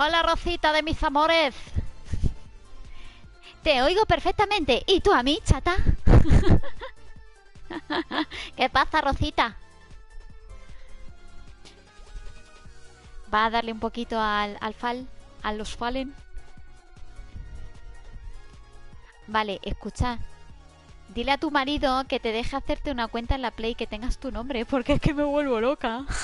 Hola, Rosita de mis amores. Te oigo perfectamente. ¿Y tú a mí, chata? ¿Qué pasa, Rosita? Va a darle un poquito al, al fal, a los fallen. Vale, escucha. Dile a tu marido que te deje hacerte una cuenta en la Play que tengas tu nombre, porque es que me vuelvo loca.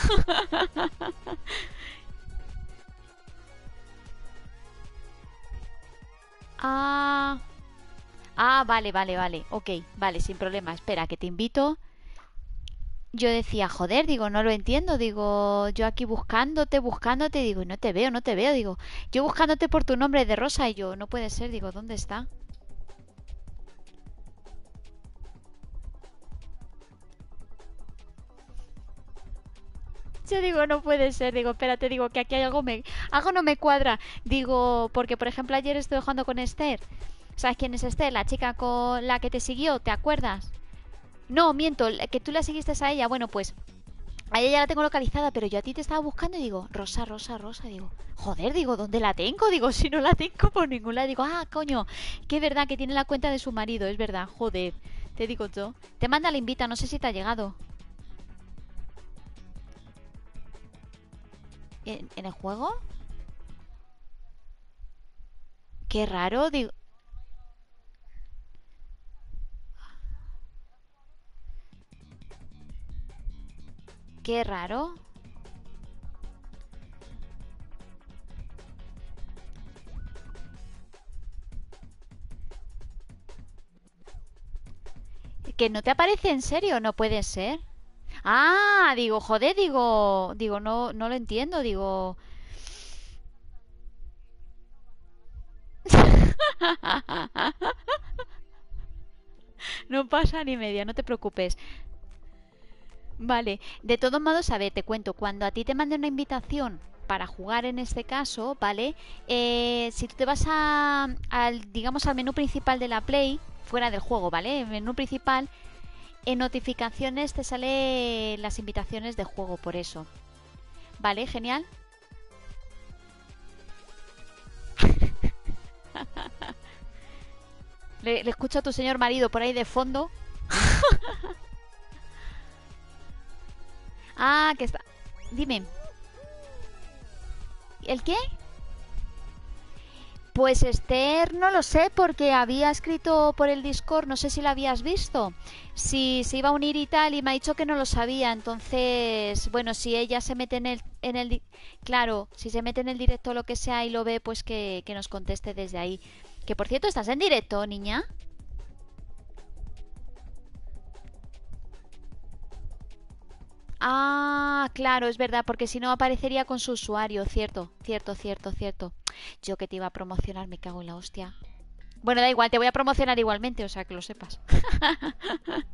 Ah, vale, vale, vale. Ok, vale, sin problema. Espera, que te invito. Yo decía, joder, digo, no lo entiendo. Digo, yo aquí buscándote, buscándote, digo, no te veo, no te veo. Digo, yo buscándote por tu nombre de Rosa y yo, no puede ser. Digo, ¿dónde está? Yo digo, no puede ser, digo, espérate, digo que aquí hay algo, me, algo no me cuadra. Digo, porque por ejemplo ayer estuve jugando con Esther. ¿Sabes quién es Esther? La chica con la que te siguió, ¿te acuerdas? No, miento, que tú la seguiste a ella. Bueno, pues a ella ya la tengo localizada, pero yo a ti te estaba buscando y digo, Rosa, Rosa, Rosa. Digo, joder, digo, ¿dónde la tengo? Digo, si no la tengo por ninguna. Digo, ah, coño, que verdad que tiene la cuenta de su marido, es verdad, joder. Te digo yo. Te manda la invita, no sé si te ha llegado. ¿En, el juego? Qué raro, digo... Qué raro. ¿Que no te aparece en serio? No puede ser. Ah, digo, joder, digo, digo, no, no lo entiendo, digo. No pasa ni media, no te preocupes. Vale, de todos modos, a ver, te cuento, cuando a ti te mande una invitación para jugar en este caso, ¿vale? Eh, si tú te vas a, al, digamos, al menú principal de la Play, fuera del juego, ¿vale? El menú principal, en notificaciones te sale las invitaciones de juego, por eso. Vale, genial. le, escucho a tu señor marido por ahí de fondo. ah, que está. Dime. ¿El qué? Pues Esther no lo sé porque había escrito por el Discord, no sé si la habías visto, si se iba a unir y tal y me ha dicho que no lo sabía, entonces, bueno, si ella se mete en el, en el claro, si se mete en el directo o lo que sea y lo ve, pues que, que nos conteste desde ahí. Que por cierto, ¿estás en directo, niña? Ah, claro, es verdad, porque si no aparecería con su usuario, cierto, cierto, cierto, cierto. Yo que te iba a promocionar, me cago en la hostia. Bueno, da igual, te voy a promocionar igualmente, o sea, que lo sepas.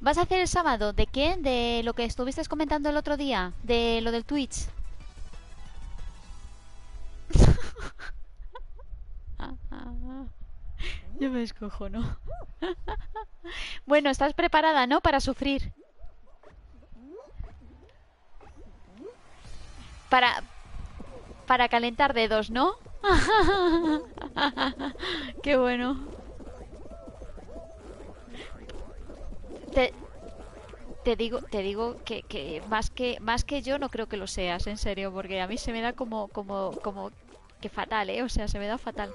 ¿Vas a hacer el sábado? ¿De qué? ¿De lo que estuviste comentando el otro día? ¿De lo del Twitch? Yo me escojo, ¿no? bueno, estás preparada, ¿no? Para sufrir. Para... Para calentar dedos, ¿no? Qué bueno. Te, te digo, te digo que, que, más que más que yo no creo que lo seas, en serio, porque a mí se me da como como como que fatal, ¿eh? O sea, se me da fatal.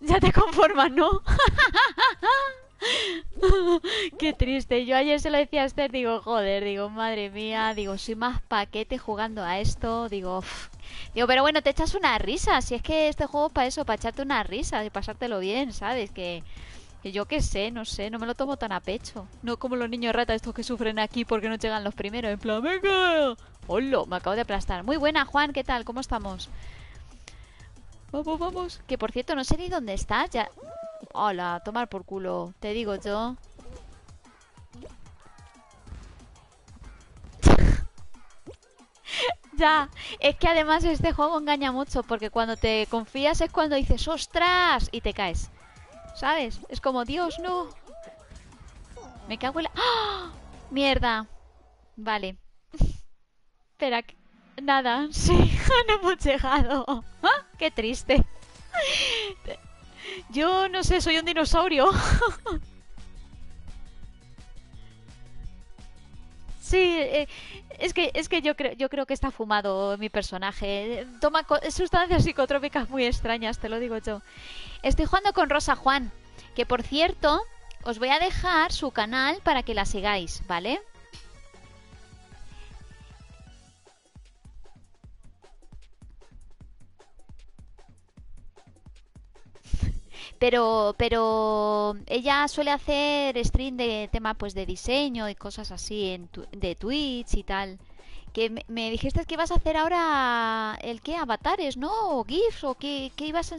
Ya te conformas, ¿no? Qué triste. Yo ayer se lo decía a Esther, digo, joder, digo, madre mía, digo, soy más paquete jugando a esto, digo, digo, pero bueno, te echas una risa, si es que este juego es para eso, para echarte una risa, y pasártelo bien, ¿sabes? Que, que yo qué sé, no sé, no me lo tomo tan a pecho. No como los niños rata estos que sufren aquí porque no llegan los primeros, en plan, venga, hola, me acabo de aplastar. Muy buena, Juan, ¿qué tal? ¿Cómo estamos? Vamos, vamos. Que por cierto, no sé ni dónde estás. Ya. Hola, tomar por culo. Te digo yo. Ya, es que además este juego engaña mucho porque cuando te confías es cuando dices ¡Ostras! y te caes. ¿Sabes? Es como, Dios, no. Me cago en la... ¡Ah! Mierda. Vale. Espera, nada. Sí, no hemos llegado. ¡Ah! Qué triste. Yo no sé, soy un dinosaurio. Sí, eh, es que es que yo creo yo creo que está fumado mi personaje. Toma sustancias psicotrópicas muy extrañas, te lo digo yo. Estoy jugando con Rosa Juan, que por cierto, os voy a dejar su canal para que la sigáis, ¿vale? Pero pero ella suele hacer stream de tema pues de diseño y cosas así en de Twitch y tal. Que me, dijiste que ibas a hacer ahora el qué avatares no o gifs o qué, qué ibas a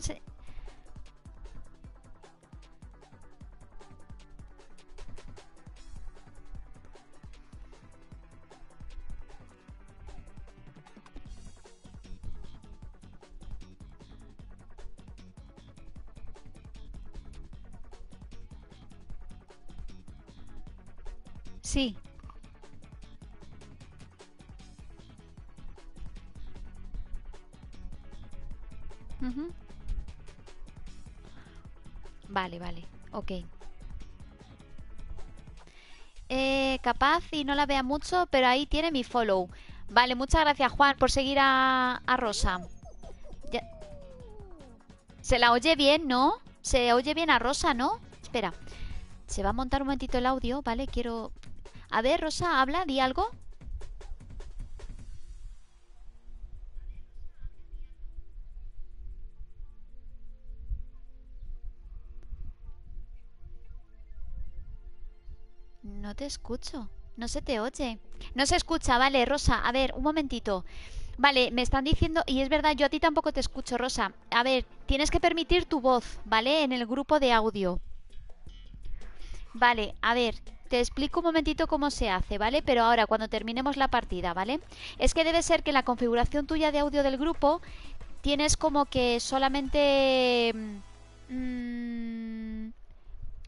Sí. Vale, vale. Ok. Eh, capaz y no la vea mucho, pero ahí tiene mi follow. Vale, muchas gracias Juan por seguir a, a Rosa. Se la oye bien, ¿no? Se oye bien a Rosa, ¿no? Espera. Se va a montar un momentito el audio, ¿vale? Quiero a ver, Rosa, habla, di algo. No te escucho. No se te oye. No se escucha, vale, Rosa. A ver, un momentito. Vale, me están diciendo, y es verdad, yo a ti tampoco te escucho, Rosa. A ver, tienes que permitir tu voz, ¿vale? En el grupo de audio. Vale, a ver, te explico un momentito cómo se hace, ¿vale? Pero ahora, cuando terminemos la partida, ¿vale? Es que debe ser que la configuración tuya de audio del grupo tienes como que solamente... Mm,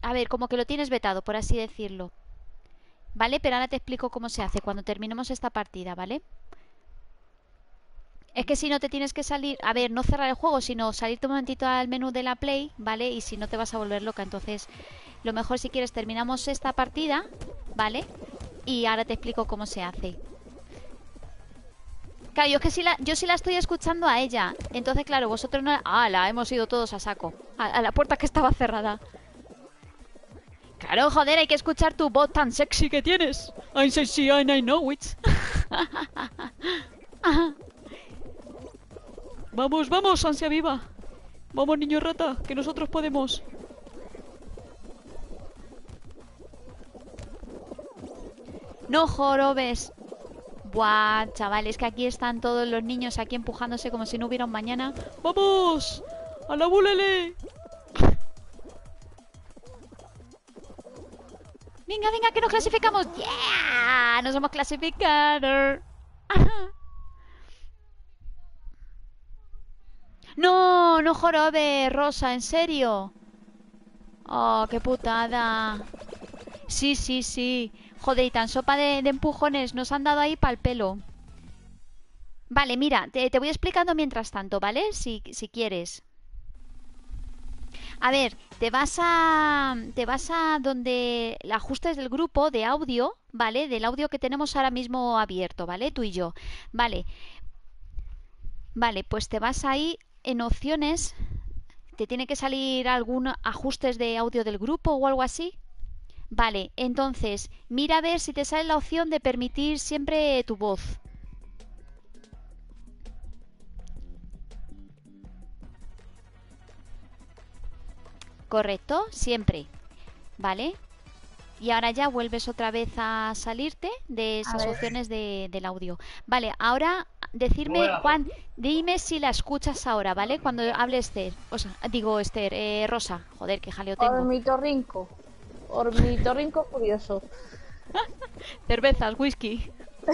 a ver, como que lo tienes vetado, por así decirlo. ¿Vale? Pero ahora te explico cómo se hace cuando terminemos esta partida, ¿vale? Es que si no te tienes que salir, a ver, no cerrar el juego, sino salirte un momentito al menú de la Play, ¿vale? Y si no te vas a volver loca, entonces lo mejor si quieres terminamos esta partida, ¿vale? Y ahora te explico cómo se hace. Claro, yo es que sí la, yo sí la estoy escuchando a ella. Entonces, claro, vosotros no... Ah, la hemos ido todos a saco. A, a la puerta que estaba cerrada. Claro, joder, hay que escuchar tu voz tan sexy que tienes. I'm sexy and I know it. Vamos, vamos, ansia viva. Vamos, niño rata, que nosotros podemos. No jorobes. Buah, chavales, que aquí están todos los niños aquí empujándose como si no hubiera un mañana. ¡Vamos! ¡A la bulele! Venga, venga, que nos clasificamos. ¡Yeah! Nos hemos clasificado. No, no jorobe, Rosa, ¿en serio? Oh, qué putada. Sí, sí, sí. Joder, y tan sopa de, empujones nos han dado ahí pa'l pelo. Vale, mira, te, voy explicando mientras tanto, ¿vale? Si, si quieres. A ver, te vas a te vas a donde ajustes del grupo de audio, ¿vale? Del audio que tenemos ahora mismo abierto, ¿vale? Tú y yo. Vale. Vale, pues te vas ahí en opciones te tiene que salir algún ajustes de audio del grupo o algo así. Vale, entonces mira a ver si te sale la opción de permitir siempre tu voz. Correcto, siempre. ¿Vale? Y ahora ya vuelves otra vez a salirte de esas opciones de, del audio. Vale, ahora decirme, Juan, dime si la escuchas ahora, ¿vale? Cuando hable Esther. O sea, digo Esther, eh, Rosa. Joder, qué jaleo tengo. Ornitorrinco. Ornitorrinco curioso. Cervezas, whisky.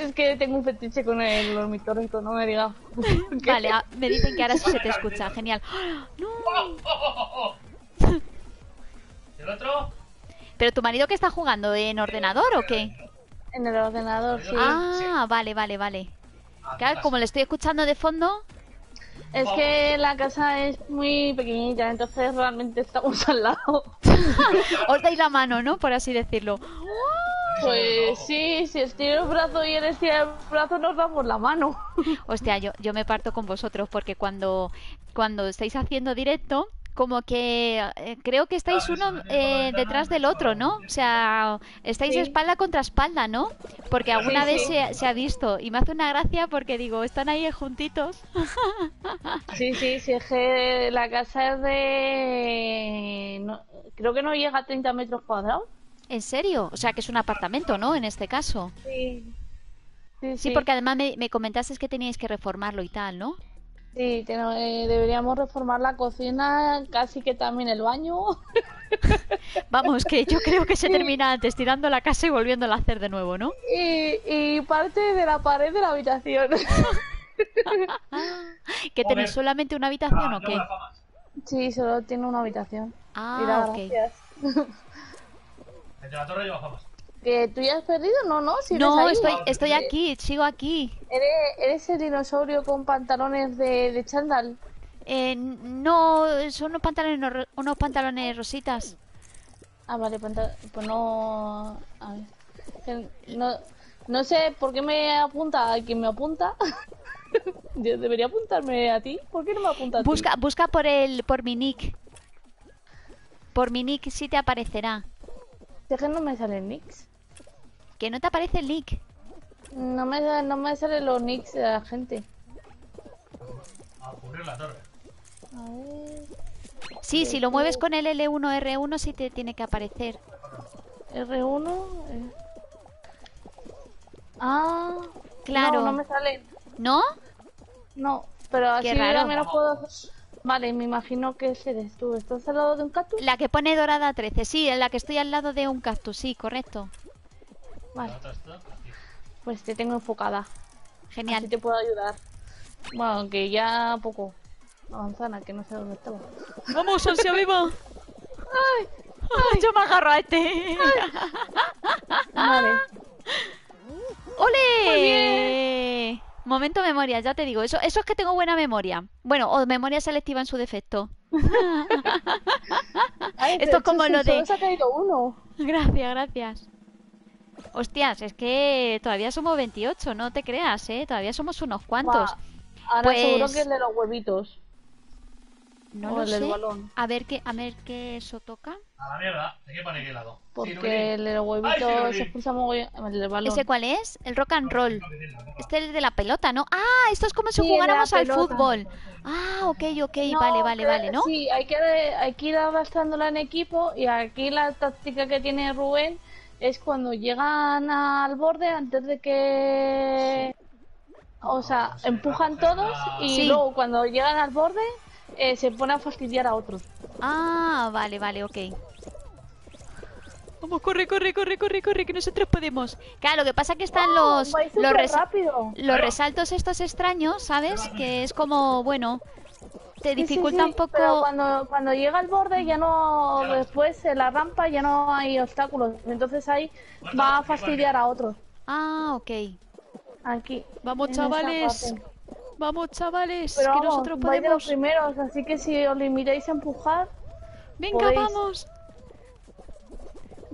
es que tengo un fetiche con el ornitorrinco, no me digas. Vale, ah, me dicen que ahora sí se te escucha. Genial. ¡No! ¿Y el otro? ¿Pero tu marido que está jugando en ordenador o qué? En el ordenador, sí. Ah, vale, vale, vale. Claro, como le estoy escuchando de fondo. Es que la casa es muy pequeñita, entonces realmente estamos al lado. Os dais la mano, ¿no? Por así decirlo. Pues sí, si estiro el brazo y él estira el brazo nos damos la mano. Hostia, yo, yo me parto con vosotros porque cuando, cuando estáis haciendo directo, como que eh, creo que estáis uno eh, detrás del otro, ¿no? O sea, estáis Sí. espalda contra espalda, ¿no? Porque alguna Sí, vez sí. Se, se ha visto y me hace una gracia porque digo, están ahí juntitos. Sí, sí, sí, es que la casa es de... no- creo que no llega a 30 metros cuadrados. ¿En serio? O sea, que es un apartamento, ¿no? En este caso. Sí. Sí, Sí, porque además me, me comentaste que teníais que reformarlo y tal, ¿no? Sí, eh, deberíamos reformar la cocina, casi que también el baño. Vamos, que yo creo que se termina antes tirando la casa y volviéndola a hacer de nuevo, ¿no? Y, y parte de la pared de la habitación. ¿Que tenéis solamente una habitación Ah, o qué? Sí, solo tiene una habitación. Ah, Mira, ok. gracias. El de la torre lleva famas. ¿Que tú ya has perdido? No, no, si No, ahí. estoy, estoy aquí, sigo aquí. ¿Eres, eres el dinosaurio con pantalones de, de chándal. Eh, no, son unos pantalones, unos pantalones rositas. Ah, vale, pues no... A ver. No, no sé por qué me apunta a quien me apunta. Yo debería apuntarme a ti. ¿Por qué no me apunta a ti? Busca, busca por el, por mi nick. Por mi nick sí te aparecerá. Es que no me salen nicks. Que no te aparece el nick. No me, no me salen los nicks de la gente. A cubrir la torre. A ver... Sí, si lo mueves con el L1, R1 sí te tiene que aparecer. R1... eh. Ah... Claro. No, no me salen. ¿No? No, pero así Qué raro. también lo puedo hacer. Vale, me imagino que ese eres tú. ¿Estás al lado de un cactus? La que pone dorada 13, sí, en la que estoy al lado de un cactus, sí, correcto. Vale, La otra está aquí. pues te tengo enfocada. Así Genial. te puedo ayudar. Bueno, aunque ya poco. La manzana, que no sé dónde estaba. Vamos, ansia viva. ¡Ay! Yo me agarro a este. Vale. ¡Ole! Momento memoria, ya te digo. Eso, eso es que tengo buena memoria. Bueno, o memoria selectiva en su defecto. Ay, Esto es como si lo de- solo se ha caído uno. Gracias, gracias. Hostias, es que todavía somos 28, no te creas, ¿eh? Todavía somos unos cuantos. Ahora Pues- seguro que es de los huevitos. No o lo el del sé. balón. A ver qué, a ver qué eso toca. A la mierda. ¿De qué pone aquí el lado? Porque el de los Ay, huevitos se expulsa mogollón. El del balón. ¿Ese cuál es? El rock and roll. Este es el de la pelota, ¿no? Ah, esto es como si Sí, jugáramos al pelota. fútbol. Ah, ok, ok, No, vale, vale, que- vale, ¿no? Sí, hay que, hay que ir arrastrándola en equipo y aquí la táctica que tiene Rubén es cuando llegan al borde antes de que... O sea, empujan todos y Sí. luego cuando llegan al borde eh, se pone a fastidiar a otros. Ah, vale, vale, ok. Vamos, corre, corre, corre, corre, corre, que nosotros podemos. Claro, lo que pasa que están los, ¡Oh, los, súper res- rápido! los resaltos estos extraños, ¿sabes? Que es como, bueno, te Sí, sí, dificulta sí, un poco... Pero cuando, cuando llega al borde ya no... Después en la rampa ya no hay obstáculos. Entonces ahí va a fastidiar a otros. Ah, ok. Aquí. Vamos, chavales. Vamos, chavales, Pero que vamos, nosotros vais de los podemos. primeros, así que si os limitáis a empujar, Venga, podéis. vamos.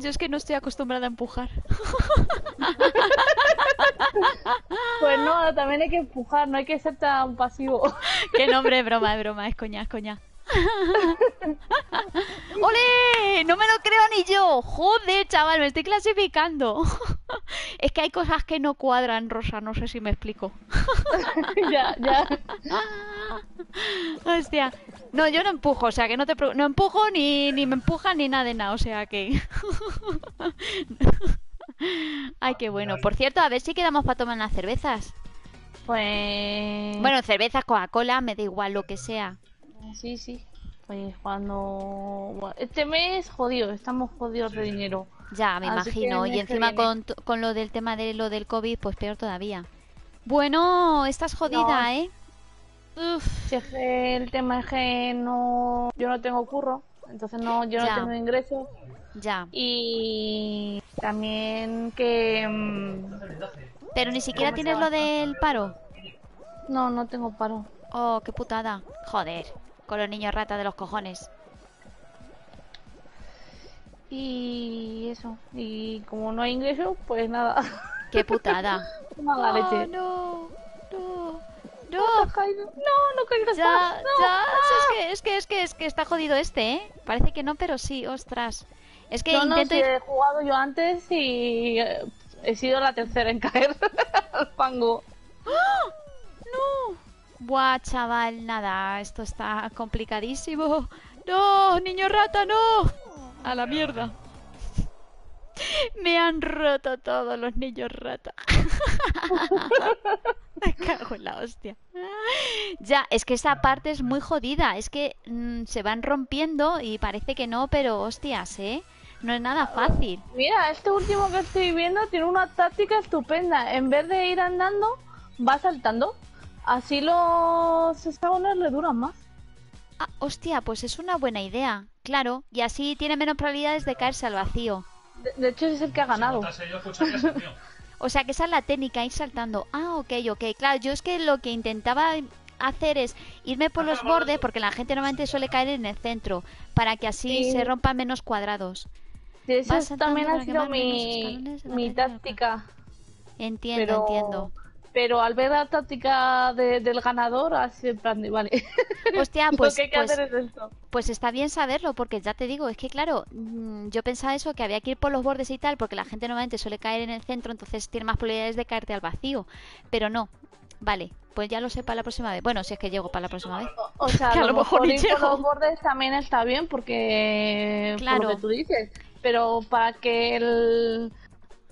Yo es que no estoy acostumbrada a empujar. pues no, también hay que empujar, no hay que ser tan pasivo. Qué nombre, es broma, es broma, es coña, es coña. ¡Ole! No me lo creo ni yo. Joder, chaval, me estoy clasificando. es que hay cosas que no cuadran, Rosa, no sé si me explico. ya, ya. Hostia. No, yo no empujo, o sea que no te No empujo ni, ni me empujan ni nada de nada, o sea que. Ay, qué bueno. Por cierto, a ver si quedamos para tomar unas cervezas. Pues. Bueno, cervezas, Coca-Cola, me da igual lo que sea. Sí, sí. Pues cuando. Este mes, jodido, estamos jodidos de dinero. Ya, me Así imagino. Y mes que encima con, con lo del tema de lo del COVID, pues peor todavía. Bueno, estás jodida, No. ¿eh? Uf, Si es que el tema es que no, yo no tengo curro, entonces no, yo Ya. no tengo ingresos ya. y también que mm, Pero ni siquiera tienes lo del paro. no, no tengo paro. Oh, qué putada. Joder, con los niños ratas de los cojones. Y eso, y como no hay ingresos, pues nada, Qué putada. leche. no, no, No, no. no, no caigas Ya, no. es que, es que, es que, es que está jodido este, ¿eh? Parece que no, pero sí, ostras. Es que No, no, intento si ir... he jugado yo antes y eh, he sido la tercera en caer al fango. ¡No! Buah, chaval, nada, esto está complicadísimo. ¡No, niño rata, no! A la mierda. Me han roto todos los niños rata. Me cago en la hostia. Ya, es que esa parte es muy jodida. Es que mm, se van rompiendo y parece que no, pero hostias, ¿eh? No es nada fácil. Mira, este último que estoy viendo tiene una táctica estupenda. En vez de ir andando, va saltando. Así los hexágonos le duran más. Ah, hostia, pues es una buena idea. Claro, y así tiene menos probabilidades de caerse al vacío. De, de hecho, es el que ha ganado. O sea, que esa es la técnica, ir saltando. Ah, ok, ok. Claro, yo es que lo que intentaba hacer es irme por los bordes, porque la gente normalmente suele caer en el centro, para que así Sí. se rompan menos cuadrados. Saltando también ha sido mi, mi táctica. Entiendo, Pero, entiendo. Pero al ver la táctica de- del ganador, así en plan de, vale. Hostia, lo pues, que hay que pues, hacer es esto. pues está bien saberlo, porque ya te digo, es que claro, mm, yo pensaba eso, que había que ir por los bordes y tal, porque la gente normalmente suele caer en el centro, entonces tiene más probabilidades de caerte al vacío. Pero no. Vale, pues ya lo sé para la próxima vez. Bueno, si es que llego para la próxima vez. O sea, Que a lo lo mejor mejor ir por llego. los bordes también está bien porque por Claro. lo que tú dices. Pero para que el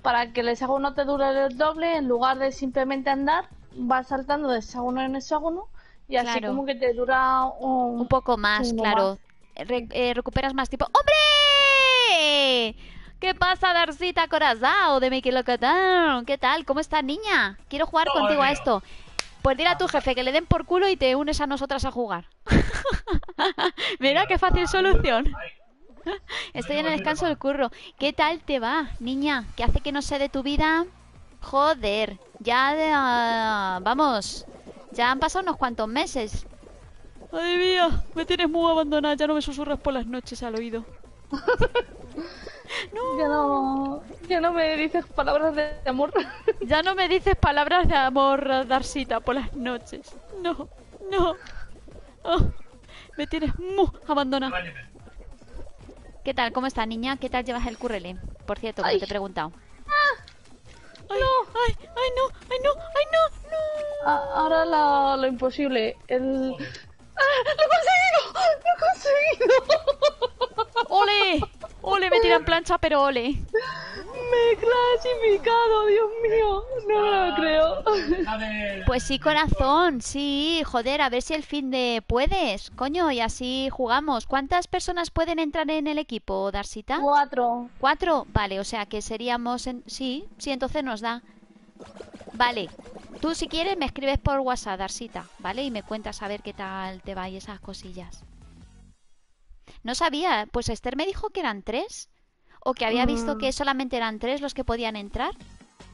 para que el hexágono te dure el doble, en lugar de simplemente andar, vas saltando de hexágono en hexágono y así Claro. como que te dura un, Un poco más, claro. Re- eh, recuperas más tiempo. ¡Hombre! ¿Qué pasa, Darcita Corazao de Mickey Locatán? ¿Qué tal? ¿Cómo estás, niña? Quiero jugar contigo a esto. Pues dile a tu jefe que le den por culo y te unes a nosotras a jugar. Mira qué fácil solución. Estoy en el descanso del curro. ¿Qué tal te va, niña? ¿Qué hace que no sé de tu vida? Joder, ya de, ah, vamos, ya han pasado unos cuantos meses. Ay mía, me tienes muy abandonada, ya no me susurras por las noches al oído. Ya no, ya no me dices palabras de amor. Ya no me dices palabras de amor, Darcita, por las noches. No, no. Oh, me tienes muy abandonada. ¿Qué tal? ¿Cómo estás, niña? ¿Qué tal llevas el currele? Por cierto, que no te he preguntado. Ay, ay, ay, no, ay, no, ay, no, no. Ah, Ahora la- lo imposible. El... ¡Ah! ¡Lo he conseguido! ¡Lo he conseguido! ¡Ole! ¡Ole! Me tiran plancha, pero ole. Me he clasificado, Dios mío. No me lo creo. Pues sí, corazón, sí. Joder, a ver si el fin de puedes. Coño, y así jugamos. ¿Cuántas personas pueden entrar en el equipo, Darsita? Cuatro. ¿Cuatro? Vale, o sea que seríamos en... Sí, sí, entonces nos da. Vale. Tú si quieres me escribes por WhatsApp, Darsita, ¿vale? Y me cuentas a ver qué tal te va y esas cosillas. No sabía, pues Esther me dijo que eran tres. O que había visto Mm. que solamente eran tres los que podían entrar.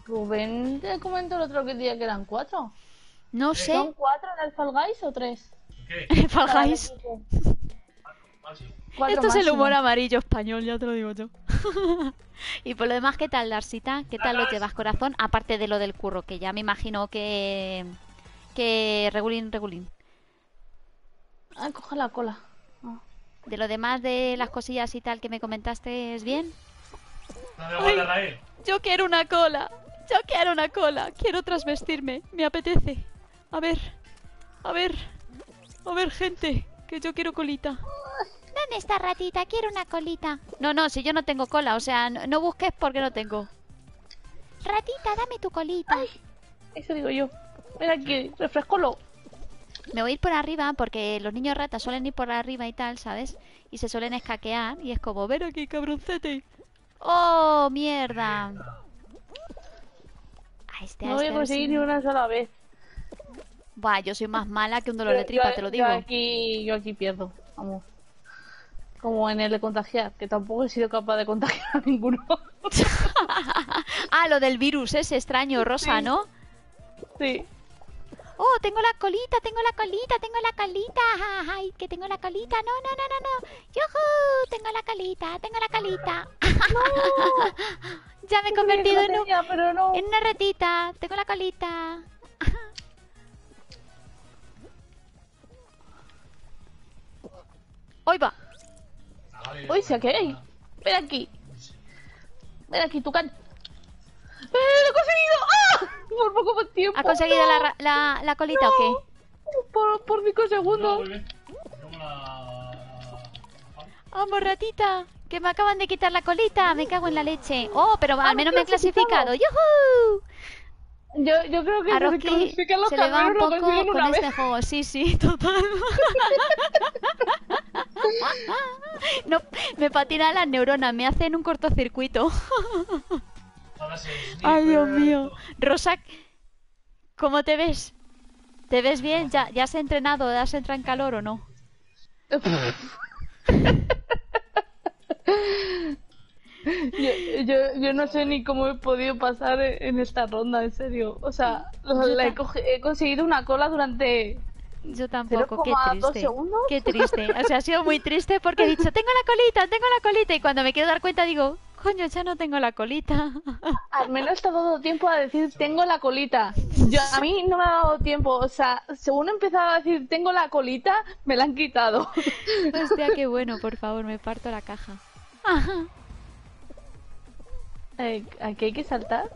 Rubén te comentó el otro día que eran cuatro. No sé. ¿Son cuatro en el Fall Guys o tres? ¿Qué? Fall el Guys. sí. Cuatro Esto es el humor amarillo español, ya te lo digo yo. y por lo demás, ¿qué tal, Darsita? ¿Qué tal lo llevas, corazón? Aparte de lo del curro, que ya me imagino que... Que regulín, regulín. Ah, coge la cola. De lo demás de las cosillas y tal que me comentaste, ¿es bien? Yo quiero una cola. Yo quiero una cola. Quiero trasvestirme. Me apetece. A ver. A ver. A ver, gente. Que yo quiero colita. ¿Dónde está ratita? Quiero una colita. No, no, si yo no tengo cola. O sea, no, no busques porque no tengo. Ratita, dame tu colita. Eso digo yo. Mira aquí, refrescolo. Me voy a ir por arriba porque los niños ratas suelen ir por arriba y tal, ¿sabes? Y se suelen escaquear y es como, ven aquí, cabroncete. ¡Oh, mierda! A este, a No voy a conseguir ni una sola vez. Buah, yo soy más mala que un dolor de tripa, Yo- te lo yo digo. aquí, yo aquí pierdo, vamos. Como en el de contagiar, que tampoco he sido capaz de contagiar a ninguno. Ah, lo del virus ese extraño, rosa, Sí. ¿no? sí. Oh, tengo la colita, tengo la colita, tengo la colita. Ay, que tengo la colita. No, no, no, no, no. ¡Yujú! Tengo la colita, tengo la colita. ya me he convertido en, un- Tenía, pero no. en una ratita. Tengo la colita. ¡Hoy va! Uy, ¿se hay? Ven aquí. Ven aquí, tu can. ¡Eh, lo he conseguido! ¡Ah! Por poco tiempo. ¿Ha conseguido ¡No! la, ra- la, la colita o qué? Por, por cinco No, segundos. muy bien. Tengo la... Vamos, ratita. Que me acaban de quitar la colita. Me cago en la leche. Oh, pero al me menos me he clasificado. ¡Yujú! Yo, yo creo que A se Rocky clasifican los se le va un poco con este vez. juego. Sí, sí, total. No, me patinan las neuronas, me hacen un cortocircuito. Ay, Dios mío. Rosa, ¿cómo te ves? ¿Te ves bien? ¿Ya, ya has entrenado? ¿Has entrado en calor o no? Yo, yo, yo no sé ni cómo he podido pasar en esta ronda, en serio. O sea, la he, conseguido una cola durante... Yo tampoco, qué 0,2 triste. segundos. Qué triste. O sea, ha sido muy triste porque he dicho, tengo la colita, tengo la colita. Y cuando me quiero dar cuenta digo, coño, ya no tengo la colita. Al menos te ha dado tiempo a decir tengo la colita. Yo, a mí no me ha dado tiempo. O sea, según he empezado a decir tengo la colita, me la han quitado. Hostia, qué bueno, por favor, me parto la caja. Ajá. ¿Aquí hay que saltar?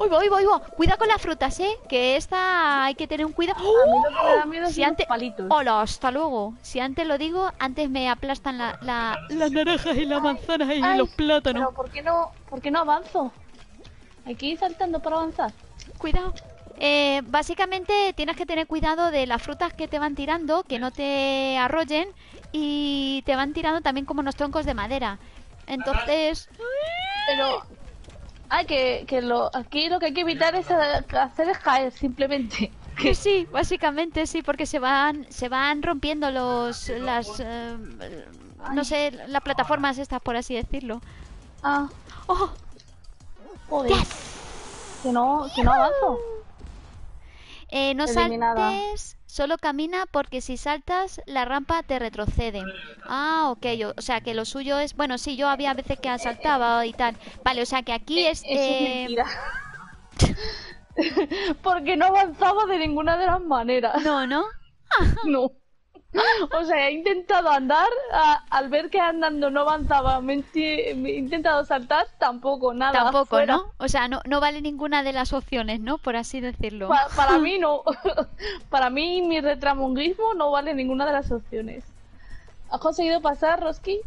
Uy, voy, voy, voy. Cuida con las frutas, ¿eh? Que esta hay que tener un cuidado. A mí lo que me da miedo Si son los antes... palitos. Hola, hasta luego. Si antes lo digo, antes me aplastan la, la, las naranjas y la manzana y Ay, los plátanos. Pero ¿por qué no, por qué no avanzo? Hay que ir saltando para avanzar. Cuidado. Eh, básicamente tienes que tener cuidado de las frutas que te van tirando, que no te arrollen y te van tirando también como unos troncos de madera. Entonces, Pero ay, que, que lo, aquí lo que hay que evitar es eh, hacer es caer simplemente. que sí, básicamente sí, porque se van se van rompiendo los las eh, no sé, las plataformas estas por así decirlo. Ah, Oh, joder. Que no, que no avanzo. Eh, no Eliminada. saltes, solo camina porque si saltas la rampa te retrocede. Ah, ok, o, o sea que lo suyo es, bueno, sí, yo había veces que saltaba y tal. Vale, o sea que aquí es, Eso es eh, mentira. Porque no avanzaba de ninguna de las maneras. no, ¿no? No. O sea, he intentado andar, a- al ver que andando no avanzaba, me, he intentado saltar, tampoco, nada. Tampoco, fuera. ¿no? O sea, no, no vale ninguna de las opciones, ¿no? Por así decirlo. Pa- para mí no. para mí mi retramonguismo no vale ninguna de las opciones. ¿Has conseguido pasar, Roski?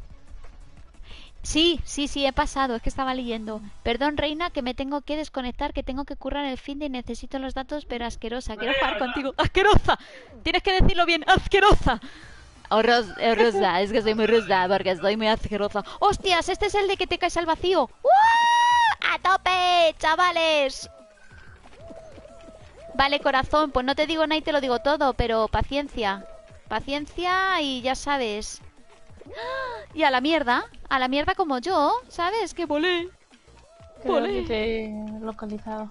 Sí, sí, sí, he pasado, es que estaba leyendo. Perdón, reina, que me tengo que desconectar, que tengo que currar el fin de y necesito los datos, pero asquerosa. Quiero jugar contigo. ¡Asquerosa! Tienes que decirlo bien, asquerosa. Oh, Ros- eh, Rosa, es que soy muy rosa porque estoy muy asquerosa. ¡Hostias! Este es el de que te caes al vacío. ¡Uh! ¡A tope, chavales! Vale, corazón, pues no te digo nada y te lo digo todo, pero paciencia. Paciencia y ya sabes. Y a la mierda, a la mierda como yo, ¿sabes? Que volé. Creo Ole. que te he localizado.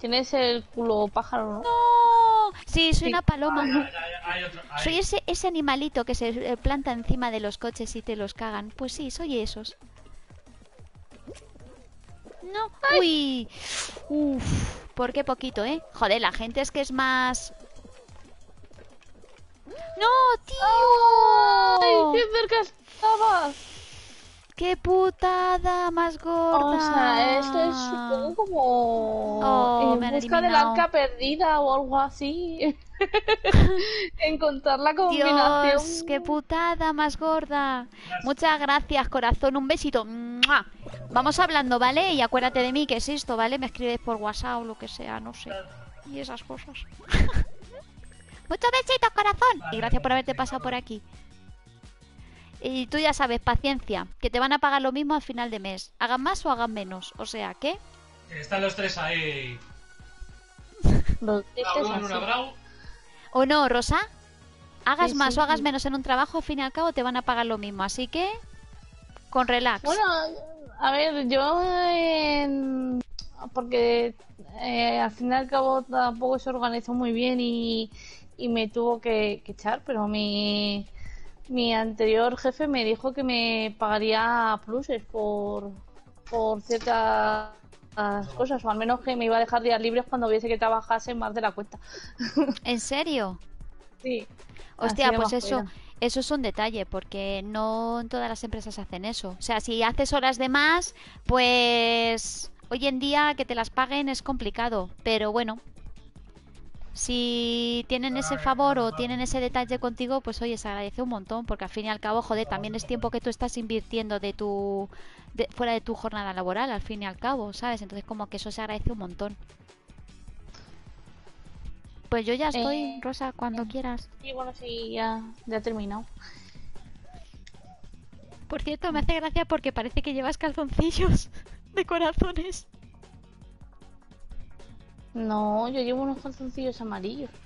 Tienes el culo pájaro, ¿no? ¡No! Sí, soy una paloma. Hay, hay- hay otro. hay- Soy ese, ese animalito que se eh, planta encima de los coches y te los cagan. Pues sí, soy esos. No. Uy. Uf. ¿Por qué poquito, eh? Joder, la gente es que es más... ¡No, tío! ¡Ay, qué cerca estaba! ¡Qué putada más gorda! O sea, esto es supongo como Oh, en me busca del arca perdida o algo así. Encontrar la combinación. Dios, qué putada más gorda. Muchas gracias, corazón. Un besito. ¡Mua! Vamos hablando, ¿vale? Y acuérdate de mí, que es esto, ¿vale? Me escribes por WhatsApp o lo que sea, no sé. Y esas cosas. Muchos besitos, corazón. Y gracias por haberte pasado por aquí. Y tú ya sabes, paciencia, que te van a pagar lo mismo al final de mes. Hagan más o hagan menos. O sea, ¿qué? Están los tres ahí. Los. Brau. ¿O no, Rosa? Hagas Sí, más sí, o hagas sí. menos en un trabajo, al fin y al cabo te van a pagar lo mismo. Así que, con relax. Bueno, a ver, yo en- porque eh, al fin y al cabo tampoco se organizó muy bien y, y me tuvo que, que echar, pero mi, mi anterior jefe me dijo que me pagaría pluses por, por ciertas cosas, o al menos que me iba a dejar días libres cuando viese que trabajase más de la cuenta. ¿En serio? Sí. Hostia, pues eso, eso es un detalle, porque no en todas las empresas hacen eso. O sea, si haces horas de más, pues hoy en día que te las paguen es complicado, pero bueno. Si tienen ese favor o tienen ese detalle contigo, pues oye, se agradece un montón, porque al fin y al cabo, joder, también es tiempo que tú estás invirtiendo de tu de- fuera de tu jornada laboral, al fin y al cabo, ¿sabes? Entonces como que eso se agradece un montón. Pues yo ya estoy, Eh, Rosa, cuando quieras. Y bueno, sí, ya, ya he terminado. Por cierto, me hace gracia porque parece que llevas calzoncillos de corazones. No, yo llevo unos calzoncillos amarillos.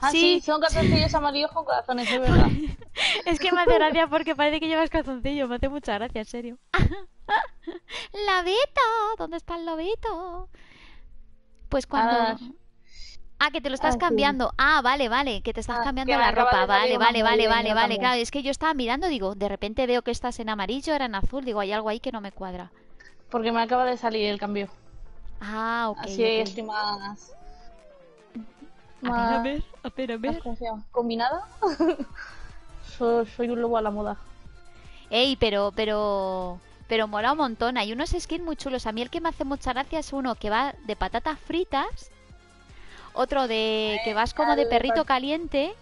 Ah, Sí. sí, son calzoncillos amarillos con corazones, es verdad. Es que me hace gracia porque parece que llevas calzoncillos. Me hace mucha gracia, en serio. ¡Lobito! ¿Dónde está el lobito? Pues cuando... Ah, Ah, que te lo estás ah, sí. cambiando. Ah, vale, vale, que te estás Ah, cambiando la ropa. Vale, vale, vale, vale, vale. Claro, es que yo estaba mirando, digo, de repente veo que estás en amarillo, era en azul. Digo, hay algo ahí que no me cuadra. Porque me acaba de salir el cambio. Ah, ok. Así ok. estoy más. A ver, a más- ver, a ver, a más, ver. ¿Combinada? soy, soy un lobo a la moda. Ey, pero, pero, pero mola un montón. Hay unos skins muy chulos. A mí el que me hace mucha gracia es uno que va de patatas fritas, otro de que vas como de perrito caliente.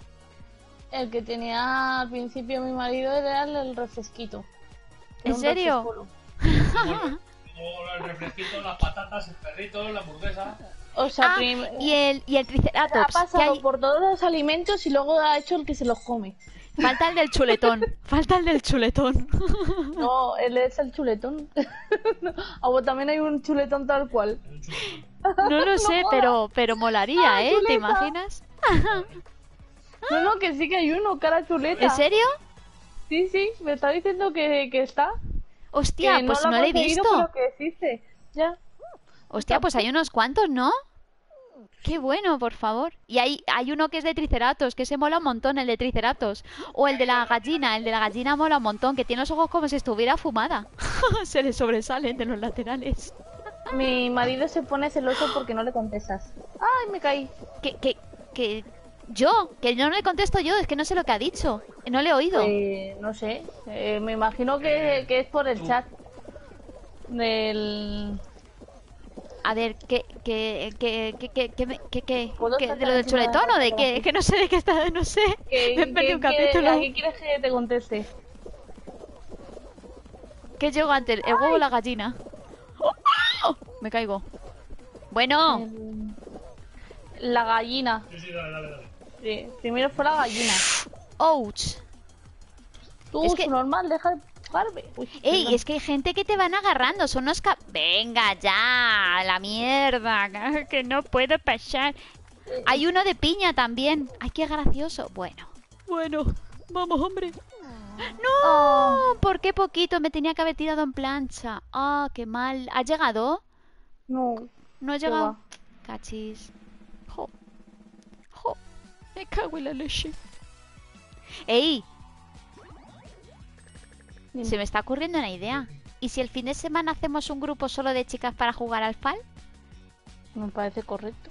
El que tenía al principio mi marido era el, refresquito. ¿En Era serio? el refresquito, las patatas, el perrito, la hamburguesa. O sea, Ah, prim- y el, y el ha triceratops. que pasado hay- por todos los alimentos y luego ha hecho el que se los come. Falta el del chuletón. Falta el del chuletón. No, él es el chuletón. Bueno, también hay un chuletón tal cual. No lo sé, pero, pero molaría, Ah, ¿eh? ¿Te chuleta. imaginas? No, no, que sí que hay uno, cara chuleta. ¿En serio? Sí, sí, me está diciendo que, que está. Hostia, que pues lo no lo he visto. Pero que existe. Ya. Hostia, pues hay unos cuantos, ¿no? Qué bueno, por favor. Y hay, hay uno que es de Triceratops, que se mola un montón, el de Triceratops. O el de la gallina, el de la gallina mola un montón, que tiene los ojos como si estuviera fumada. se le sobresalen de los laterales. Mi marido se pone celoso porque no le contestas. Ay, me caí. Que, que, que yo, que yo no le contesto yo, es que no sé lo que ha dicho. No le he oído. Eh, no sé. eh, me imagino que, que es por el chat. Del. A ver, ¿qué, qué, qué, qué, qué, qué, me- qué, qué- ¿Puedo qué- sacar de lo del chuletón o de qué? Es que no sé de qué está, no sé. Que, Me he perdido un capítulo. ¿A qué quieres que te conteste? ¿Qué llegó antes, el huevo o la gallina? ¡Oh! Me caigo. Bueno, El- La gallina. Sí, sí, dale, dale, dale. Sí, primero fue la gallina. ouch. Tú, Es que- normal, deja de empujarme. Uy, Ey, perdón. es que hay gente que te van agarrando, son unos ca- Venga ya, la mierda, que no puedo pasar. Hay uno de piña también. Ay, qué gracioso. Bueno. Bueno, vamos, hombre. No, ¿por qué poquito? Me tenía que haber tirado en plancha. Ah, qué mal. ¿Has llegado? No. No ¿Qué llegado. Cachis. Me cago en la leche. Ey, se me está ocurriendo una idea. ¿Y si el fin de semana hacemos un grupo solo de chicas para jugar al FAL? Me parece correcto.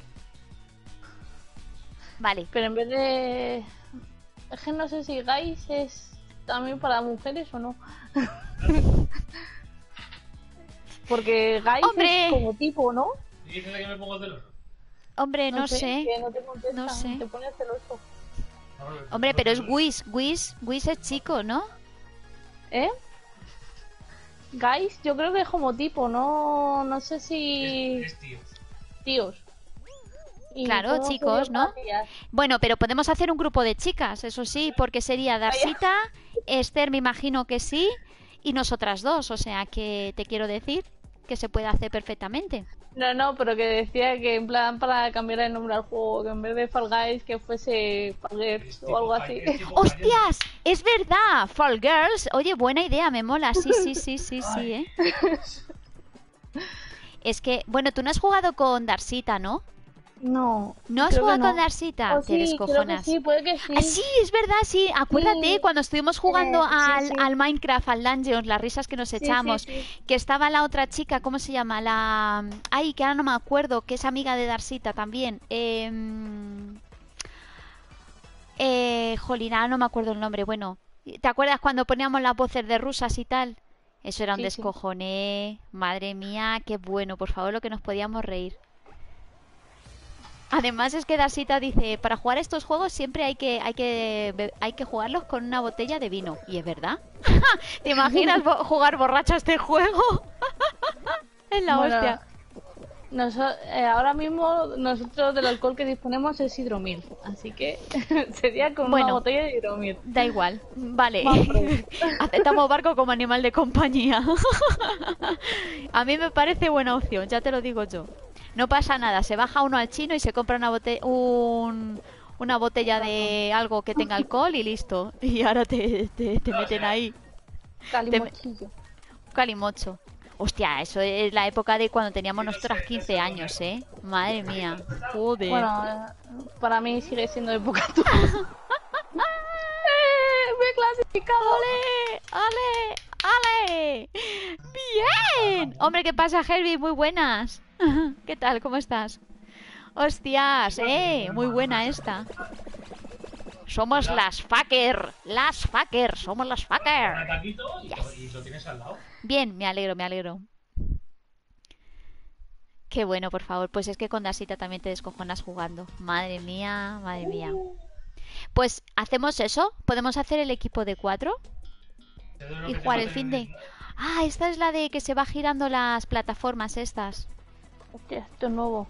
Vale. Pero en vez de. Es que no sé si Guys es también para mujeres o no. Porque Guys ¡Hombre! es como tipo, ¿no? ¿Y dices que me pongo celoso? Hombre, no sé. que no te contesta, no sé. Te pones celoso. Hombre, pero es Whis. Whis, Whis es chico, ¿no? ¿Eh? Guys, yo creo que es como tipo, no, no sé si Es, es tío. tíos. Y Claro, chicos, ¿no? Bueno, pero podemos hacer un grupo de chicas, eso sí, porque sería Darsita, Esther, me imagino que sí, y nosotras dos, o sea que te quiero decir que se puede hacer perfectamente. No, no, pero que decía que en plan para cambiar el nombre al juego, que en vez de Fall Guys que fuese Fall Girls o algo así. ¡Hostias! ¡Es verdad! Fall Girls. Oye, buena idea, me mola. Sí, sí, sí, sí, sí, ¿eh? Es que, bueno, tú no has jugado con Darsita, ¿no? No. ¿No has jugado no. con Darsita? Oh, sí, creo que descojonas. sí, puede que sí. Ah, sí, es verdad, sí. Acuérdate Sí. cuando estuvimos jugando Eh, sí, al, sí. al Minecraft, al Dungeons, las risas que nos echamos. Que estaba la otra chica, ¿cómo se llama? La. Ay, que ahora no me acuerdo, que es amiga de Darsita también. Eh. Eh. Jolín, ahora no me acuerdo el nombre. Bueno, ¿te acuerdas cuando poníamos las voces de rusas y tal? Eso era un descojone. Madre mía, qué bueno, por favor, lo que nos podíamos reír. Además es que Darsita dice, para jugar estos juegos siempre hay que, hay que, hay que jugarlos con una botella de vino. Y es verdad. ¿Te imaginas bo- jugar borracho a este juego? es la Bueno, hostia. Noso- eh, ahora mismo nosotros del alcohol que disponemos es hidromil, así que sería con Bueno. una botella de hidromil. Da igual. Vale. Aceptamos barco como animal de compañía. a mí me parece buena opción, ya te lo digo yo. No pasa nada, se baja uno al chino y se compra una, bote un- una botella de algo que tenga alcohol y listo. Y ahora te, te- te meten ahí. Calimochillo. Calimocho. Hostia, eso es la época de cuando teníamos nosotras 15 años, ¿eh? Madre mía. Joder. Bueno, para mí sigue siendo época. ¡Eh! ¡Me he clasificado! ¡Ale! ¡Ale! ¡Ale! ¡Bien! Hombre, ¿qué pasa, Herbie? Muy buenas. ¿Qué tal? ¿Cómo estás? Hostias, eh. Muy buena esta. Somos las fucker. Las fucker. Somos las Un fucker. y lo tienes al lado. Bien, me alegro, me alegro. Qué bueno, por favor. Pues es que con Dasita también te descojonas jugando. Madre mía, madre mía. Pues hacemos eso. Podemos hacer el equipo de cuatro. Y jugar el fin de... Ah, esta es la de que se va girando las plataformas estas. Hostia, esto es nuevo.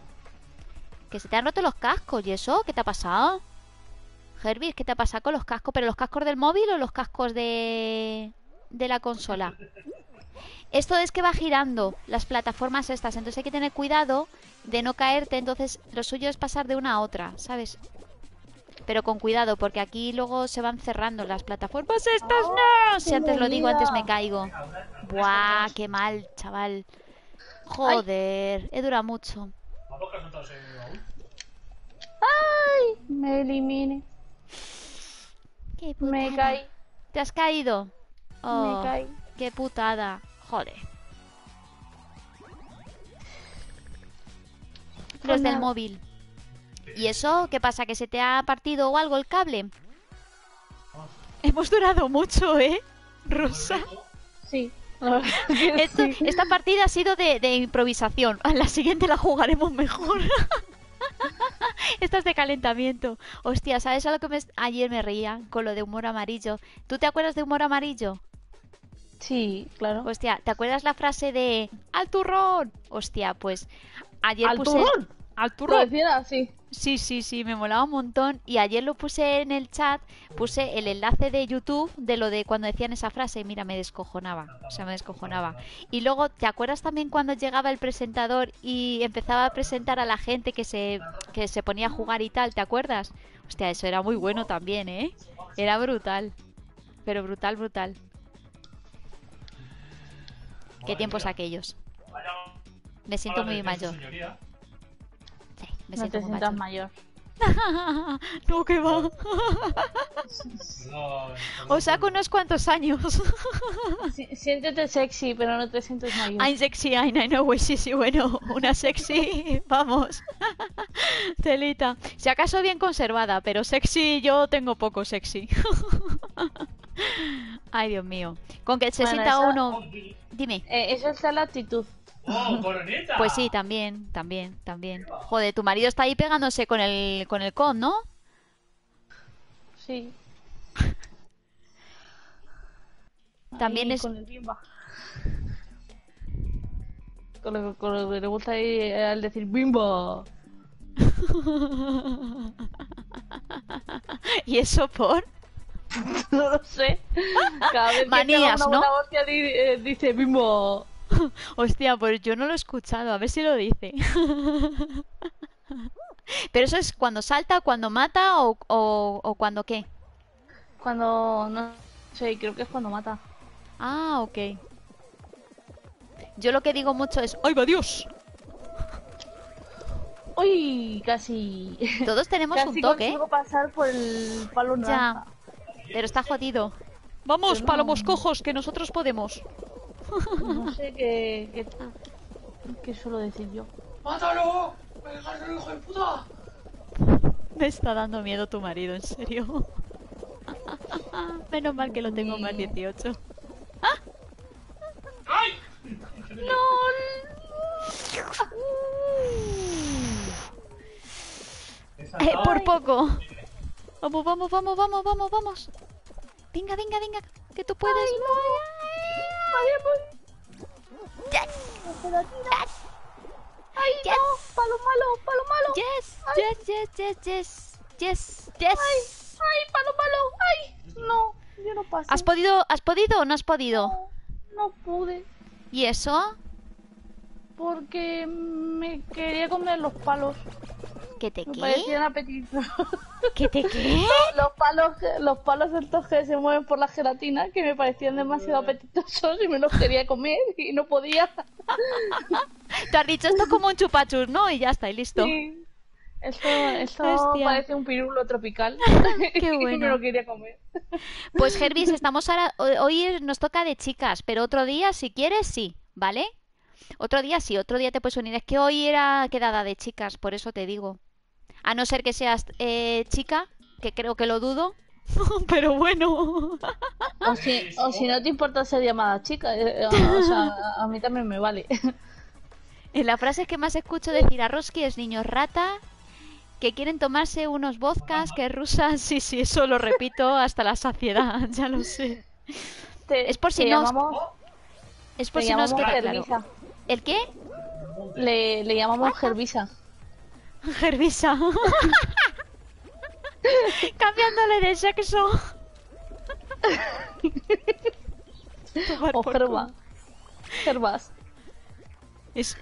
Que se te han roto los cascos. ¿Y eso? ¿Qué te ha pasado? Herbie, ¿qué te ha pasado con los cascos? ¿Pero los cascos del móvil o los cascos de... de la consola? Esto es que va girando las plataformas estas. Entonces hay que tener cuidado de no caerte. Entonces lo suyo es pasar de una a otra, ¿sabes? Pero con cuidado, porque aquí luego se van cerrando las plataformas estas. ¡No! Si antes lo digo, antes me caigo. Buah, qué mal, chaval. Joder, he durado mucho. ¡Ay! Me elimine. Qué Me caí. ¿Te has caído? Oh, Me caí. Qué putada. Joder. Los del móvil. ¿Y eso? ¿Qué pasa? ¿Que se te ha partido o algo el cable? Hemos durado mucho, ¿eh? Rosa. Sí. Esto- esta partida ha sido de, de improvisación. A la siguiente la jugaremos mejor. Esta es de calentamiento. Hostia, ¿sabes a lo que me... ayer me reía con lo de humor amarillo? ¿Tú te acuerdas de humor amarillo? Sí, claro. Hostia, ¿te acuerdas la frase de ¡Al turrón! Hostia, pues ayer ¿Al puse... turrón? ¡Al Lo turrón! decían así. Sí, sí, sí, me molaba un montón. Y ayer lo puse en el chat, puse el enlace de YouTube de lo de cuando decían esa frase. Mira, me descojonaba. O sea, me descojonaba. Y luego, ¿te acuerdas también cuando llegaba el presentador y empezaba a presentar a la gente que se, que se ponía a jugar y tal? ¿Te acuerdas? Hostia, eso era muy bueno también, ¿eh? Era brutal. Pero brutal, brutal. ¿Qué tiempos aquellos? Me siento muy mayor. señoría. Sí, me no siento te muy sientas mayor. mayor. no, que va. Os saco unos cuantos años. Siéntete sexy, pero no te sientes mayor. I'm sexy, I know, sí, sí, bueno, una sexy, vamos. Telita. Si acaso bien conservada, pero sexy yo tengo poco sexy. Ay, Dios mío. Con que se Bueno, sienta esa- uno... Dime. Eh, esa es la actitud. ¡Oh, coronita! Pues sí, también, también, también. Joder, tu marido está ahí pegándose con el, con el con, ¿no? Sí. También Ahí es... Con el bimba. Con lo, con lo que le gusta ahí al decir bimba. ¿Y eso por? No lo sé. Cada vez que Manías, una ¿no? buena hostia eh, dice mismo. Hostia, pues yo no lo he escuchado, a ver si lo dice. Pero eso es cuando salta, cuando mata o, o, o cuando qué. Cuando. No sé, creo que es cuando mata. Ah, ok. Yo lo que digo mucho es ¡Ay, va Dios! Uy, casi. Todos tenemos casi un toque, ¿eh? pasar por el palo Ya. Pero está jodido. Vamos, Pero- palomos cojos, que nosotros podemos. No sé qué. qué, qué suelo decir yo. ¡Mátalo! ¡Me dejas el hijo de puta! Me está dando miedo tu marido, en serio. Menos mal que lo tengo más 18. ¡Ay! Esa Eh, no. por poco. Vamos, vamos, vamos, vamos, vamos, vamos. Venga, venga, venga, que tú puedes. ¡Ay, no! ¡Palo malo! ¡Palo malo! Yes, yes, yes, yes, yes, yes, yes. ¡Ay, palo malo! ¡Ay! No, yo no pasé. ¿Has podido, has podido o no has podido? No, no pude. ¿Y eso? Porque me quería comer los palos. ¿Que te Me qué? parecían apetitosos. ¿Que te qué? los palos, que- los palos estos que se mueven por la gelatina, que me parecían demasiado apetitosos y me los quería comer y no podía. Te has dicho esto es como un chupachus, ¿no? Y ya está, y listo. Sí. Esto, esto parece un pirulo tropical. Qué y bueno. me lo quería comer. Pues Herbis, estamos ahora. ho- Hoy nos toca de chicas, pero otro día, si quieres, sí, ¿vale? Otro día sí, otro día te puedes unir. Es que hoy era quedada de chicas, por eso te digo. A no ser que seas eh, chica, que creo que lo dudo. Pero bueno. O si, o si no te importa ser llamada chica, eh, o sea, a mí también me vale. En las frases que más escucho decir a Roski es niños rata, que quieren tomarse unos vodkas, que rusas. Sí, sí, eso lo repito hasta la saciedad, ya lo sé. Te- Es por si no llamamos, Es por si no os queda claro. ¿El qué? Le, le llamamos Gervisa. Gervisa. Cambiándole de sexo. O por Gerba. Gervas. Es-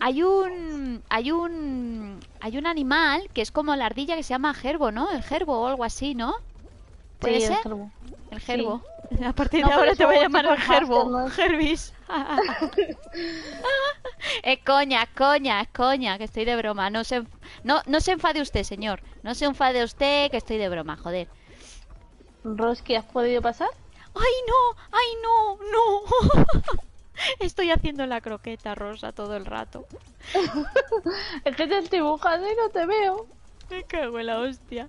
hay un hay un hay un animal que es como la ardilla que se llama gerbo, ¿no? El gerbo o algo así, ¿no? ¿Puede Sí, el gerbo. El gerbo. A partir de ahora te voy a llamar el gerbo. Gervis. es coña, es coña, es coña, que estoy de broma. No se, no, no se enfade usted, señor. No se enfade usted, que estoy de broma, joder. Roski, ¿has podido pasar? ¡Ay, no! ¡Ay, no! ¡No! Estoy haciendo la croqueta rosa todo el rato. Es que te buscando y no te veo. Me cago en la hostia.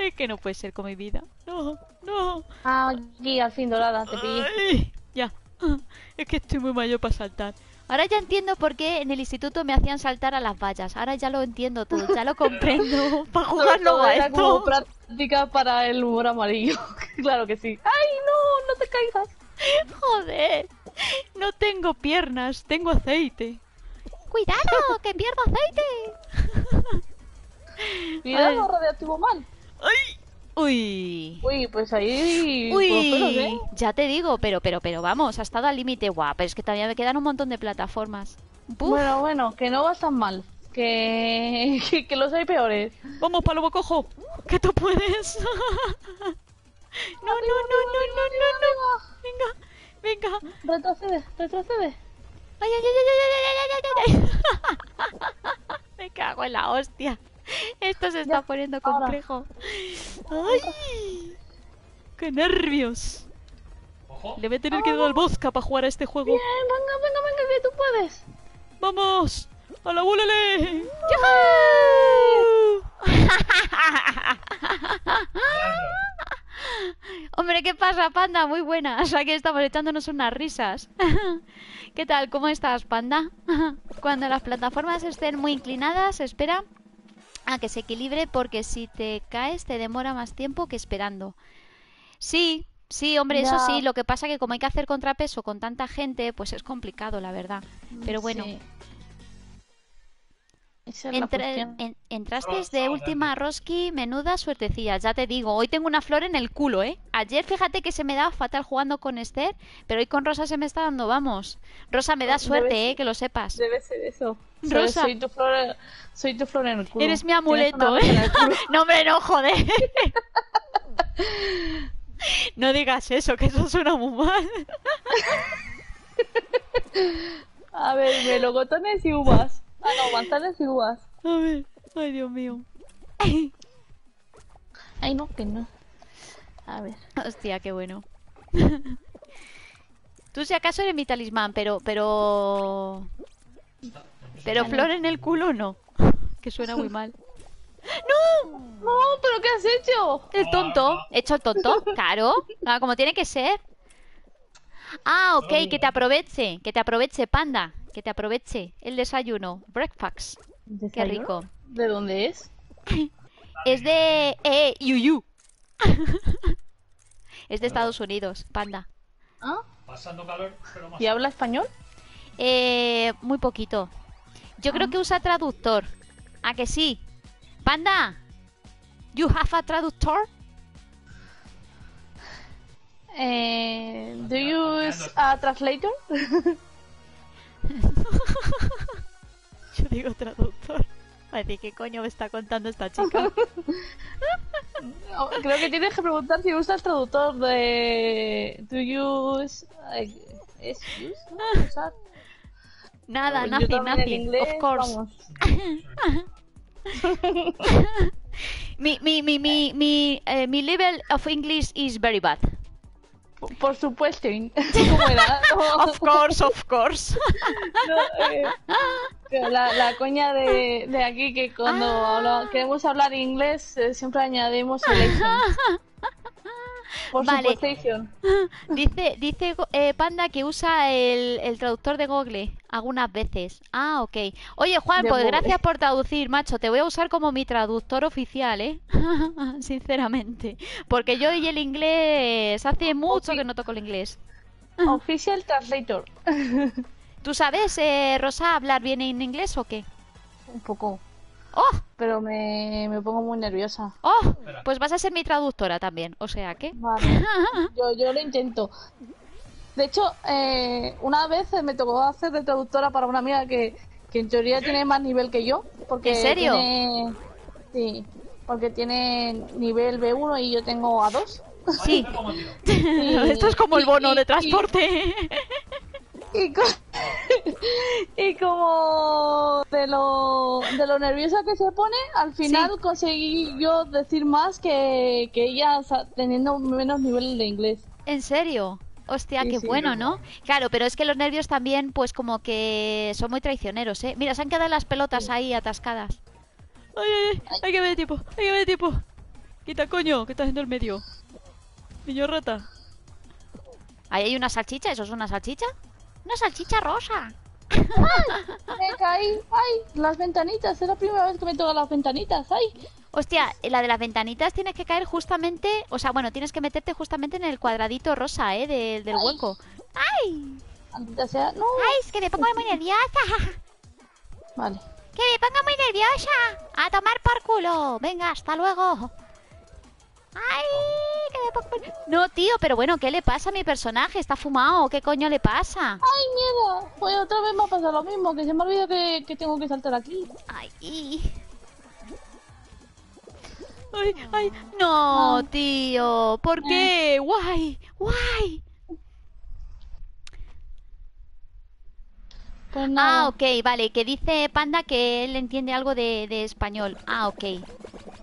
Es que no puede ser con mi vida. No, no. Ah, aquí, al fin, dorada, te pillé. Ay, ya. Es que estoy muy mayor para saltar. Ahora ya entiendo por qué en el instituto me hacían saltar a las vallas. Ahora ya lo entiendo todo, ya lo comprendo. Para jugar Todo luego a era como esto. práctica para el humor amarillo. claro que sí. ¡Ay, no! ¡No te caigas! Joder. No tengo piernas, tengo aceite. ¡Cuidado, que pierdo aceite! Cuidado, radioactivo mal. ¡Ay! Uy. Uy, pues ahí... Uy, pelos, ya te digo, pero, pero, pero vamos, ha estado al límite, guau, pero es que todavía me quedan un montón de plataformas. Buf. Bueno, bueno, que no vas tan mal. Que, que, que los hay peores. Vamos, palomo cojo, que tú puedes. no, no, no, no, no, no, no. Venga, venga. Retrocede, retrocede. Ay, ay, ay, ay, ay, ay, ay, ay, ay, ay. Me cago en la hostia. Esto se está Ya, poniendo ahora. complejo. Ay, qué nervios. Ojo. Le voy a tener que dar al vodka para jugar a este juego. Bien, venga, venga, venga, que tú puedes. ¡Vamos! ¡A la bulele! Hombre, ¿qué pasa, panda? Muy buenas. Aquí estamos echándonos unas risas. ¿Qué tal? ¿Cómo estás, panda? Cuando las plataformas estén muy inclinadas, espera a que se equilibre porque si te caes te demora más tiempo que esperando. Sí, sí, hombre, eso sí. Lo que pasa que como hay que hacer contrapeso con tanta gente, pues es complicado, la verdad. Pero bueno, Sí. Esa es la Entre- cuestión. en- entraste Rosa, de última, Roski, menuda suertecilla, ya te digo. Hoy tengo una flor en el culo, ¿eh? Ayer fíjate que se me daba fatal jugando con Esther, pero hoy con Rosa se me está dando, vamos. Rosa me da suerte, ¿eh? Que lo sepas. Debe ser eso. Soy- Rosa. Soy tu flor, soy tu flor en el culo. Eres mi amuleto, ¿eh? No, hombre, no, joder. No digas eso, que eso suena muy mal. A ver, melocotones y uvas. Ah, no, manzanas y uvas. A ver, ay, Dios mío. Ay, no, que no. A ver. Hostia, qué bueno. Tú si acaso eres mi talismán, pero, pero... Pero flor en el culo no. Que suena muy mal. ¡No! No, pero ¿qué has hecho? El tonto. ¿He hecho el tonto? Claro. Ah, como tiene que ser. Ah, ok, que te aproveche. Que te aproveche, panda. Que te aproveche el desayuno. Breakfast. Qué rico. ¿De dónde es? Es de... Eh, Yuyu. es de Estados Unidos, panda. ¿Ah? Pasando calor, pero más. ¿Y habla español? Eh, muy poquito. Yo creo que usa traductor. ¿A que sí? Panda, you have a traductor? Eh, ¿Do you use a translator? Yo digo traductor. A decir, ¿qué coño me está contando esta chica? No, Creo que tienes que preguntar si usas traductor de... ¿Do you use... ¿Es use? ¿No? ¿Usar? Nada, Yo nothing, nothing. inglés, of course. Mi, mi, mi, mi, mi, eh, mi level of English is very bad. Por- supuesto. ¿Cómo era? Of course, of course. no, eh, la, la coña de, de aquí que cuando Ah. queremos hablar inglés eh, siempre añadimos el accent. Por Vale. Dice, dice eh, Panda que usa el, el traductor de Google algunas veces. Ah, ok. Oye, Juan, De pues Google. gracias por traducir, macho. Te voy a usar como mi traductor oficial, ¿eh? Sinceramente. Porque yo y el inglés hace mucho que no toco el inglés. Official translator. ¿Tú sabes, eh, Rosa, hablar bien en inglés o qué? Un poco. Pero me, me pongo muy nerviosa. ¡Oh! Pues vas a ser mi traductora también. O sea que... Vale. Yo, yo lo intento. De hecho, eh, una vez me tocó hacer de traductora para una amiga que, que en teoría tiene más nivel que yo. Porque ¿En serio? Tiene, sí, porque tiene nivel B1 y yo tengo A2. Sí. Esto es como el bono y- de y- transporte. Y, co- y como de lo, de lo nerviosa que se pone, al final conseguí yo decir más que, que ella o sea, teniendo menos nivel de inglés. ¿En serio? Hostia, Sí, qué sí. bueno, ¿no? Claro, pero es que los nervios también, pues como que son muy traicioneros, ¿eh? Mira, se han quedado las pelotas ahí atascadas. Ay, ay, ay, hay que ver tipo, hay que ver tipo. Quita, coño, que estás haciendo el medio. Niño rata. Ahí hay una salchicha, ¿eso es una salchicha? Una salchicha rosa. Me caí, ay, las ventanitas, es la primera vez que me tocan las ventanitas, ay. Hostia, la de las ventanitas tienes que caer justamente, o sea, bueno, tienes que meterte justamente en el cuadradito rosa, ¿eh? Del, del Ay. hueco. ¡Ay! Sea, no. ¡Ay, es que me pongo muy nerviosa! Vale. ¡Que me pongo muy nerviosa! ¡A tomar por culo! Venga, hasta luego. ¡Ay! Que me pongo No, tío, pero bueno, ¿qué le pasa a mi personaje? ¿Está fumado? ¿Qué coño le pasa? Ay, miedo. Pues otra vez me ha pasado lo mismo, que se me ha olvidado que, que tengo que saltar aquí. ¡Ay! ¡Ay, ay! No, tío. ¿Por qué? ¡Guay! ¡Guay! Pues. Ah, ok, vale, que dice Panda que él entiende algo de, de español. Ah, ok.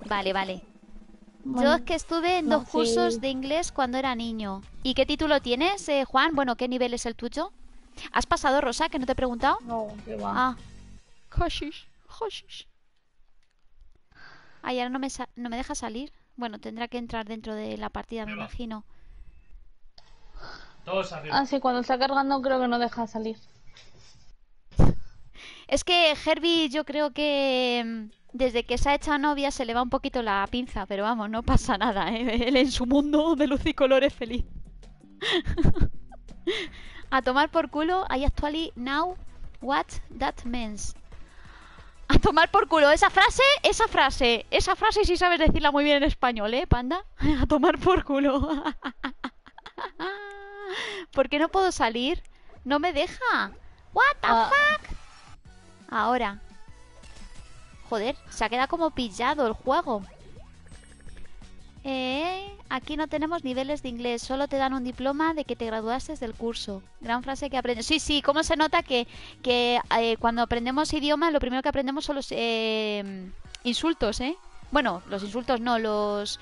Vale, vale. Yo es que estuve en no, dos cursos sí. de inglés cuando era niño. ¿Y qué título tienes, eh, Juan? Bueno, ¿qué nivel es el tuyo? ¿Has pasado, Rosa, que no te he preguntado? No, que va. Ah. Hashish, hashish. Ay, ahora no me, sa- no me deja salir. Bueno, tendrá que entrar dentro de la partida, me imagino. Todos arriba. Ah, sí, cuando está cargando creo que no deja salir. Es que Herbie yo creo que mm, desde que se ha hecho novia se le va un poquito la pinza, pero vamos, no pasa nada, ¿eh? Él en su mundo de luz y colores feliz. A tomar por culo, I actually know what that means. A tomar por culo. Esa frase, esa frase, esa frase sí sabes decirla muy bien en español, ¿eh, panda? A tomar por culo. ¿Por qué no puedo salir? No me deja. What the Ah. fuck? Ahora. Joder, se ha quedado como pillado el juego. Eh, aquí no tenemos niveles de inglés, solo te dan un diploma de que te graduaste del curso. Gran frase que aprendes. Sí, sí, ¿cómo se nota que, que eh, cuando aprendemos idiomas lo primero que aprendemos son los eh, insultos, ¿eh? Bueno, los insultos no, los...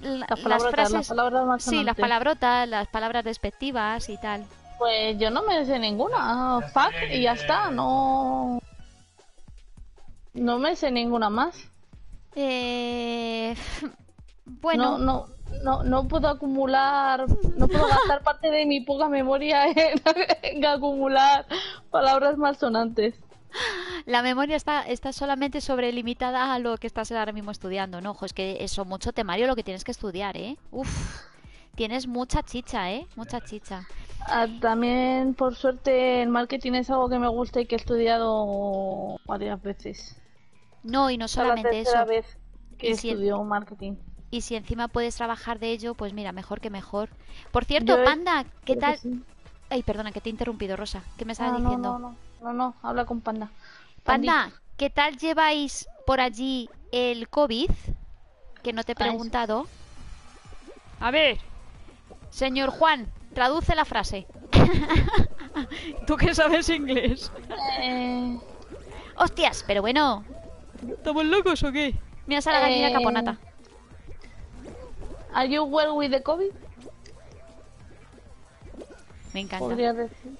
la- Las palabrotas, las palabras más Sí, las palabrotas, las palabras despectivas y tal. Pues yo no me sé ninguna. Fuck y ya está. No. No me sé ninguna más. Eh, bueno, No, no, no, no puedo acumular. No puedo gastar parte de mi poca memoria en, en acumular palabras malsonantes. la memoria está, está solamente sobre limitada a lo que estás ahora mismo estudiando, ¿no? Ojo, es que eso mucho temario lo que tienes que estudiar, ¿eh? Uf, tienes mucha chicha, ¿eh? Mucha chicha. Ah, también, por suerte, el marketing es algo que me gusta y que he estudiado varias veces. No, y no Esta es la solamente eso. vez que Y si- estudio marketing. Y si encima puedes trabajar de ello, pues mira, mejor que mejor. Por cierto, Yo Panda, ¿qué que tal? sí. Ay, perdona, que te he interrumpido, Rosa. ¿Qué me estabas Ah, no, diciendo? no, no, no, no, habla con Panda. Panda, ¿qué tal lleváis por allí el COVID? Que no te he Ah, preguntado. A ver, señor Juan, traduce la frase. ¿Tú que sabes inglés? Eh, Hostias, pero bueno. ¿Estamos locos o qué? Mira esa la gallina Eh, caponata. ¿Are you well with the COVID? Me encanta.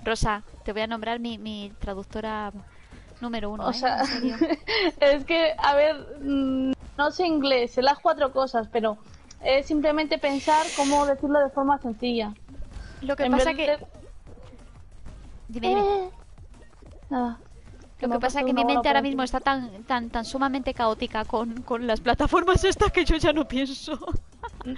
Rosa, te voy a nombrar mi, mi traductora número uno. O ¿eh? sea, es que, a ver, mm, no sé inglés, sé las cuatro cosas, pero es simplemente pensar cómo decirlo de forma sencilla. Lo que En pasa que... de- Dime, dime. Eh, Nada. Lo que pasa es que mi mente ahora mismo está tan, tan, tan sumamente caótica con, con las plataformas estas que yo ya no pienso.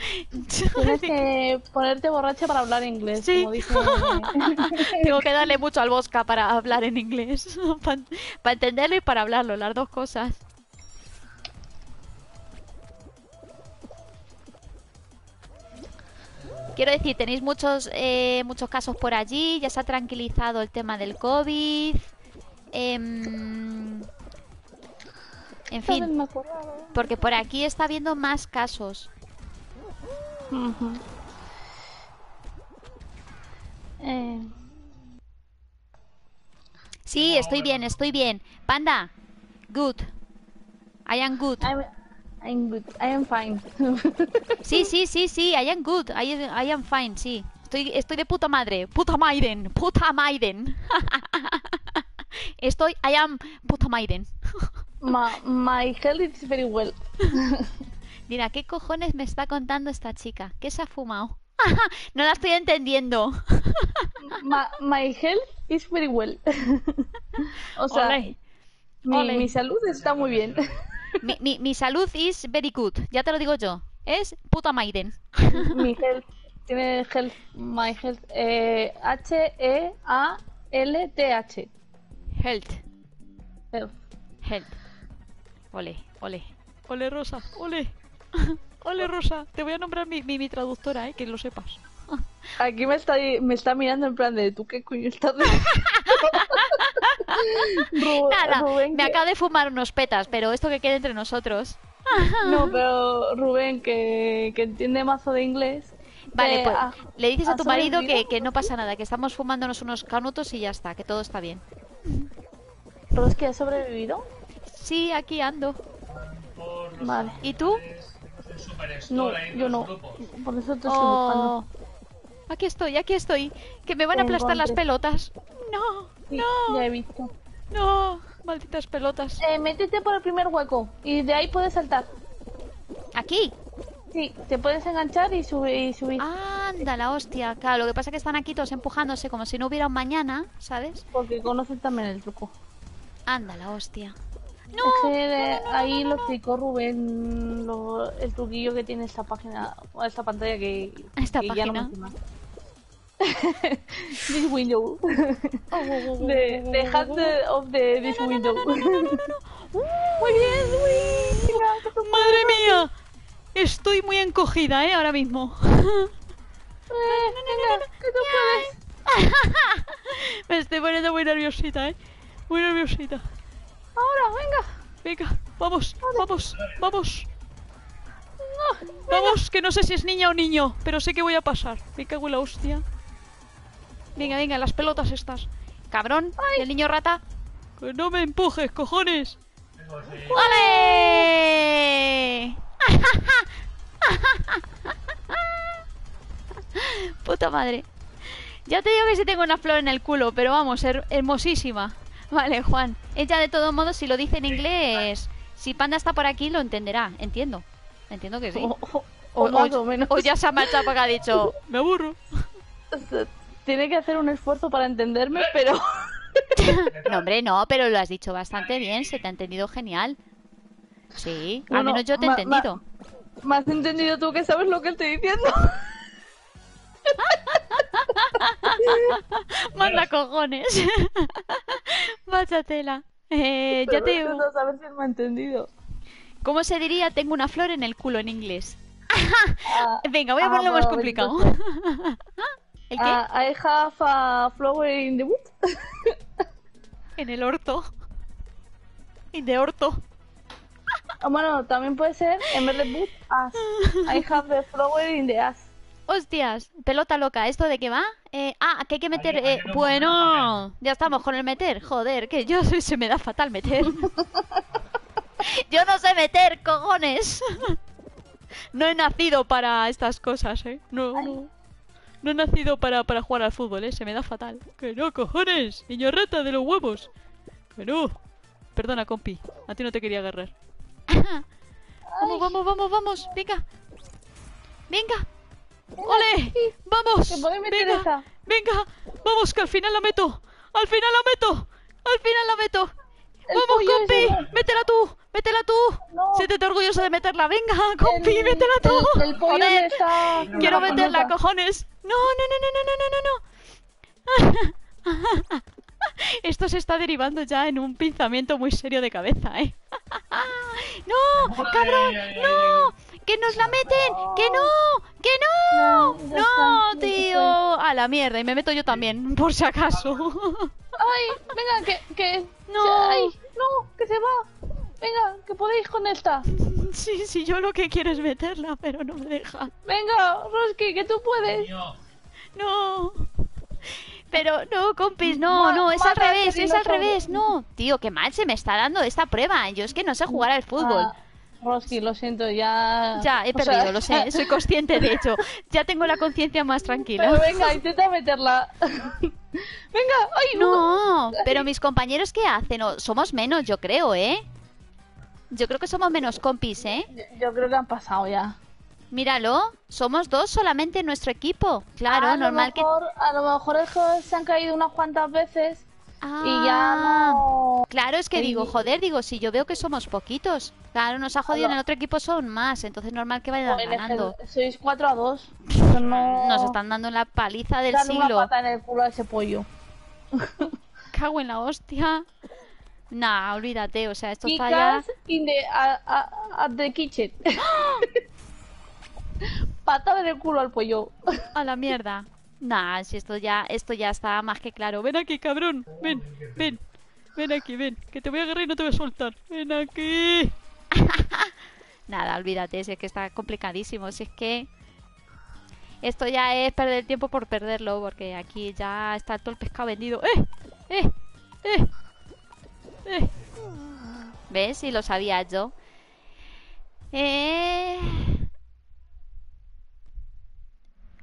Tienes que ponerte borracha para hablar inglés, Sí. como dice... Tengo que darle mucho al Bosca para hablar en inglés. para entenderlo y para hablarlo, las dos cosas. Quiero decir, tenéis muchos eh, muchos casos por allí, ya se ha tranquilizado el tema del COVID. em, en fin, acordaba. porque por aquí está habiendo más casos. Eh, Sí, estoy bien, estoy bien. Panda, good. I am good. I'm, I'm good. I am fine. Sí, sí, sí, sí, I am good. I, I am fine, sí. Estoy, estoy de puta madre. Puta Maiden. Puta Maiden. Estoy, I am puta Maiden. my, my health is very well. Mira, ¿qué cojones me está contando esta chica? ¿Qué se ha fumado? no la estoy entendiendo. My, my health is very well. o sea, mi, mi salud está muy bien. Mi, mi, mi salud is very good. Ya te lo digo yo. Es puta Maiden. mi health tiene health, my health, eh, H E A L T H. Health. Health. Health. Ole, ole. Ole, Rosa, ole. Ole, Rosa. Te voy a nombrar mi, mi, mi traductora, eh, que lo sepas. Aquí me está, me está mirando en plan de tú qué coño estás diciendo?" Ru- Nada, Rubén, me que- acabo de fumar unos petas, pero esto que quede entre nosotros. No, pero Rubén, que, que entiende mazo de inglés. Vale, que pues le dices a tu marido que, que no pasa nada, que estamos fumándonos unos canutos y ya está, que todo está bien. ¿Rubén que ha sobrevivido? Sí, aquí ando. Vale. ¿Y tú? No, yo no. grupos. Por eso te estoy buscando. Aquí estoy, aquí estoy. Que me van a aplastar las pelotas. No, Sí, no, ya he visto. no, malditas pelotas. Eh, métete por el primer hueco y de ahí puedes saltar. Aquí. Sí, te puedes enganchar y subir. Y subir Anda, la hostia. Claro, lo que pasa es que están aquí todos empujándose como si no hubiera un mañana, ¿sabes? Porque conocen también el truco. Anda, la hostia. Es que de- ahí lo explicó Rubén lo- el truquillo que tiene esta página, o esta pantalla que, Esta que no página. this window. the, the hand of the this window. Muy bien, Madre mía. Estoy muy encogida, ¿eh? Ahora mismo. Me estoy poniendo muy nerviosita, ¿eh? Muy nerviosita. Ahora, venga. Venga, vamos, vamos, vamos. Vamos, que no sé si es niña o niño, pero sé que voy a pasar. Me cago en la hostia. Venga, venga, las pelotas estas. Cabrón, ¿y el niño rata. Que no me empujes, cojones. ¡Ole! Puta madre. Ya te digo que sí tengo una flor en el culo, pero vamos, her- hermosísima. Vale, Juan. Ella de todos modos, si lo dice en inglés, si Panda está por aquí, lo entenderá. Entiendo. Entiendo que sí. O, o- o más o menos. o ya se ha marchado porque ha dicho, me aburro. Tiene que hacer un esfuerzo para entenderme, pero... No, hombre, no, pero lo has dicho bastante bien, se te ha entendido genial. Sí, al Bueno, menos yo te he entendido. ¿Me has entendido tú que sabes lo que estoy diciendo? Manda cojones. Vaya tela. Eh, ya te digo. No saber si me ha entendido. ¿Cómo se diría tengo una flor en el culo en inglés? Ah, Venga, voy a ah, ponerlo más bueno, complicado. Entonces, ¿El qué? I have a flower in the wood. En el orto. En de orto. Ah, bueno, también puede ser, en vez de boot, ass. I have the flower in the ass. Hostias, pelota loca, ¿esto de qué va? Eh, ah, que hay que meter... Eh, bueno, ya estamos con el meter. Joder, que yo soy- se me da fatal meter. yo no sé meter, cojones. no he nacido para estas cosas, ¿eh? No, no. No he nacido para, para jugar al fútbol, ¿eh? Se me da fatal. Que no, cojones. Niño rata de los huevos. Que no. Perdona, compi. A ti no te quería agarrar. vamos, vamos, vamos, vamos. Venga. Venga. ¡Ole! ¡Vamos! ¿Te puedes meter venga, venga, vamos, que al final la meto. Al final la meto. Al final la meto. ¡Vamos, compi! ¡Métela tú! ¡Métela tú! No. Siéntete orgulloso de meterla. ¡Venga, compi! El- ¡Métela tú! El, el pollo Joder, le está... Quiero la meterla, cojones. No, no, no, no, no, no, no, no. Esto se está derivando ya en un pinzamiento muy serio de cabeza, ¿eh? ¡No! ¡Cabrón! ¡No! ¡Que nos la meten! ¡Que no! ¡Que no! No, ya ¡No, está, ya tío! A la mierda, y me meto yo también, por si acaso. ¡Ay! Venga, que... que No. ¡No! ¡Que se va! Venga, que podéis con esta. Sí, sí, yo lo que quiero es meterla, pero no me deja. Venga, Roski, que tú puedes. No. Pero no, compis, no, Ma- no, es al revés, es al revés, no. Tío, qué mal se me está dando esta prueba. Yo es que no sé jugar al fútbol. Ah, Roski, lo siento, ya... Ya, he o sea, perdido, lo sé, soy consciente de hecho. Ya tengo la conciencia más Pero tranquila. venga, intenta meterla. venga, ay, No, pero mis compañeros, ¿qué hacen? O- somos menos, yo creo, ¿eh? Yo creo que somos menos compis, ¿eh? Yo, creo que han pasado ya. Míralo, somos dos solamente en nuestro equipo. Claro, a normal mejor, A lo mejor es que se han caído unas cuantas veces que... y ya Ah. no... Claro, es que Sí. digo, joder, digo, si yo veo que somos poquitos. Claro, nos ha jodido en el otro equipo son más, entonces normal que vayan que ganando. Sois 4 a 2. No... Nos están dando la paliza del Dale una siglo. pata en el culo a ese pollo. Cago en la hostia. Nah, olvídate, o sea, esto está ya... In the, at the kitchen. Patada en el culo al pollo. A la mierda. Nah, si esto ya, esto ya está más que claro. Ven aquí, cabrón. Ven, ven. Ven aquí, ven. Que te voy a agarrar y no te voy a soltar. Ven aquí. Nada, olvídate, si es que está complicadísimo. Si es que esto ya es perder tiempo por perderlo, porque aquí ya está todo el pescado vendido. ¡Eh! ¡Eh! ¡Eh! ¡Eh! ¿Ves? Si lo sabía yo. Eh...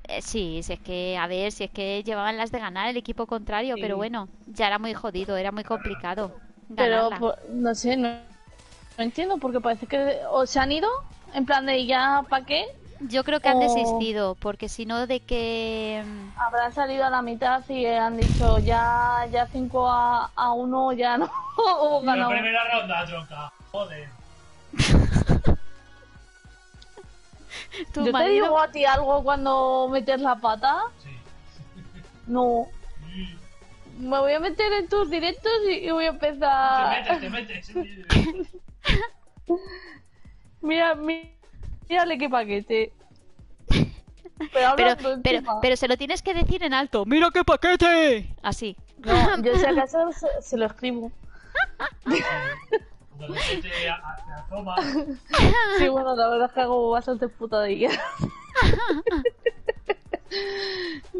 Eh, sí, si es que, a ver, si es que llevaban las de ganar el equipo contrario, Sí. pero bueno, ya era muy jodido, era muy complicado. Pero ganarla. por- no sé, no, no entiendo porque parece que o se han ido en plan de ya para qué Yo creo que han o- desistido, porque si no, de que. mm, habrán salido a la mitad y han dicho ya ya 5 a, a 1 ya no hemos la primera ronda, tronca. Joder. Tu Yo te marido. digo a ti algo cuando metes la pata. Sí. No. Me voy a meter en tus directos y, voy a Te empezar. metes, te metes. Mira, mi- mírale qué paquete. Pero Pero, pero, pero se lo tienes que decir en alto. ¡Mira qué paquete! Así. No, yo si acaso se, se lo escribo. Sí, bueno, la verdad es que hago bastante putadillas.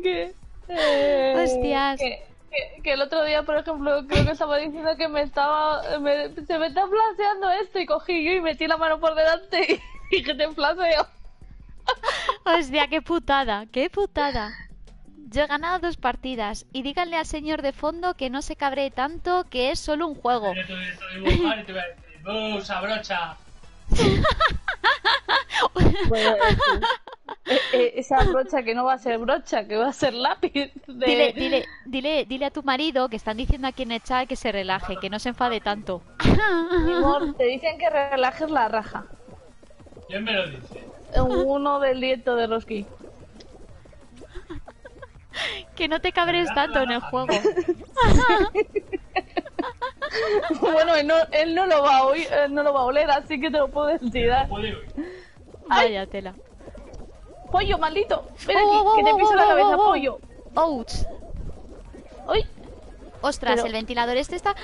que, eh, Hostias. Que, que- que el otro día, por ejemplo, creo que estaba diciendo que me estaba. me- se me está flaseando esto y cogí yo y metí la mano por delante y, que te flaseo. Hostia, qué putada, qué putada. Yo he ganado dos partidas y díganle al señor de fondo que no se cabree tanto, que es solo un juego. Yo te voy a dibujar y te voy a decir, ¡Bú, sabrocha! Bueno, eh, eh, esa brocha que no va a ser brocha, que va a ser lápiz. De... Dile, dile, dile, dile a tu marido que están diciendo aquí en el chat que se relaje, que no se enfade tanto. Mi amor, te dicen que relajes la raja. ¿Quién me lo dice? Uno del dieto de Roski. Que no te cabres tanto en el juego. Bueno, él no, él no lo va a oír, él no lo va a oler, así que te lo puedo decir. Vaya tela. Pollo, maldito. Ven Oh, aquí, oh, que te oh, piso oh, la oh, cabeza, oh, oh. pollo. Ouch. ¡Uy! Ostras, Pero- el ventilador este está...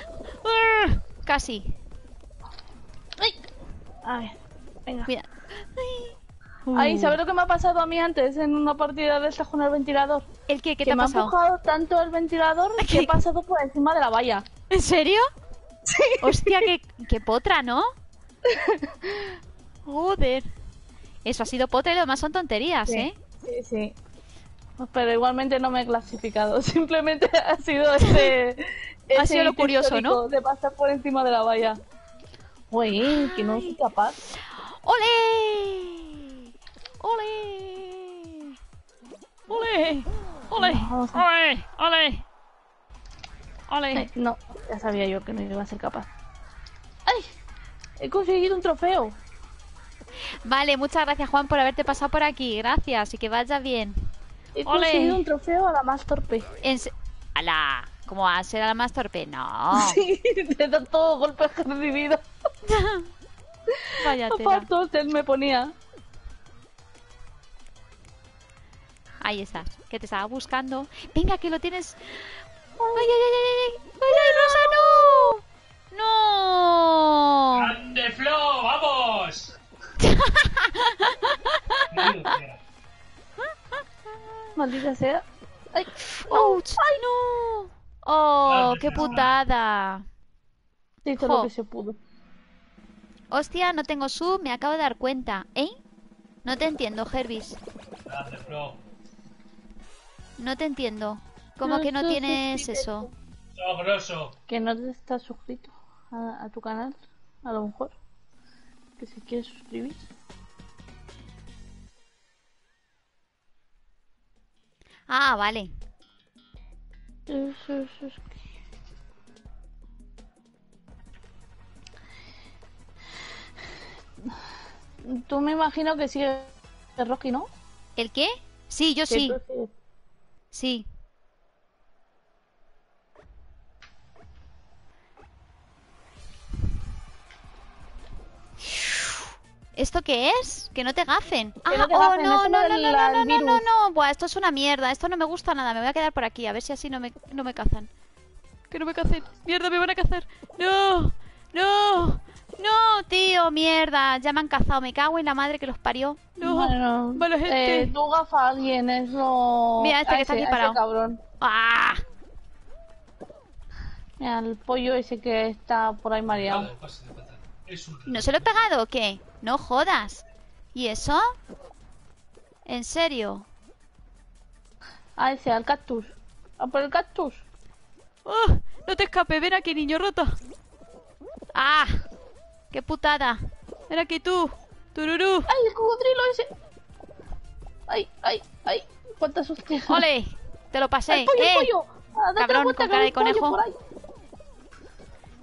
Casi. ¡Ay! A ver, venga. Mira. Ay, Uh. ¿sabes lo que me ha pasado a mí antes en una partida de estas con el ventilador? ¿El qué? ¿Qué que te ha me ha pasado? empujado tanto el ventilador que he pasado por encima de la valla. ¿En serio? Hostia, qué, qué potra, ¿no? Joder. Eso ha sido potra y lo demás son tonterías, Sí. ¿eh? Sí, sí. Pero igualmente no me he clasificado. Simplemente ha sido ese. Ha ese sido lo curioso, ¿no? De pasar por encima de la valla. Uy, que no soy capaz. ¡Ole! ¡Ole! ¡Ole! ¡Ole! A- ¡Ole! ¡Ole! ¡Ole! No, ya sabía yo que no iba a ser capaz. ¡Ay! He conseguido un trofeo. Vale, muchas gracias Juan por haberte pasado por aquí. Gracias y que vaya bien. He ¡Ole! conseguido un trofeo a la más torpe. En se- ¡Hala! ¿Cómo va a ser la más torpe? No. Sí, de tantos golpes que he recibido. Vaya tela. Aparte, él me ponía. Ahí estás. Que te estaba buscando. Venga, que lo tienes. ¡Ay, ay, ay, ay! ¡Ay, ay, Rosa, no! ¡No! ¡Grande Flo! ¡Vamos! Maldita sea. ¡Ay! ¡Ouch! ¡Ay, no! ¡Oh, qué putada! Hizo lo que se pudo. Hostia, no tengo sub, me acabo de dar cuenta. ¿Eh? No te entiendo, Hervis. No te entiendo. ¿Cómo No que no tienes suscrito. eso? ¡Sabroso! Que no te estás suscrito a, a tu canal. A lo mejor. Que si quieres suscribir. Ah, vale. Eso, eso es Tú me imagino que sigues Rocky, ¿no? ¿El qué? Sí, yo sí. Sí. ¿Esto qué es? Que no te gafen. Que Ah, no te oh, gafen, no, no, no, no, no, no, no, no, no. Buah, esto es una mierda. Esto no me gusta nada. Me voy a quedar por aquí. A ver si así no me, no me cazan. Que no me cacen. Mierda, me van a cazar. No, no, no, tío, mierda. Ya me han cazado. Me cago en la madre que los parió. No. Bueno, Mala gente. eh, tú gafa a alguien, es lo... Mira, este a que está aquí a parado. cabrón. ¡Ah! Mira, el pollo ese que está por ahí mareado. ¿No se lo he pegado o qué? No jodas. ¿Y eso? ¿En serio? Ah, ese, al cactus. Ah, por el cactus. ¡Oh! No te escapes, ven aquí, niño rota. ¡Ah! ¡Qué putada! Ven aquí tú, tururú. ¡Ay, el cocodrilo ese! ¡Ay, ay, ay! ¿Cuántas hostias? ¡Ole! Te lo pasé. ¡Ay, pollo, ¡Eh! pollo! Ah, Cabrón, vuelta, con cara de conejo.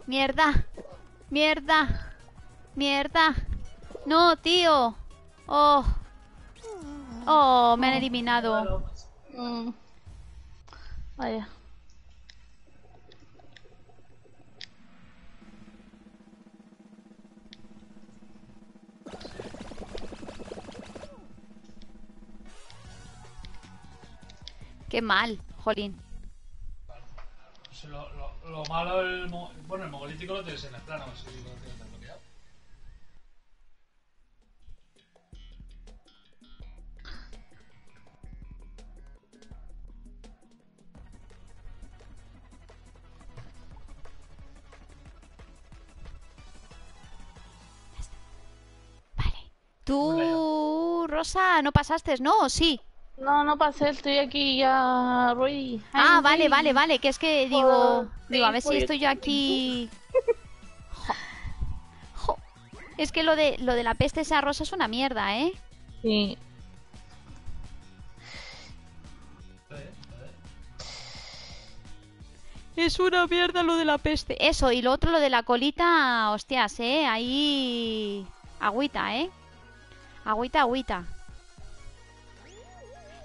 ¡Mierda! ¡Mierda! ¡Mierda! ¡No, tío! ¡Oh! ¡Oh! Me han eliminado. Mm. Vaya. Qué mal, jolín. Pues lo, lo, lo malo, el, bueno, el mogolítico lo tienes en el plano, si lo tienes desbloqueado. Vale. Tú, Rosa, no pasaste, ¿no? ¿O sí? No, no pasé, estoy aquí ya, Roy. Ah, vale, vale, vale, que es que digo, digo, a ver si estoy yo aquí. Jo. Jo. Es que lo de lo de la peste esa rosa es una mierda, ¿eh? Sí. Es una mierda lo de la peste. Eso, y lo otro, lo de la colita, hostias, ¿eh? Ahí... Agüita, ¿eh? Agüita, agüita.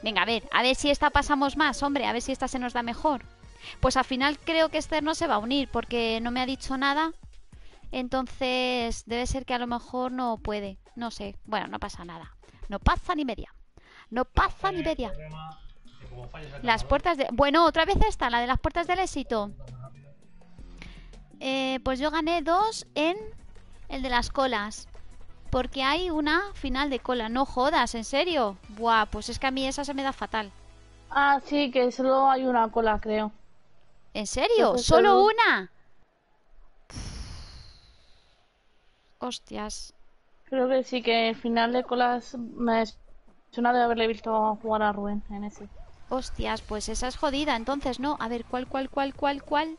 Venga, a ver, a ver si esta pasamos más, hombre, a ver si esta se nos da mejor. Pues al final creo que Esther no se va a unir porque no me ha dicho nada. Entonces debe ser que a lo mejor no puede. No sé. Bueno, no pasa nada. No pasa ni media. No pasa ni media. Las puertas de... Bueno, otra vez esta, la de las puertas del éxito. Eh, pues yo gané dos en el de las colas. Porque hay una final de cola. No jodas, ¿en serio? Buah, pues es que a mí esa se me da fatal. Ah, sí, que solo hay una cola, creo. ¿En serio? Pues ¿Solo solo- una? Hostias. Creo que sí, que el final de colas me suena de haberle visto jugar a Rubén en ese. Hostias, pues esa es jodida. Entonces, no. A ver, ¿cuál, cuál, cuál, cuál, cuál?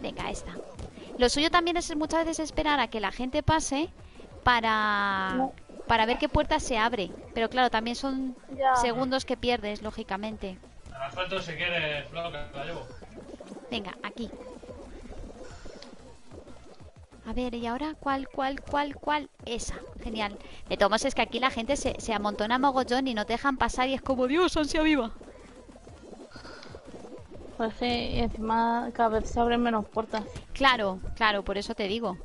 Venga, esta. Lo suyo también es muchas veces esperar a que la gente pase para, No. para ver qué puerta se abre. Pero claro, también son Ya. segundos que pierdes, lógicamente. Me la suelto si quieres, Flo, que te la llevo. Venga, aquí. A ver, ¿y ahora cuál, cuál, cuál, cuál? Esa. Genial. De todos es que aquí la gente se, se amontona mogollón y no te dejan pasar y es como, Dios, ansia viva. Pues encima cada vez se abren menos puertas. Claro, claro, por eso te digo.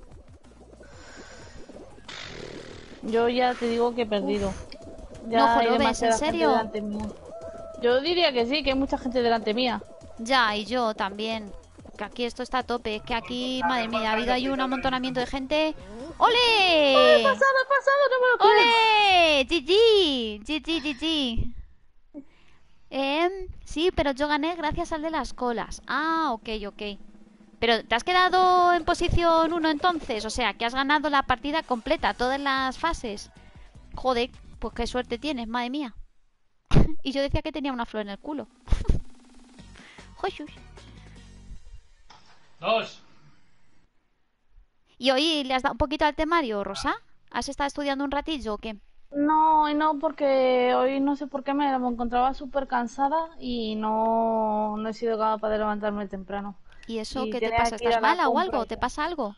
Yo ya te digo que he perdido. No Ya jorobes, demasiada ¿en serio? Yo diría que sí, que hay mucha gente delante mía. Ya, y yo también. Que aquí esto está a tope. Es que aquí, madre mía, ha habido ahí un amontonamiento de gente. ¡Ole! ¡Pasado, pasado! ¡No me lo creo! ¡Ole! ¡GG! ¡GG, GG! Em, sí, pero yo gané gracias al de las colas. Ah, ok, ok. Pero te has quedado en posición 1 entonces, o sea, que has ganado la partida completa, todas las fases. Joder, pues qué suerte tienes, madre mía. y yo decía que tenía una flor en el culo. Dos. ¿Y hoy le has dado un poquito al temario, Rosa? ¿Has estado estudiando un ratillo o qué? No, y no, porque hoy no sé por qué me encontraba súper cansada y no, no he sido capaz de levantarme temprano. ¿Y eso Y qué te pasa? ¿Estás mala o algo? ¿Te pasa algo?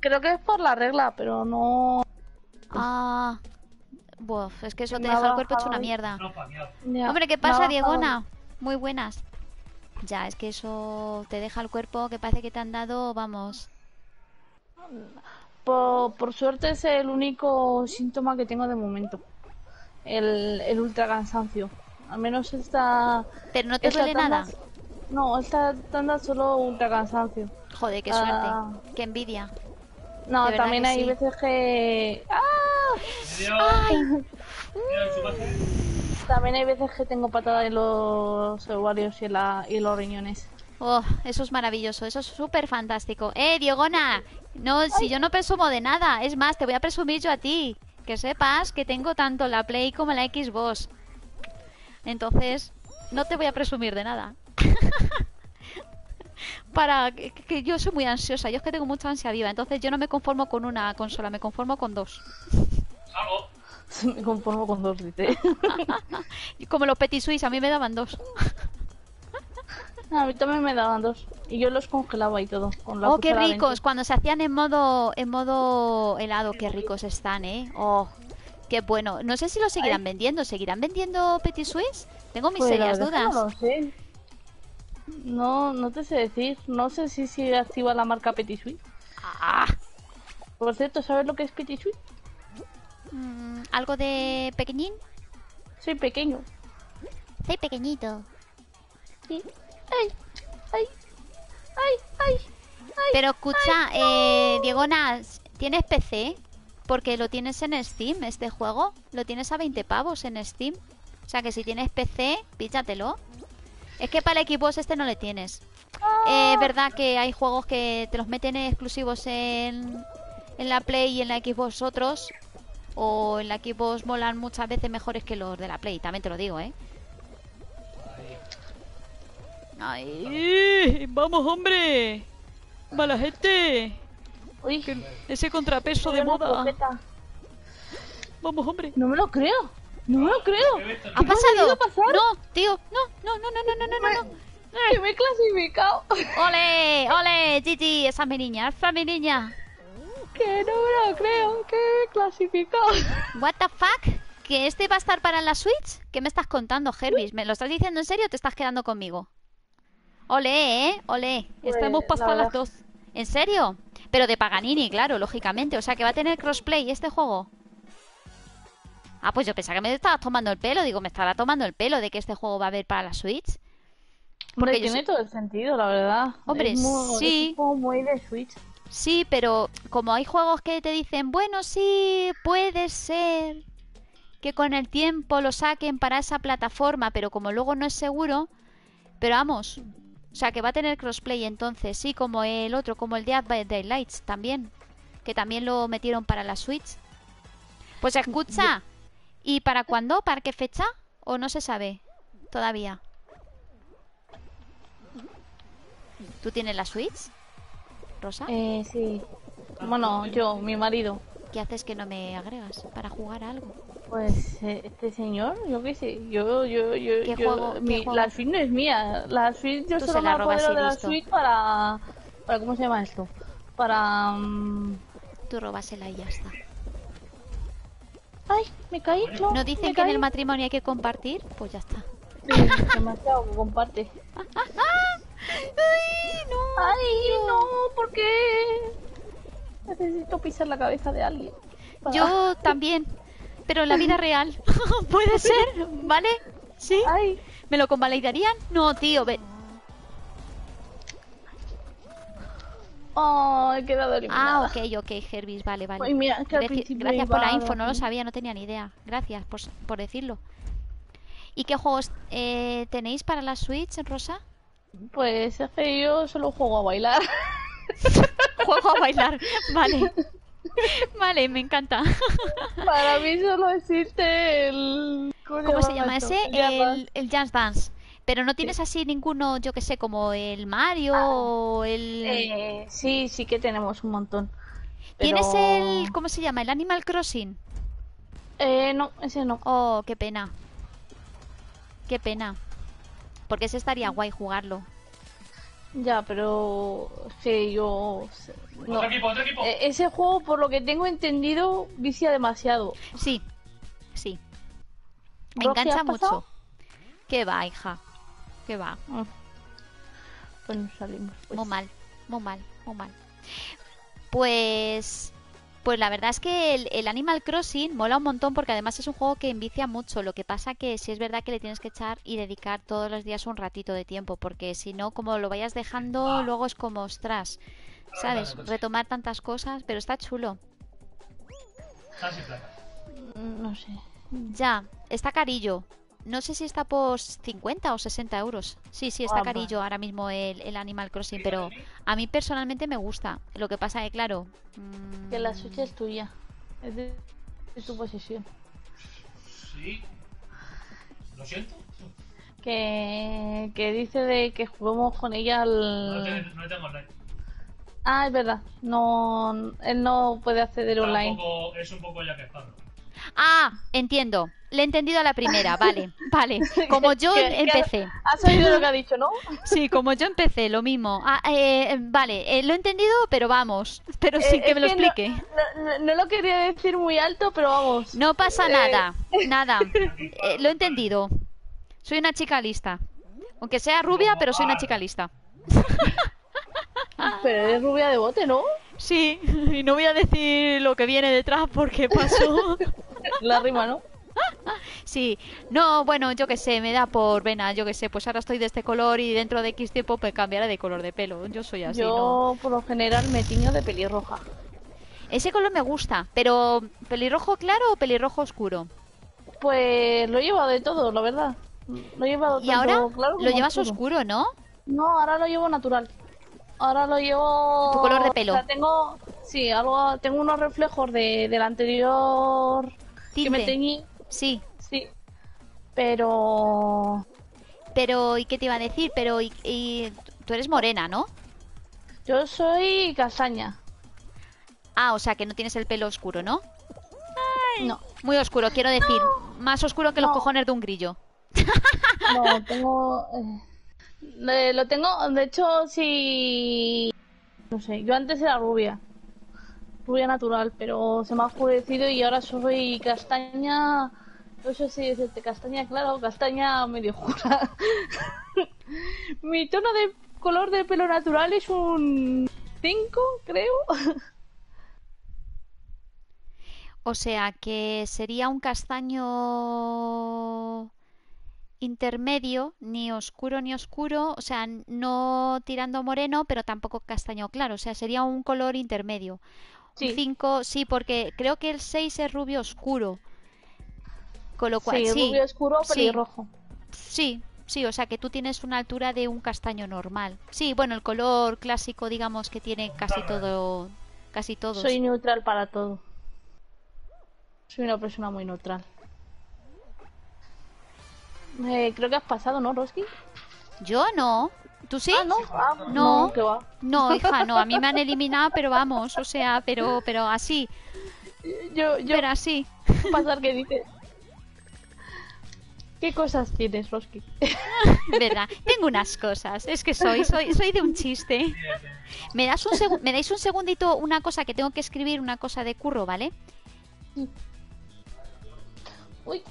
Creo que es por la regla, pero no. Ah, buf, es que eso te deja el cuerpo hecho una mierda. Ya, Hombre, ¿qué pasa. Diegona? Muy buenas. Ya, es que eso te deja el cuerpo que parece que te han dado, vamos. Por, por suerte es el único síntoma que tengo de momento. El, el ultra cansancio. Al menos esta. Pero no te duele tanda- nada. No, esta tanda solo ultra cansancio. Joder, qué suerte. Qué envidia. No, también hay sí. veces que. ¡Ah! ¡Ay! También hay veces que tengo patada en los ovarios y, en la, y en los riñones. Oh, eso es maravilloso, eso es súper fantástico. Eh, Diegona, no, si yo no presumo de nada, es más, te voy a presumir yo a ti. Que sepas que tengo tanto la Play como la Xbox. Entonces, no te voy a presumir de nada. Para que, que yo soy muy ansiosa, yo es que tengo mucha ansia viva, entonces yo no me conformo con una consola, me conformo con dos. Me conformo con dos, dice. Como los Petit Suisse, a mí me daban dos. A mí también me daban dos. Y yo los congelaba y todo. Con la Oh, qué ricos, dentro. cuando se hacían en modo en modo helado, qué ricos están, ¿eh? Oh, Qué bueno. No sé si lo seguirán vendiendo. ¿Seguirán vendiendo Petit Suisse? Tengo mis Pues serias dudas. No sé. No, no te sé decir. No sé si sigue activa la marca Petit Suisse. Ah, Por cierto, ¿sabes lo que es Petit Suisse? mm, ¿Algo de pequeñín? Soy pequeño. Soy pequeñito. Sí. ¡Ay! ¡Ay! ¡Ay! ¡Ay! ¡Ay! Pero escucha, eh, Diegona, ¿tienes PC? Porque lo tienes en Steam, este juego. Lo tienes a 20 pavos en Steam. O sea que si tienes PC, píchatelo. Es que para el Xbox este no le tienes. Eh, Es verdad que hay juegos que te los meten exclusivos en, en la Play y en la Xbox otros. O en la Xbox molan muchas veces mejores que los de la Play, también te lo digo, ¿eh? ¡Ay! ¡Eh! ¡Vamos, hombre! ¡Va la gente! Uy. Ese contrapeso de moda. Vamos, hombre. No me lo creo. No me lo creo. ¿Ha pasado? No, tío. No, no, no, no, no, no, no, no. Que me he clasificado. ¡Ole! ¡Ole! Gigi, esa es mi niña, esa es mi niña. Que no me lo creo, que me he clasificado. What the fuck? ¿Que este va a estar para la Switch? ¿Qué me estás contando, Hermes? ¿Me lo estás diciendo en serio o te estás quedando conmigo? Ole, ¿eh? Ole. Pues, Estamos pasadas las dos. ¿En serio? Pero de Paganini, claro, lógicamente. O sea, que va a tener crossplay este juego. Ah, pues yo pensaba que me estabas tomando el pelo. Digo, me estará tomando el pelo de que este juego va a haber para la Switch. Porque tiene todo el sentido, la verdad. Hombre, Es muy- sí. Es un juego muy de Switch. Sí, pero como hay juegos que te dicen, bueno, sí, puede ser que con el tiempo lo saquen para esa plataforma, pero como luego no es seguro, pero vamos, o sea, que va a tener crossplay entonces, sí, como el otro, como el Dead by Daylight también, que también lo metieron para la Switch. Pues escucha, ¿y para cuándo? ¿Para qué fecha? ¿O no se sabe todavía? ¿Tú tienes la Switch, Rosa? Eh, sí. Bueno, yo, mi marido. ¿Qué haces que no me agregas para jugar a algo? Pues eh, este señor, yo qué sé, yo, yo, yo, ¿Qué yo- juego- qué mi- juego? la Switch no es mía, la Switch yo Tú solo se me la robas apodero y de la. Switch para, para, ¿cómo se llama esto? Para, mm, Tú robásela y ya está. ay, me caí, no, ¿No dicen que en el matrimonio hay que compartir? Pues ya está. Sí, demasiado que comparte. ¡Ay, no! Ay, no, ¿por qué? Necesito pisar la cabeza de alguien. para- Yo también, pero en la vida real. Puede ser, ¿vale? ¿Sí? Ay, ¿Me lo convalidarían? No, tío, ve. oh, he quedado Ah, eliminada. ok, ok, Herbis, vale, vale. Ay, mira, que Graci- Gracias por la info, no lo sabía, no tenía ni idea. Gracias por, por decirlo. ¿Y qué juegos eh, tenéis para la Switch, Rosa? Pues es que yo solo juego a bailar. Juego a bailar, vale. Vale, me encanta. Para mí solo existe el... ¿Cómo se llama esto? ese? El. El, Dance. Pero no tienes así ninguno, yo que sé, como el Mario o el... Eh, sí, sí que tenemos un montón. ¿Tienes el... ¿Cómo se llama? El Animal Crossing. Eh, no, ese no. Oh, qué pena. Qué pena. Porque ese estaría guay jugarlo. Ya, pero... que yo... no. Otro equipo, otro equipo. Eh, ese juego, por lo que tengo entendido, vicia demasiado. Sí, sí. ¿Rocky, Engancha mucho. ¿Qué va, hija? ¿Qué va? Mm. Pues nos salimos. pues. Muy mal, muy mal, muy mal. Pues. Pues la verdad es que el, el Animal Crossing mola un montón porque además es un juego que envicia mucho. Lo que pasa que sí es verdad que le tienes que echar y dedicar todos los días un ratito de tiempo. Porque si no, como lo vayas dejando, luego es como ostras. ¿Sabes? Retomar tantas cosas, pero está chulo. Mm, No sé. Ya, está carillo. No sé si está por 50 o 60 euros. Sí, sí, está carillo ahora mismo el, el Animal Crossing, pero a mí personalmente me gusta. Lo que pasa que, claro... mm, Que la Switch es tuya. Es de, de tu posesión. Sí. Lo siento. Que, que dice de que juguemos con ella No, al... te- no tengo online. Ah, es verdad. No, él no puede acceder online. Es un poco ya que Sparrow. Ah, entiendo. Le he entendido a la primera, vale, vale. Como yo Que- que empecé. Has oído lo que ha dicho, ¿no? Sí, como yo empecé, lo mismo. Ah, eh, vale, eh, lo he entendido, pero vamos. Pero sí Eh, que es me lo explique. No, no- no lo quería decir muy alto, pero vamos. No pasa Eh. nada, nada. Eh, lo he entendido. Soy una chica lista. Aunque sea rubia, pero soy una chica lista. Pero eres rubia de bote, ¿no? Sí, y no voy a decir lo que viene detrás porque pasó. La rima, ¿no? Sí, no, bueno, yo qué sé, me da por vena, yo qué sé, pues ahora estoy de este color y dentro de X tiempo pues cambiaré de color de pelo. Yo soy así, Yo, ¿no? por lo general, me tiño de pelirroja. Ese color me gusta, pero ¿pelirrojo claro o pelirrojo oscuro? Pues lo he llevado de todo, la verdad. Lo he llevado Y tanto ahora claro lo llevas oscuro, ¿no? No, ahora lo llevo natural. Ahora lo llevo. Tu color de pelo. O sea, tengo. Sí, algo. Tengo unos reflejos de, del anterior que me teñí. Sí, Sí. Pero. pero ¿y qué te iba a decir? Pero y, y- tú eres morena, ¿no? Yo soy castaña. Ah, o sea que no tienes el pelo oscuro, ¿no? No. Muy oscuro, quiero decir, más oscuro que los cojones de un grillo. No, tengo. eh, lo tengo. De hecho, sí. No sé, yo antes era rubia. Rubia natural, pero se me ha oscurecido y ahora soy castaña. No sé si decirte castaña claro o castaña medio oscura. Mi tono de color de pelo natural es un 5, creo. O sea que sería un castaño intermedio, ni oscuro ni oscuro, o sea, no tirando moreno, pero tampoco castaño claro, o sea, sería un color intermedio. Sí. Un 5, sí, porque creo que el 6 es rubio oscuro. Con lo cual, Sí, sí, rubio oscuro o sí. pelirrojo. Sí, sí, o sea que tú tienes una altura de un castaño normal. Sí, bueno, el color clásico, digamos, que tiene casi todo, casi todos. Soy neutral para todo. Soy una persona muy neutral. Eh, creo que has pasado, ¿no, Roski? Yo no. ¿Tú sí? Ah, no. Ah, No. no, va. No, hija, no, a mí me han eliminado, pero vamos, o sea, pero, pero así, Yo, yo, pero así. pasar que dices. ¿Qué cosas tienes, Roski? ¿Verdad? Tengo unas cosas, es que soy, soy, soy de un chiste. ¿Me, das un segu- ¿Me dais un segundito una cosa que tengo que escribir, una cosa de curro, ¿vale? Uy.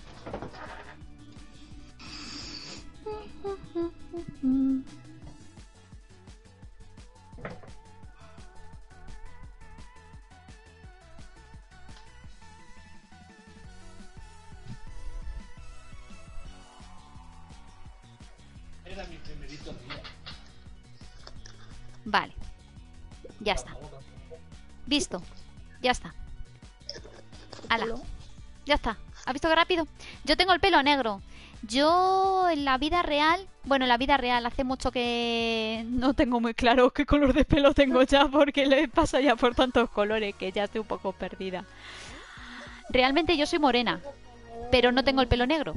Vale. Ya está. Visto. Ya está. Ala. Ya está. ¿Has visto qué rápido? Yo tengo el pelo negro. Yo en la vida real, bueno, en la vida real hace mucho que no tengo muy claro qué color de pelo tengo ya porque le pasa ya por tantos colores que ya estoy un poco perdida. Realmente yo soy morena, pero no tengo el pelo negro.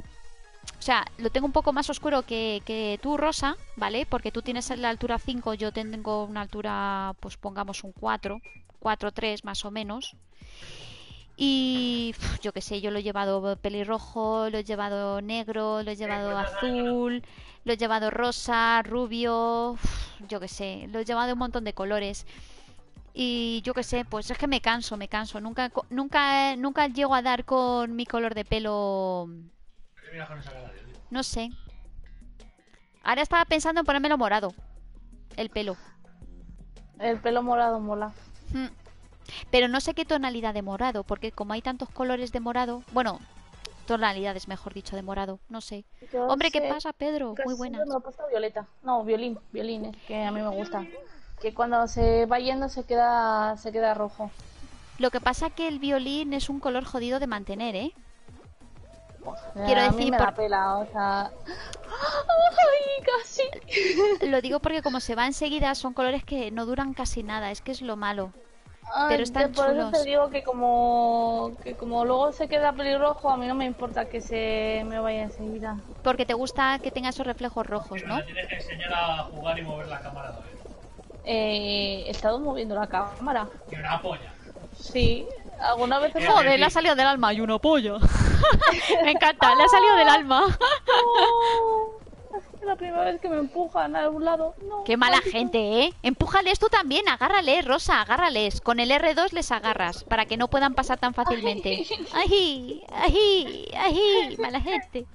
O sea, lo tengo un poco más oscuro que, que tú, Rosa, ¿vale? Porque tú tienes la altura 5, yo tengo una altura, pues pongamos un 4, 4, 3 más o menos. Y yo qué sé, yo lo he llevado pelirrojo, lo he llevado negro, lo he llevado azul, lo he llevado rosa, rubio, yo qué sé, lo he llevado un montón de colores. Y yo qué sé, pues es que me canso, me canso. Nunca, nunca, nunca llego a dar con mi color de pelo, ¿Qué miras con esa cara de odio? no sé. Ahora estaba pensando en ponérmelo morado, el pelo. El pelo morado mola. Mm. Pero no sé qué tonalidad de morado, porque como hay tantos colores de morado, bueno, tonalidades, mejor dicho, de morado, no sé. Yo Hombre, ¿qué sé- pasa, Pedro? casi Muy he puesto violeta. No, violín, violín, es que a mí me gusta. Que cuando se va yendo se queda, se queda rojo. Lo que pasa que el violín es un color jodido de mantener, ¿eh? Eh, Quiero a mí decir, me por- pela, o sea... ¡Ay, casi! Lo digo porque como se va enseguida, son colores que no duran casi nada, es que es lo malo. Ay, Pero están por eso chulos. te digo que como, que como luego se queda pelirrojo, a mí no me importa que se me vaya enseguida. Porque te gusta que tenga esos reflejos rojos, Pero ¿no? la tienes que enseñar a jugar y mover la cámara vez. Eh, he estado moviendo la cámara. Y una polla. Sí, alguna vez me Joder, le ha salido del alma y una polla. me encanta, le ha salido del alma. Oh, es la primera vez que me empujan a algún lado. No, Qué mala maldito. gente, ¿eh? Empújales tú también, agárrales, Rosa, agárrales. Con el R2 les agarras, para que no puedan pasar tan fácilmente. ¡Ay! ¡Ay! ¡Ay! Mala gente.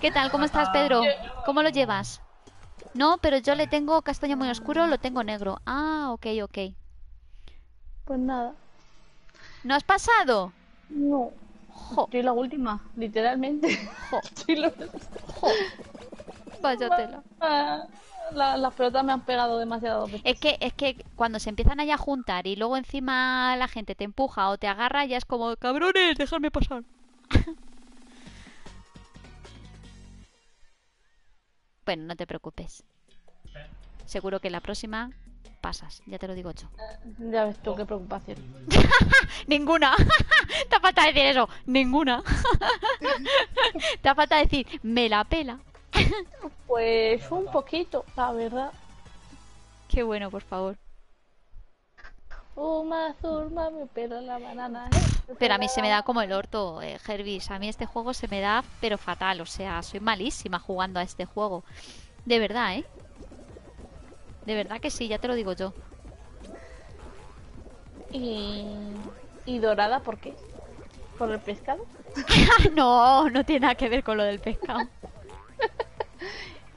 ¿Qué tal? ¿Cómo estás, Pedro? ¿Cómo lo llevas? No, pero yo le tengo castaño muy oscuro, lo tengo negro. Ah, ok, ok. Pues nada. ¿No has pasado? No. Jo, Soy la última, literalmente. jo, Soy la- jo. Vaya tela. Ah, la- las pelotas me han pegado demasiado veces. Es que, es que cuando se empiezan allá a juntar y luego encima la gente te empuja o te agarra, ya es como, cabrones, dejadme pasar. bueno, no te preocupes. Seguro que la próxima pasas, ya te lo digo yo. Ya ves tú qué preocupación. Ninguna. te ha falta decir eso. Ninguna. te ha falta decir, me la pela. Pues un poquito, la verdad. Qué bueno, por favor. Uma zurma me pela la banana. Pero a mí se me da como el orto, eh, Hervis. A mí este juego se me da, pero fatal. O sea, soy malísima jugando a este juego. De verdad, ¿eh? De verdad que sí, ya te lo digo yo. Y, y dorada, ¿por qué? ¿Por el pescado? no, no tiene nada que ver con lo del pescado.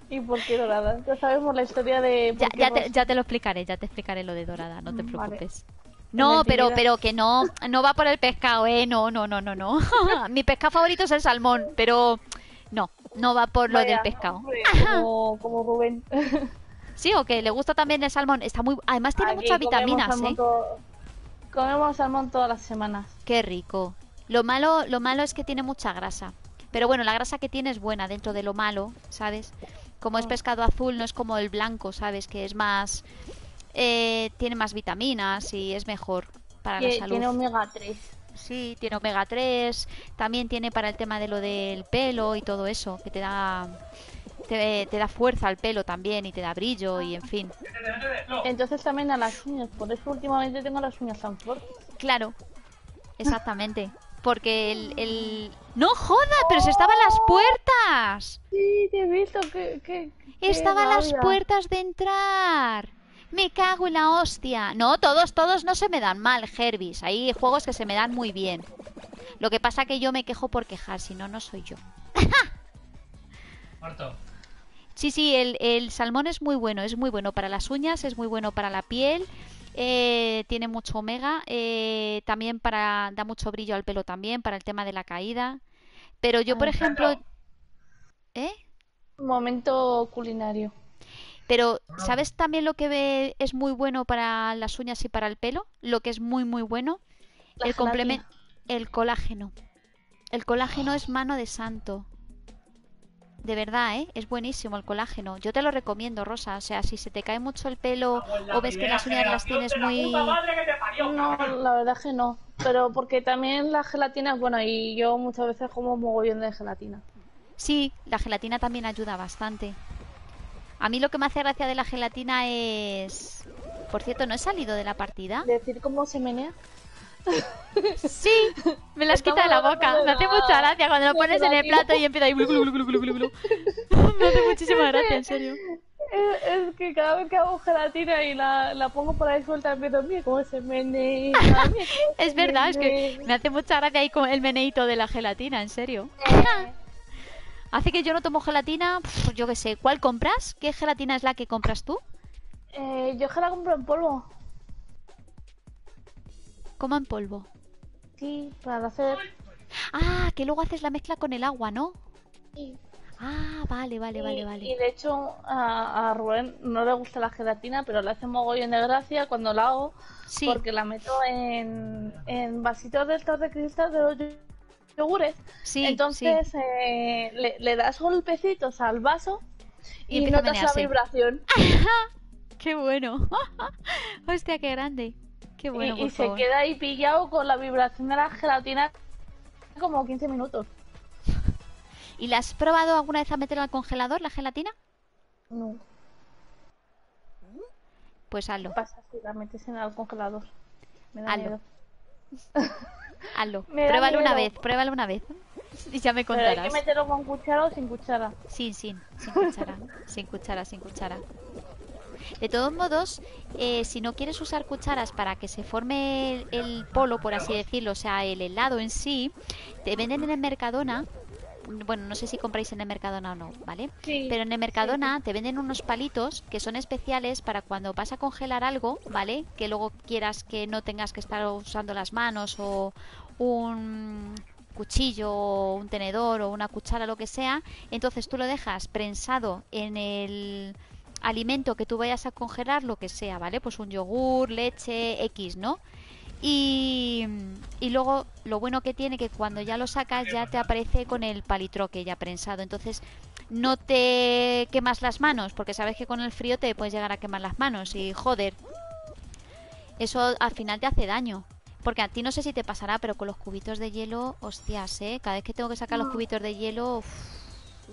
¿Y por qué dorada? Ya sabemos la historia de... Ya, ya, te, ya te lo explicaré, ya te explicaré lo de dorada, no te vale. preocupes. No, pero, pero que no, no va por el pescado, ¿eh? No, no, no, no, no. Mi pescado favorito es el salmón, pero no, no va por lo del pescado. Como, como Rubén. Sí, o que le gusta también el salmón. Está muy, además tiene Aquí muchas comemos vitaminas, salmón ¿eh? todo- Comemos salmón todas las semanas. Qué rico. Lo malo, lo malo es que tiene mucha grasa. Pero bueno, la grasa que tiene es buena dentro de lo malo, ¿sabes? Como Mm. es pescado azul, no es como el blanco, ¿sabes? Que es más... eh, tiene más vitaminas y es mejor para la salud. Tiene omega 3. Sí, tiene omega 3, también tiene para el tema de lo del pelo y todo eso, que te da te, te da fuerza al pelo también y te da brillo y en fin. Entonces también a las uñas. Por eso últimamente tengo las uñas tan fuertes. Claro, exactamente. Porque el, el... ¡No joda! ¡Pero se estaban las puertas! Sí, te he visto que... que qué Estaban las puertas de entrar. Me cago en la hostia. No, todos, todos no se me dan mal, Herbis. Hay juegos que se me dan muy bien. Lo que pasa que yo me quejo por quejar, si no, no soy yo. Muerto. Sí, sí, el, el salmón es muy bueno, es muy bueno para las uñas, es muy bueno para la piel, eh, tiene mucho omega, eh, también para da mucho brillo al pelo también, para el tema de la caída. Pero yo, por Ah. ejemplo, ¿eh? Momento culinario. Pero ¿sabes también lo que ve- es muy bueno para las uñas y para el pelo? Lo que es muy muy bueno, La el complemento, el colágeno. El colágeno es mano de santo. De verdad, ¿eh? Es buenísimo el colágeno. Yo te lo recomiendo, Rosa. O sea, si se te cae mucho el pelo o ves que las uñas las tienes muy... No, la verdad que no. Pero porque también la gelatina es buena y yo muchas veces como mogollón de gelatina. Sí, la gelatina también ayuda bastante. A mí lo que me hace gracia de la gelatina es... Por cierto, ¿no he salido de la partida? Decir cómo se menea. Sí, me las quita de la boca. Me hace mucha gracia cuando lo pones en el plato y empieza ahí... Me hace muchísima gracia, en serio. Es, es que cada vez que hago gelatina y la, la pongo por ahí suelta, empiezo, mira cómo se menea. Es verdad, es que menea". me hace mucha gracia ahí con el meneito de la gelatina, en serio. Eh, Hace que yo no tomo gelatina, yo qué sé. ¿Cuál compras? ¿Qué gelatina es la que compras tú? eh, yo que la compro en polvo. Como en polvo. Sí, para hacer. Ah, que luego haces la mezcla con el agua, ¿no? Sí. Ah, vale, vale, vale, Y- vale. Y de hecho a, a Rubén no le gusta la gelatina, pero le hace mogollón de gracia cuando la hago, Sí, porque la meto en, en vasitos de estos de cristal de los yo- yogures. sí, Entonces sí. eh, le, le das golpecitos al vaso Y y, notas la vibración. Qué bueno. Hostia, qué grande. Qué bueno, y por y se queda ahí pillado con la vibración de la gelatina como 15 minutos. ¿Y la has probado alguna vez a meterla al congelador, la gelatina? No, Pues hazlo. ¿qué pasa si la metes en el congelador? Me da Hazlo. miedo. Hazlo. Me Pruébalo una vez, pruébalo una vez. Y ya me Pero hay que contarás. meterlo con cuchara o sin cuchara. Sin, sin, sin cuchara. sin cuchara, sin cuchara. De todos modos, eh, si no quieres usar cucharas para que se forme el, el polo, por así decirlo, o sea, el helado en sí, te venden en el Mercadona. Bueno, no sé si compráis en el Mercadona o no, ¿vale? Sí. Pero en el Mercadona te venden unos palitos que son especiales para cuando vas a congelar algo, ¿vale? Que luego quieras que no tengas que estar usando las manos o un cuchillo o un tenedor o una cuchara, lo que sea. Entonces tú lo dejas prensado en el alimento que tú vayas a congelar, lo que sea, ¿vale? Pues un yogur, leche, X, ¿no? Y, y luego lo bueno que tiene que cuando ya lo sacas ya te aparece con el palitroque ya prensado. Entonces no te quemas las manos porque sabes que con el frío te puedes llegar a quemar las manos y joder. Eso al final te hace daño. Porque a ti no sé si te pasará, pero con los cubitos de hielo, hostias, ¿eh? Cada vez que tengo que sacar los cubitos de hielo...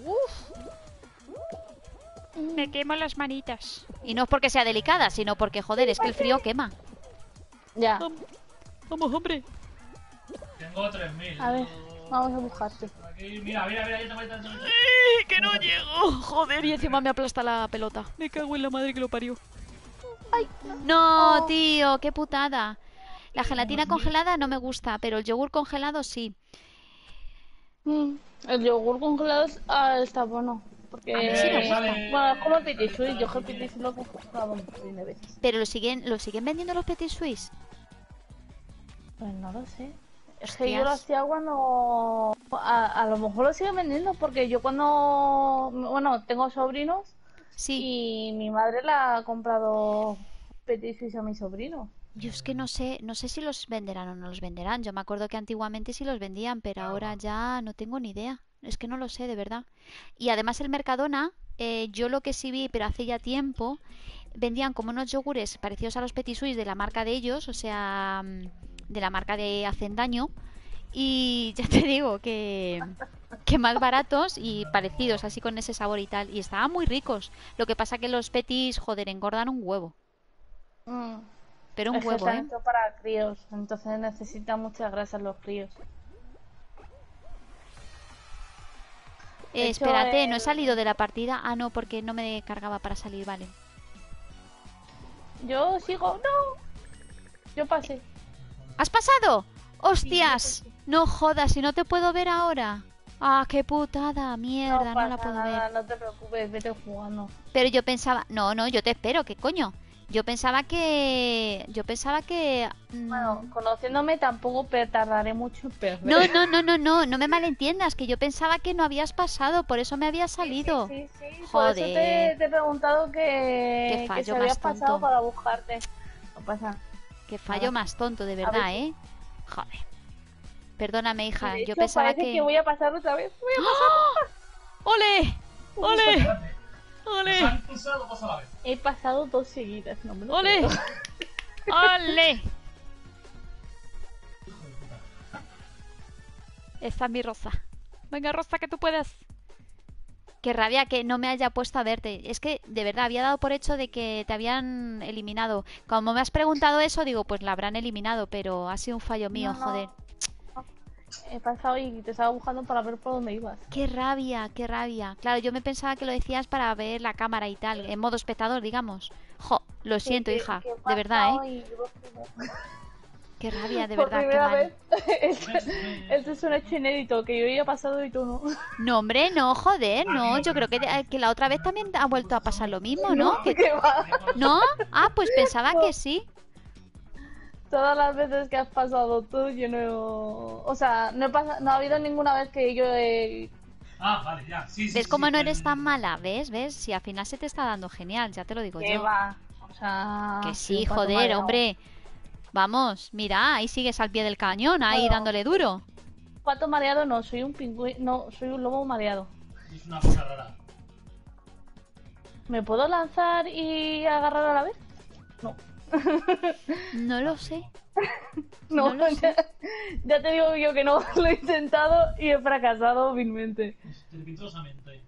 uf, me quemo las manitas. Y no es porque sea delicada, sino porque, joder, es que el frío quema. Ya. Vamos, hombre. Tengo 3000. A ver, vamos a buscarte. Aquí, mira, mira, mira, yo tanto. que no llego. Joder, y encima me aplasta la pelota. Me cago en la madre que lo parió. No, tío, qué putada. La gelatina congelada no me gusta, pero el yogur congelado sí. Mm, El yogur congelado ah, está bueno. Porque... Sí me gusta. Bueno, es como petit suisse. Yo el petit suisse lo he comprado un montón de veces. Pero lo siguen, lo siguen vendiendo los Petit Suisse. Pues no lo sé. Es que yo lo hacía cuando... A, a lo mejor lo siguen vendiendo porque yo cuando... Bueno, tengo sobrinos Sí. y mi madre la ha comprado petit suisse a mi sobrino. Yo es que no sé, no sé si los venderán o no los venderán. Yo me acuerdo que antiguamente sí los vendían, pero ahora ya no tengo ni idea. Es que no lo sé, de verdad. Y además el Mercadona, eh, yo lo que sí vi, pero hace ya tiempo, vendían como unos yogures parecidos a los Petit Suisse de la marca de ellos, o sea, mm, de la marca de Hacendaño. Y ya te digo que, que más baratos y parecidos, así con ese sabor y tal. Y estaban muy ricos. Lo que pasa que los Petis, joder, engordan un huevo. Mm. Pero un huevo, ¿eh? para críos, entonces necesitan muchas grasas los críos. Eh, hecho, espérate, no he salido de la partida. Ah, no, porque no me cargaba para salir, vale. Yo sigo, no. Yo pasé. ¿Has pasado? ¡Hostias! No jodas, si no te puedo ver ahora. Ah, qué putada, mierda, no, la puedo nada, ver. No te preocupes, vete jugando. Pero yo pensaba, no, no, yo te espero, ¿qué coño? Yo pensaba que, yo pensaba que, mm, Bueno, conociéndome tampoco tardaré mucho en perder. no, no, no, no, no, no me malentiendas, que yo pensaba que no habías pasado, por eso me había salido. Sí, sí, sí, por eso Joder. te, te he preguntado que, Qué que fallo habías más tonto. pasado para buscarte. No pasa. Qué fallo más tonto, de verdad, ver. ¿eh? Joder. Perdóname, hija, De yo hecho, pensaba parece que... que... voy a pasar otra vez. Voy a ¡Ole! ¡Ole! ¡Ole! He pasado dos seguidas, no me lo ¡Ole! creo. ¡Ole! Esta es mi Rosa. Venga, Rosa, que tú puedes. Qué rabia que no me haya puesto a verte. Es que, de verdad, había dado por hecho de que te habían eliminado. Como me has preguntado eso, digo, pues la habrán eliminado, pero ha sido un fallo mío, No, no. joder. He pasado y te estaba buscando para ver por dónde ibas. Qué rabia, qué rabia. Claro, yo me pensaba que lo decías para ver la cámara y tal, en modo espectador, digamos. Jo, lo siento, Que- hija, que he de verdad, ¿eh? y Qué rabia, de Por verdad, qué mal. vez. Esto es un hecho inédito, que yo había pasado y tú no. No, hombre, no, joder, no. Yo creo que, que la otra vez también ha vuelto a pasar lo mismo, ¿no? Que- ¿Qué va? ¿No? Ah, pues pensaba que sí. Todas las veces que has pasado tú, yo no... O sea, no, he pasa- no ha habido ninguna vez que yo he... Ah, vale, ya. Sí, sí. ¿Ves sí, cómo sí, no eres tan mala? ¿Ves? ¿Ves? Si al final se te está dando genial, ya te lo digo Que yo. va. O sea... Que sí, joder, hombre. Vamos, mira, ahí sigues al pie del cañón, ahí Bueno. dándole duro. Pato mareado no, soy un pingüino... No, soy un lobo mareado. Es una cosa rara. ¿Me puedo lanzar y agarrar a la vez? No. No lo sé. no, ya, te digo yo que no. Lo he intentado y he fracasado vilmente. Estrepitosamente.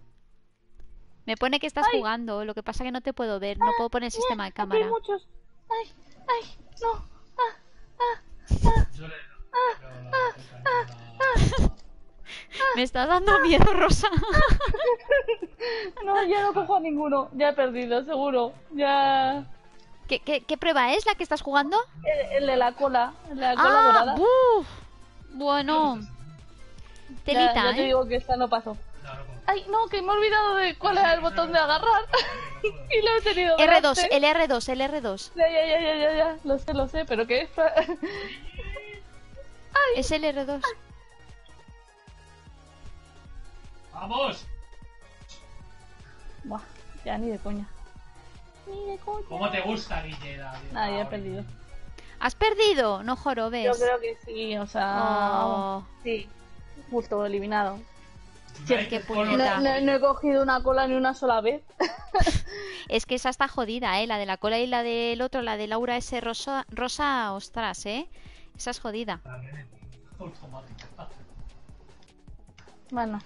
Me pone que estás jugando, lo que pasa que no te puedo ver, no ah, puedo poner el sistema de cámara. Hay muchos. Ay, ay, no. Ah, ah, ah, ah me está dando miedo, Rosa. no, ya no cojo a ninguno. Ya he perdido, seguro. Ya. ¿Qué, qué, qué prueba es la que estás jugando? El, el de la cola. El de la cola Ah, dorada. buf. Bueno. Ya, Telita, ya te ¿eh? digo que esta no pasó. Ay, no, que me he olvidado de cuál era el botón de agarrar. y lo he tenido. R2, delante. el R2, el R2. Ya, ya, ya, ya, ya, ya. Lo sé, lo sé, pero que es. Es el R2. ¡Vamos! Buah, ya ni de coña. Ni de coña. ¿Cómo te gusta, Guille? la- Nada, ya he la- perdido. ¿Has perdido? No jorobes. Yo creo que sí, o sea. Oh. Sí, justo eliminado. Puñeta. No, no- no he cogido una cola ni una sola vez. Es que esa está jodida, ¿eh? La de la cola y la del otro, la de Laura S. Rosa, rosa ostras, ¿eh? Esa es jodida. Bueno,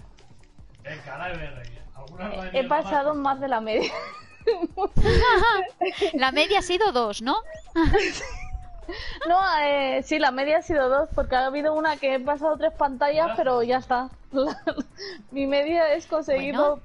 En cara de BR. ¿Alguna vez he pasado más de la media. La media ha sido dos, ¿no? No, eh, sí, la media ha sido dos, porque ha habido una que he pasado tres pantallas, pero ya está. Mi media es conseguir Bueno. dos,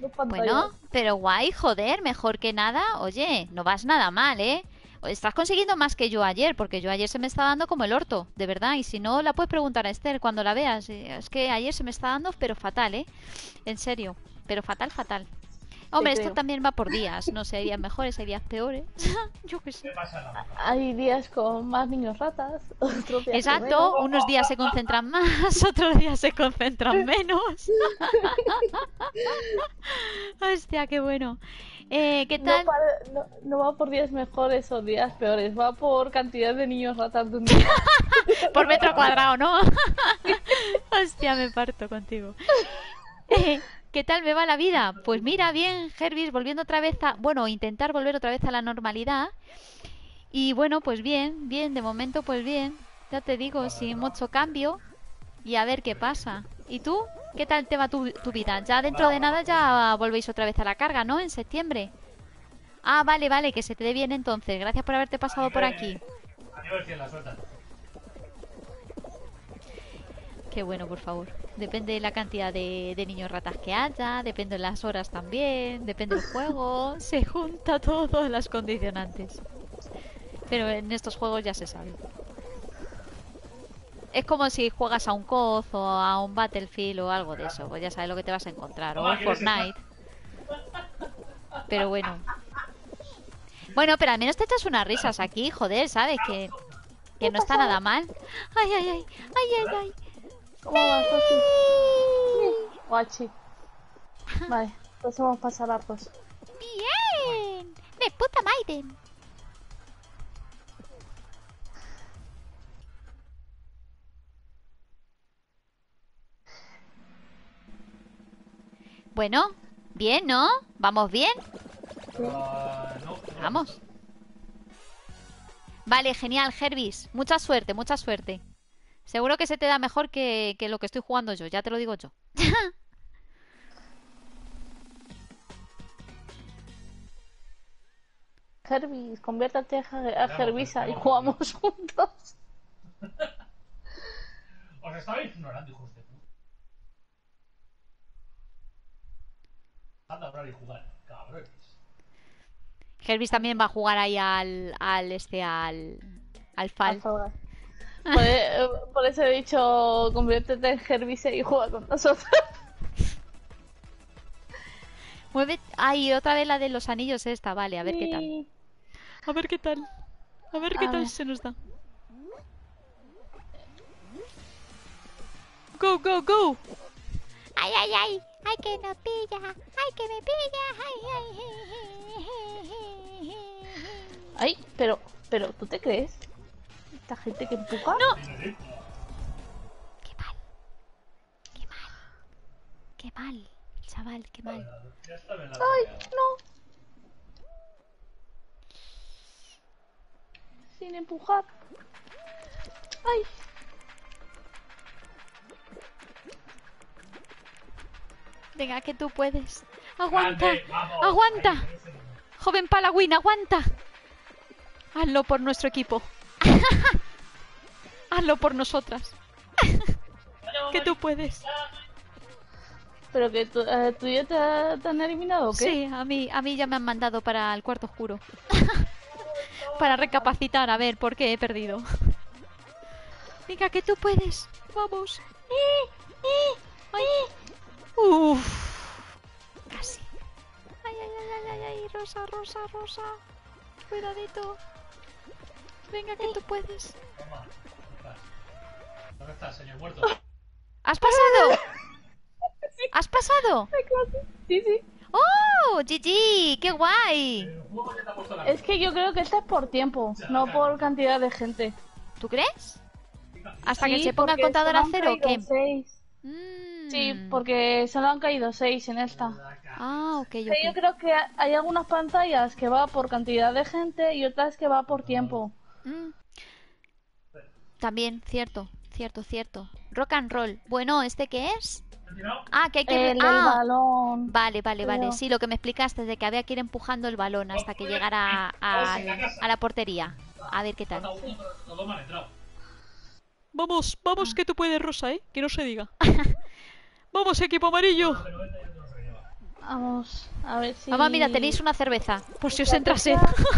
dos pantallas. Bueno, pero guay, joder, mejor que nada. Oye, no vas nada mal, ¿eh? Estás consiguiendo más que yo ayer, porque yo ayer se me está dando como el orto, de verdad. Y si no, la puedes preguntar a Esther cuando la veas. Eh, Es que ayer se me está dando, pero fatal, ¿eh? En serio, pero fatal, fatal. Hombre, esto creo. también va por días. No sé, hay días mejores, hay días peores. yo qué sé. Hay días con más niños ratas, otros días Exacto, menos. unos días se concentran más, otros días se concentran menos. Hostia, qué bueno. Eh, ¿Qué No, tal? no- no va por días mejores o días peores, va por cantidad de niños ratas de un día. Por metro cuadrado, ¿no? Hostia, me parto contigo. Eh, ¿Qué tal me va la vida? Pues mira, bien, Hervis, volviendo otra vez a... Bueno, intentar volver otra vez a la normalidad. Y bueno, pues bien, bien, de momento pues bien. Ya te digo, sin mucho cambio. Y a ver qué pasa. ¿Y tú? ¿Qué tal te va tu, vida? Ya dentro de nada ya volvéis otra vez a la carga, ¿no? En septiembre. Ah, vale, vale, que se te dé bien entonces. Gracias por haberte pasado por aquí. A nivel 100 la suelta. Qué bueno, por favor. Depende de la cantidad de, de niños ratas que haya, depende de las horas también, depende del juego. Se junta todas las condicionantes. Pero en estos juegos ya se sabe. Es como si juegas a un COD o a un Battlefield o algo de eso. Pues ya sabes lo que te vas a encontrar. O a ¿quieres Fortnite. Pero bueno. Bueno, pero al menos te echas unas risas aquí, joder, ¿sabes? Que, que no está nada mal. Ay, ay, ay. Ay, ay, ay. ¿Cómo vas? Guachi. Vale, pues vamos a pues. Bien. De puta madre. Bueno, bien, ¿no? ¿Vamos bien? Vamos. Vale, genial, Hervis. Mucha suerte, mucha suerte. Seguro que se te da mejor que, que lo que estoy jugando yo, ya te lo digo yo. Hervis, conviértate a, Her- a Hervisa y jugamos juntos. Os estaba ignorando, hijos de puta. Anda a hablar y jugar, cabrones. Hervis también va a jugar ahí al, al este, al, al Fal. Por, e- por eso he dicho conviértete en Hervise y juega con nosotros. Mueve. Ay, otra vez la de los anillos esta, vale, a ver qué tal. A ver qué tal. A ver qué A tal ver. se nos da. Go, go, go. Ay, ay, ay. Ay, que nos pilla. Ay, que me pilla. Ay, ay, ay. Ay, pero, pero, ¿tú te crees? Esta gente que empuja. No. Qué mal. Qué mal. Qué mal. Chaval, qué mal. Ay, no. Sin empujar. Ay. Venga, que tú puedes. Aguanta. Grande, vamos. Aguanta. Joven Palawin, aguanta. Hazlo por nuestro equipo. Hazlo por nosotras. que tú puedes. ¿Pero que tú, eh, tú ya te, te han eliminado o qué? Sí, a mí, a mí ya me han mandado para el cuarto oscuro. para recapacitar, a ver por qué he perdido. Venga, que tú puedes. Vamos. Ay. Uf. Casi. Ay, ay, ay, ay, ay, ay, Rosa, Rosa, Rosa. Cuidadito. Venga, que tú puedes. ¿Dónde está el señor muerto? ¿Has pasado? ¿Has pasado? Sí, sí. ¡Oh! ¡GG! ¡Qué guay! Es que yo creo que esta es por tiempo, no por cantidad de gente. ¿Tú crees? ¿Hasta que se ponga el contador a cero qué? seis. Mm. Sí, porque solo han caído seis en esta. Ah, ok, yo creo que hay algunas pantallas que va por cantidad de gente y otras que va por tiempo. Mm. También, cierto, cierto, cierto. Rock and roll. Bueno, ¿este qué es? Ah, que hay que... El ah, balón. vale, vale, vale. Sí, lo que me explicaste de que había que ir empujando el balón hasta que llegara a, a la portería. A ver qué tal. Vamos, vamos, que tú puedes, Rosa, ¿eh? Que no se diga. vamos, equipo amarillo. Vamos, a ver si... Mamá, mira, tenéis una cerveza. Por si os entra sed.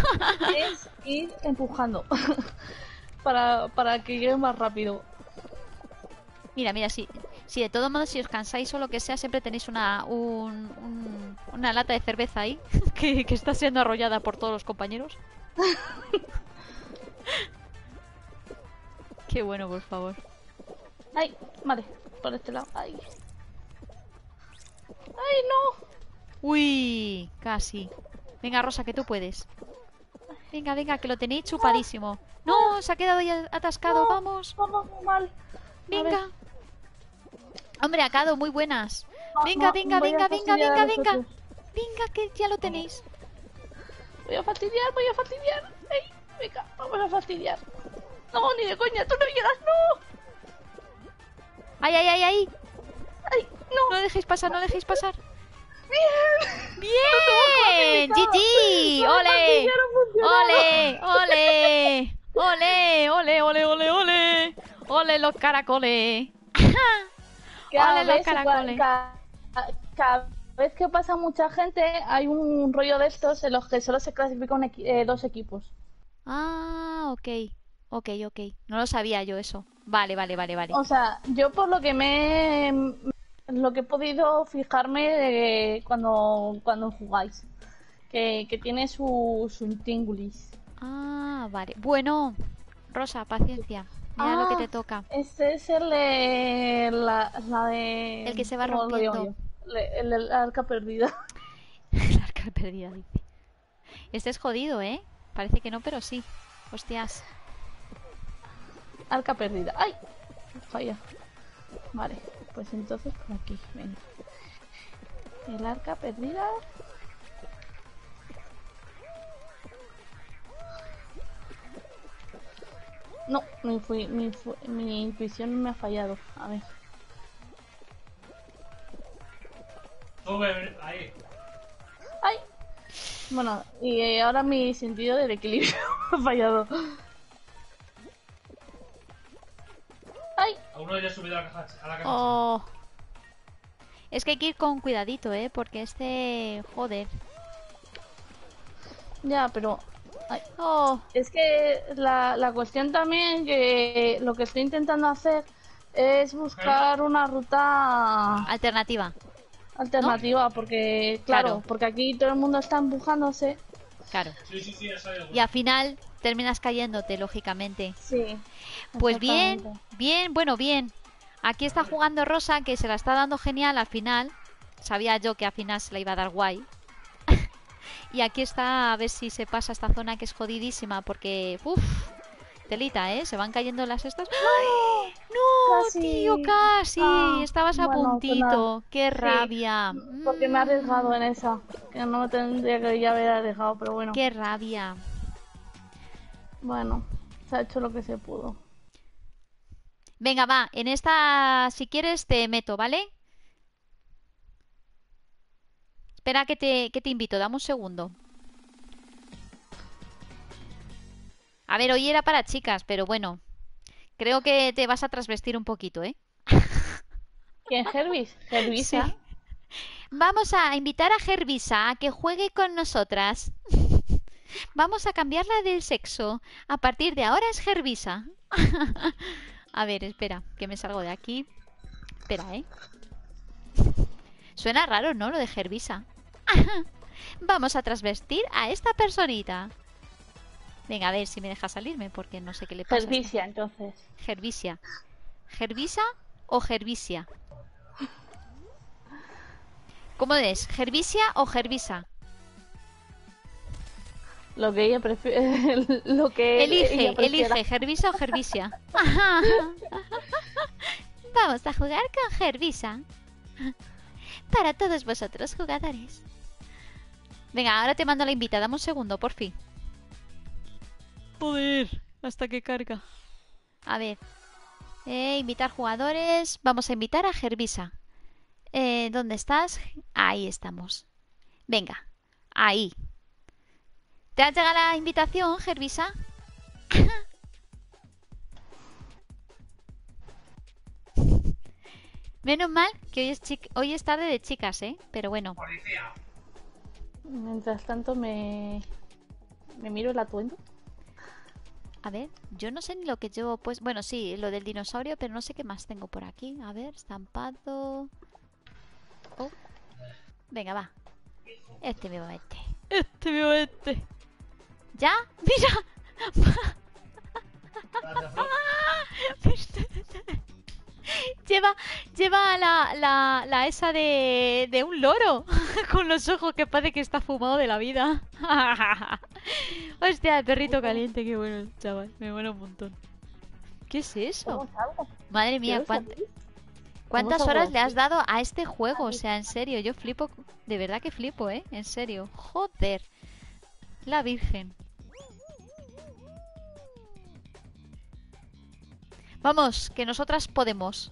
es ir empujando para, para que llegue más rápido. Mira, mira, si, si de todos modos, si os cansáis o lo que sea, siempre tenéis una, un- un- una lata de cerveza ahí que, que está siendo arrollada por todos los compañeros. Qué bueno, por favor. Ay, vale, por este lado. Ay. Ay, no. Uy, casi. Venga, Rosa, que tú puedes. Venga, venga, que lo tenéis chupadísimo. No, se ha quedado ya atascado, vamos. Vamos muy mal. Venga. Hombre, Acado, muy buenas. Venga, venga, venga, venga, venga, venga. Venga, que ya lo tenéis. Voy a fastidiar, voy a fastidiar. Venga, vamos a fastidiar. No, ni de coña, tú no llegas, no. Ay, ay, ay, ay. Ay, no. No dejéis pasar, no dejéis pasar. Bien. ¡Bien! ¡GG! ¡Ole! ¡Ole! ¡Ole! ¡Ole! ¡Ole, ole, ole, ole! ¡Ole los caracoles! Ole, los caracoles. ca- cada vez que pasa mucha gente, hay un rollo de estos en los que solo se clasifican equi- eh, dos equipos. Ah, ok. Ok, ok. No lo sabía yo eso. Vale, vale, vale, vale. O sea, yo por lo que me lo que he podido fijarme de cuando cuando jugáis, que, que tiene su su intríngulis. Ah, vale. Bueno, Rosa, paciencia. Mira lo que Ah. te toca. Este es el de la, la de El que se va ¿cómo lo digo rompiendo. Le- El, el arca perdida. La arca perdida, dice. Este es jodido, ¿eh? Parece que no, pero sí. Hostias. Arca perdida. ¡Ay! Falla. Vale, pues entonces por aquí, venga. El arca perdida. No, mi, fui- mi, mi intuición me ha fallado. A ver. Sube, ahí. ¡Ay! Bueno, y ahora mi sentido del equilibrio ha fallado. ¡Ay! A uno ya ha subido a la caja. A la caja. Oh. Es que hay que ir con cuidadito, ¿eh? Porque este... Joder. Ya, pero ay, Oh. Es que la, la cuestión también que lo que estoy intentando hacer es buscar una ruta Alternativa. alternativa porque claro, Claro. porque aquí todo el mundo está empujándose. Claro. Sí, sí, sí. Y al final terminas cayéndote, lógicamente. Sí. Pues bien. Bien, bueno, bien. Aquí está jugando Rosa, que se la está dando genial al final. Sabía yo que al final se la iba a dar guay. y aquí está a ver si se pasa esta zona que es jodidísima, porque... Uf, telita, ¿eh? Se van cayendo las estas. ¡Ay! ¡No, Casi. tío, casi! Ah, Estabas a bueno, puntito. ¡Qué Sí, rabia! Porque me he Mm, arriesgado en esa, que no me tendría que ya haber arriesgado, pero bueno, ¡Qué rabia! bueno, se ha hecho lo que se pudo. Venga, va, en esta, si quieres, te meto, ¿vale? Espera que te, que te invito, dame un segundo. A ver, hoy era para chicas, pero bueno. Creo que te vas a trasvestir un poquito, ¿eh? ¿Quién Hervis? Hervisa. Sí. Vamos a invitar a Gervisa a que juegue con nosotras. Vamos a cambiarla del sexo. A partir de ahora es Gervisa. a ver, espera, que me salgo de aquí. Espera, ¿eh? Suena raro, ¿no? Lo de Gervisa. Vamos a trasvestir a esta personita. Venga, a ver si me deja salirme, porque no sé qué le pasa. a esta- Servicia, entonces. Gervisia. ¿Gervisa o Gervisia? ¿Cómo es? ¿Gervisia o Gervisa? Lo que ella prefiere. Lo que Elige, ella elige, Gervisa o Gervisia. Vamos a jugar con Gervisa. Para todos vosotros, jugadores. Venga, ahora te mando la invita. Dame un segundo, por fin. Joder, hasta que carga. A ver. Eh, invitar jugadores. Vamos a invitar a Gervisa. Eh, ¿Dónde estás? Ahí estamos. Venga, ahí. ¿Te ha llegado la invitación, Gervisa? Menos mal que hoy es, chic- hoy es tarde de chicas, ¿eh? Pero bueno. Policía. Mientras tanto me. Me miro el atuendo. A ver, yo no sé ni lo que llevo pues Bueno, sí, lo del dinosaurio, pero no sé qué más tengo por aquí. A ver, estampado. Oh. Venga, va. Este me va este. Este veo este. ¿Ya? ¡Mira! lleva lleva la, la, la esa de, de un loro con los ojos que parece que está fumado de la vida. Hostia, el perrito caliente, qué bueno, chaval. Me mola un montón. ¿Qué es eso? Madre mía, ¿Quieres cuánt- salir? ¿cuántas horas le has dado a este juego? O sea, en serio, yo flipo. De verdad que flipo, ¿eh? En serio. Joder. La Virgen. Vamos, que nosotras podemos.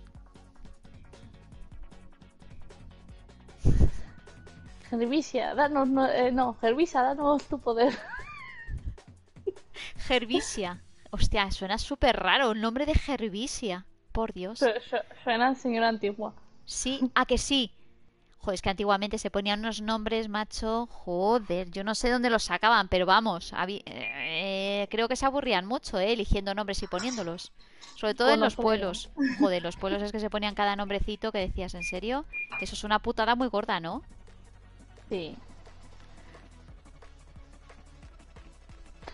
Gervisia, danos. No, eh, no, Gervisa, danos tu poder. Gervisia. Hostia, suena súper raro el nombre de Gervisia. Por Dios. Su- su- Suena señora antigua. Sí, a que sí. Joder, es que antiguamente se ponían unos nombres, macho. Joder, yo no sé dónde los sacaban, pero vamos, habi- eh, creo que se aburrían mucho, eh, eligiendo nombres y poniéndolos. Sobre todo en los joder. pueblos. Joder, los pueblos es que se ponían cada nombrecito que decías, ¿en serio? Eso es una putada muy gorda, ¿no? Sí.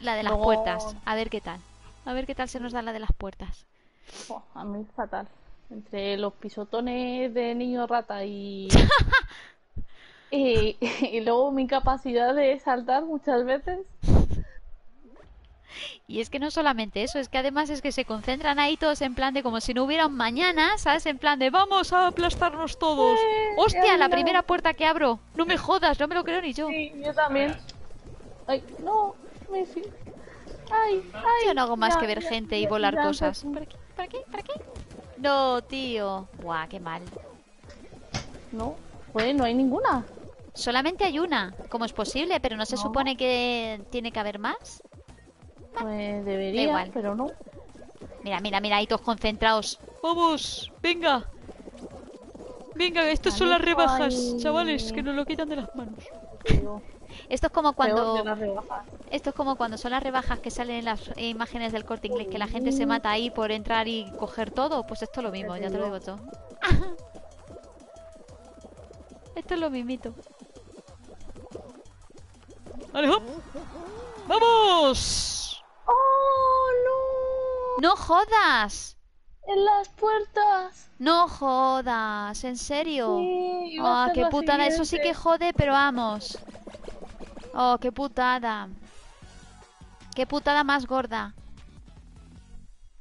La de las Luego- puertas. A ver qué tal. A ver qué tal se nos da la de las puertas. Oh, a mí fatal. Entre los pisotones de niño rata y... y... y luego mi capacidad de saltar muchas veces. Y es que no solamente eso, es que además es que se concentran ahí todos en plan de como si no hubiera un mañana, ¿sabes? En plan de vamos a aplastarnos todos. Eh, ¡Hostia! La primera puerta que abro. No me jodas, no me lo creo ni yo. Sí, yo también. Ay, no, me Ay, ay. Yo no hago más ya, que ver ya, gente y ya, volar ya cosas. empecé. ¿Por aquí? ¿Por aquí? ¿Por aquí? No, tío. Guau, qué mal. No, pues no hay ninguna. Solamente hay una. ¿Cómo es posible? Pero no se No. supone que tiene que haber más. Pues debería, igual. pero no. Mira, mira, mira, ahí todos concentrados. Vamos, venga. Venga, estas son las rebajas, ay. chavales, que nos lo quitan de las manos. Esto es como cuando las rebajas. Esto es como cuando son las rebajas que salen en las imágenes del corte inglés, que la gente se mata ahí por entrar y coger todo. Pues esto es lo mismo, ya te lo digo todo. Esto es lo mismito. ¡Vale, hop! ¡Vamos! ¡Oh, no! ¡No jodas! ¡En las puertas! ¡No jodas! ¿En serio? Sí, ¡Ah, ser qué putada! Eso sí que jode, pero vamos. ¡Oh, qué putada! ¡Qué putada más gorda!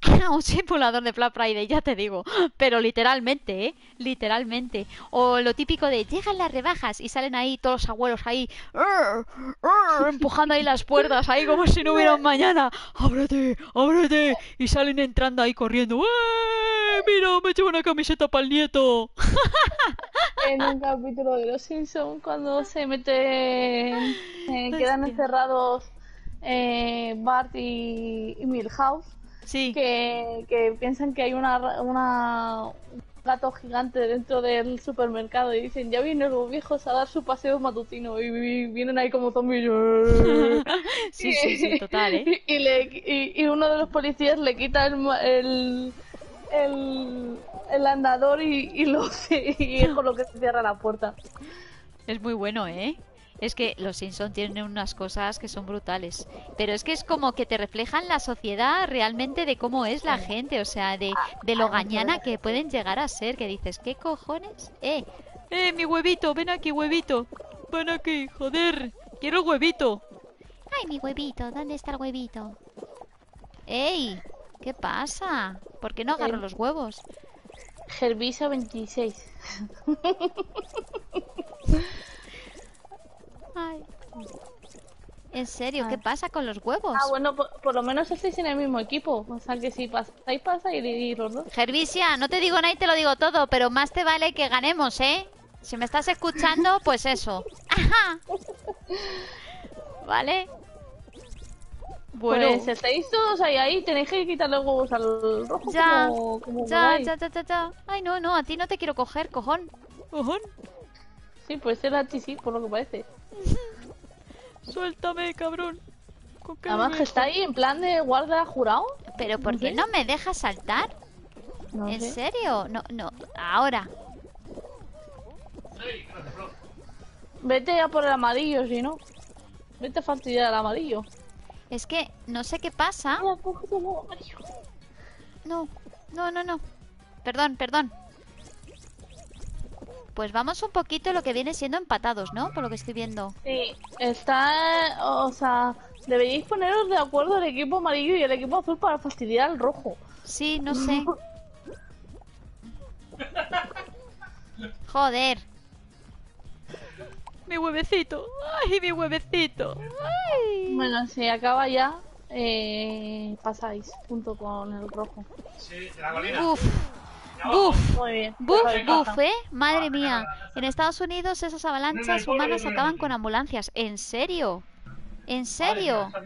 Un simulador de Black Friday, ya te digo. Pero literalmente, ¿eh? Literalmente. O lo típico de llegan las rebajas y salen ahí todos los abuelos ahí "Arr, arr", empujando ahí las puertas, ahí como si no hubiera un mañana. ¡Ábrete! ¡Ábrete! Y salen entrando ahí corriendo. ¡Eh! ¡Mira! ¡Me llevo una camiseta para el nieto! En un capítulo de Los Simpsons, cuando se meten, eh, quedan encerrados eh, Bart y, y Milhouse, Sí. que, que piensan que hay una, una gato gigante dentro del supermercado y dicen, ya vienen los viejos a dar su paseo matutino y, y vienen ahí como zombies. Sí, sí, sí, total, ¿eh? Y, y le- y- uno de los policías le quita el, el, el, el andador y, y, lo, y es con lo que se cierra la puerta. Es muy bueno, ¿eh? Es que los Simpsons tienen unas cosas que son brutales. Pero es que es como que te reflejan la sociedad realmente de cómo es la gente. O sea, de, de lo gañana que pueden llegar a ser. Que dices, ¿qué cojones? Eh, ¡Eh, mi huevito! ¡Ven aquí, huevito! ¡Ven aquí, joder! ¡Quiero el huevito! ay, mi huevito, ¿dónde está el huevito? ¡Ey! ¿Qué pasa? ¿Por qué no agarro los huevos? Gervisa 26. Ay. En serio, ¿qué pasa con los huevos? Ah, bueno, por, por lo menos estáis en el mismo equipo. O sea que si pasáis, pasa y, y los dos. Gervisia, no te digo nada y te lo digo todo, pero más te vale que ganemos, ¿eh? Si me estás escuchando, pues eso. Ajá. ¿Vale? Bueno, Pues estáis todos ahí, ahí. Tenéis que quitarle los huevos al rojo Ya, como, como Ya, ya, ya, ya, ya. Ay, no, no, a ti no te quiero coger, cojón. cojón, Sí, pues era a ti sí, por lo que parece. suéltame, cabrón. ¿Con qué Además que está ahí en plan de guarda jurado. Pero ¿por qué no me dejas saltar? No ¿En sé. serio? No, no, ahora. Vete a por el amarillo, si no. Vete a fastidiar al amarillo. Es que no sé qué pasa. Coge tu huevo amarillo. No, no, no, no. Perdón, perdón. Pues vamos un poquito lo que viene siendo empatados, ¿no? Por lo que estoy viendo. Sí, está. O sea, deberíais poneros de acuerdo el equipo amarillo y el equipo azul para fastidiar al rojo. Sí, no sé. Joder. Mi huevecito. ¡Ay, mi huevecito! Ay. Bueno, si acaba ya, eh, pasáis junto con el rojo. Sí, de la colina. Abajo. Buf, Muy bien. buf, buf. ¿eh? Madre mía. En Estados Unidos esas avalanchas humanas acaban con ambulancias. ¿En serio? ¿En serio?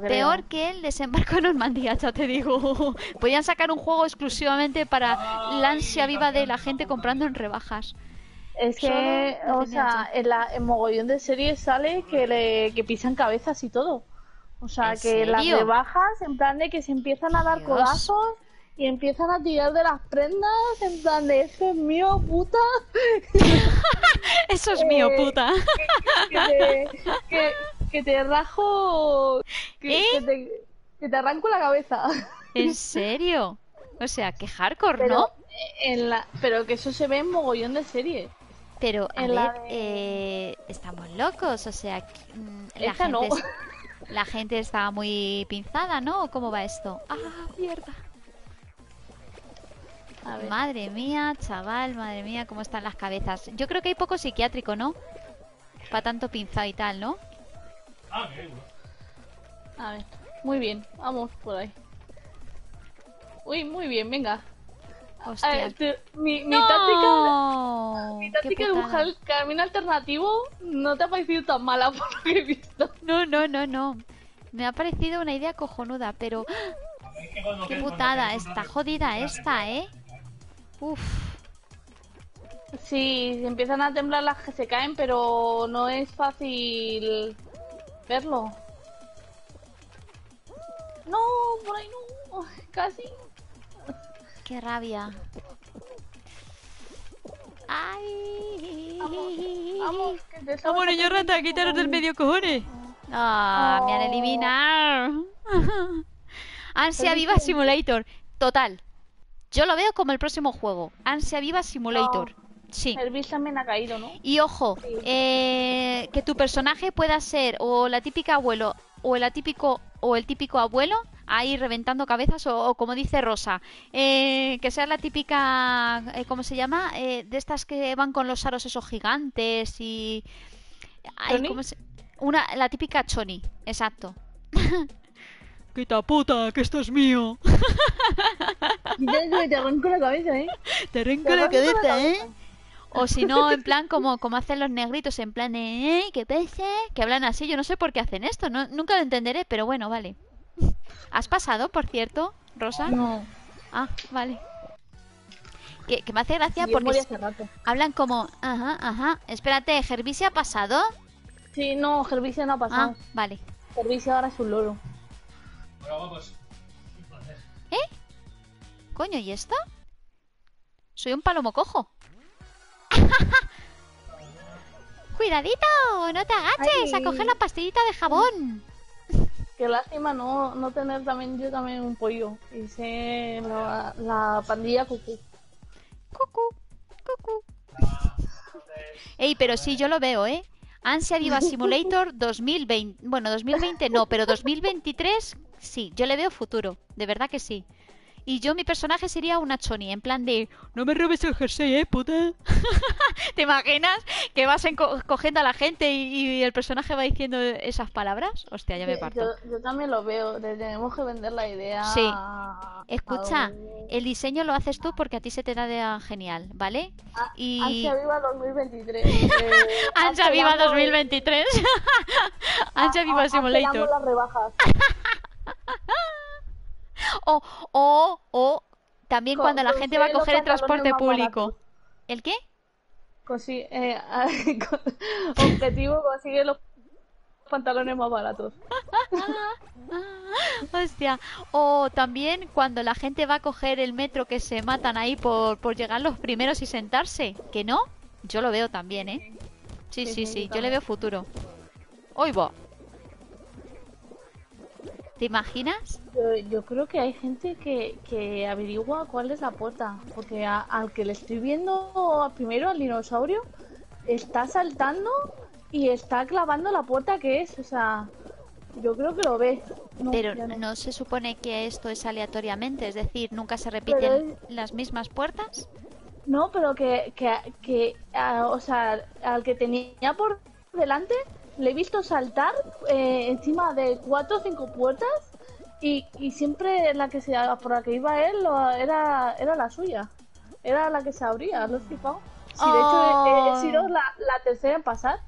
Creo. Peor que el desembarco en Normandía, ya te digo. Podían sacar un juego exclusivamente para la ansia viva de la gente comprando en rebajas. Es que, Solo o sea, en, la, en mogollón de series sale que le que pisan cabezas y todo. O sea, ¿En que las serio? rebajas, en plan de que se empiezan a dar Dios. codazos y empiezan a tirar de las prendas, en plan de esto es mío, puta. Eso es mío, Eh, puta. que, te, que, que te rajo. Que, ¿Eh? que te, que te arranco la cabeza. ¿En serio? O sea, que hardcore, Pero, ¿no? en la, pero que eso se ve en mogollón de series. Pero, a en ver, de- eh, estamos locos, o sea, mm, la, Esta gente no. la gente muy pinzada, ¿no? ¿O ¿Cómo va esto? ¡Ah, mierda! A ver. Madre mía, chaval, madre mía, cómo están las cabezas. Yo creo que hay poco psiquiátrico, ¿no? Para tanto pinzado y tal, ¿no? Ah, qué bueno. A ver, muy bien, vamos por ahí. Uy, muy bien, venga. A Hostia. ver, te- mi, mi táctica, ¡No! mi ¡Qué táctica de buscar el camino alternativo no te ha parecido tan mala por lo que he visto. No, no, no, no. Me ha parecido una idea cojonuda, pero Es que qué putada. Está jodida esta, ¿eh? Uf. Sí, empiezan a temblar las que se caen, pero no es fácil verlo. No, por ahí no, casi. Qué rabia. Ay. Vamos, que te Vamos, sabes niño rata, quítanos del medio, cojones. Ah, me han Oh. eliminado. Ansia Pero Viva Simulator. Total. Yo lo veo como el próximo juego. Ansia Viva Simulator. Sí. El bis también ha caído, ¿no? Y ojo, Sí. eh, que tu personaje pueda ser o la típica abuelo o el típico o el típico abuelo ahí reventando cabezas o, o como dice Rosa, eh, que sea la típica, eh, ¿cómo se llama? Eh, de estas que van con los aros esos gigantes y ay, ¿Choni? ¿cómo se- una la típica choni, exacto. Quita puta, que esto es mío. Te arranco la cabeza, ¿eh? Te arranco Te la arranco la cabeza, ¿eh? O si no, en plan como, como hacen los negritos, en plan de, "Eh, que pese, que hablan así. Yo no sé por qué hacen esto, no, nunca lo entenderé, pero bueno, vale. ¿Has pasado, por cierto, Rosa? No. Ah, vale. Que, que me hace gracia yo porque hablan como, ajá, ajá. Espérate, ¿Gervisia ha pasado? Sí, no, Gervicia no ha Ah, pasado. vale. Gervicia ahora es un loro. Vamos. Un placer. Coño, ¿y esto? Soy un palomo cojo. Cuidadito, no te agaches a coger la pastillita de jabón. Qué lástima no, no tener también yo también un pollo. Y sé la, la pandilla cucú. Cucu, cucu. Ey, pero sí, yo lo veo, ¿eh? Ansia Viva Simulator 2020. Bueno, 2020 no, pero 2023 sí, yo le veo futuro. De verdad que sí. Y yo, mi personaje sería una choni, en plan de... No me robes el jersey, eh, puta. ¿Te imaginas que vas enco- cogiendo a la gente y, y el personaje va diciendo esas palabras? Hostia, ya me parto. Yo, yo también lo veo. Le tenemos que vender la idea. Sí. a- Escucha, el diseño lo haces tú porque a ti se te da de genial, ¿vale? a- y- Ansia Viva 2023. Eh, Ansia Viva apelamos- 2023. Ansia Viva Simulator. las rebajas. O, o, o también Co- cuando la gente va a coger el transporte público. ¿El qué? Consi- eh, objetivo consigue los pantalones más baratos. Hostia. O también cuando la gente va a coger el metro que se matan ahí por, por llegar los primeros y sentarse. ¿Que no? Yo lo veo también, ¿eh? Sí, Sí, sí, sí, yo le veo futuro. Hoy va. ¿Te imaginas? Yo, yo creo que hay gente que, que averigua cuál es la puerta. Porque a- al que le estoy viendo primero al dinosaurio, está saltando y está clavando la puerta que es. O sea, yo creo que lo ve. No, Pero no. no se supone que esto es aleatoriamente, es decir, nunca se repiten las mismas puertas. No, pero que, que, que ah, o sea, al que tenía por delante, le he visto saltar eh, encima de cuatro o cinco puertas y, y siempre la que se, por la que iba él lo- era, era la suya. Era la que se abría, ¿lo he flipado? Sí, de hecho he, he sido la, la tercera en pasar.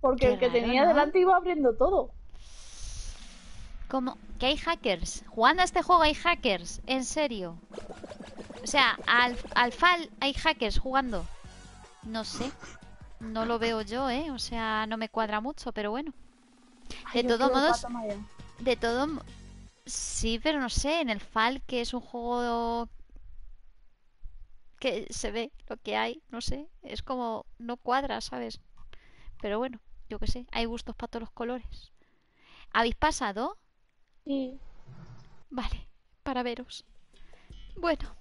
Porque Qué el que raro, tenía ¿no? delante iba abriendo todo. Como que hay hackers. Jugando a este juego hay hackers, en serio. O sea, al, al FAL hay hackers jugando. No sé. No lo veo yo, ¿eh? O sea, no me cuadra mucho, pero bueno. Ay, De todos modos, de todo... Sí, pero no sé, en el FAL, que es un juego que se ve lo que hay, no sé, es como no cuadra, ¿sabes? Pero bueno, yo qué sé, hay gustos para todos los colores. ¿Habéis pasado? Sí. Vale, para veros. Bueno,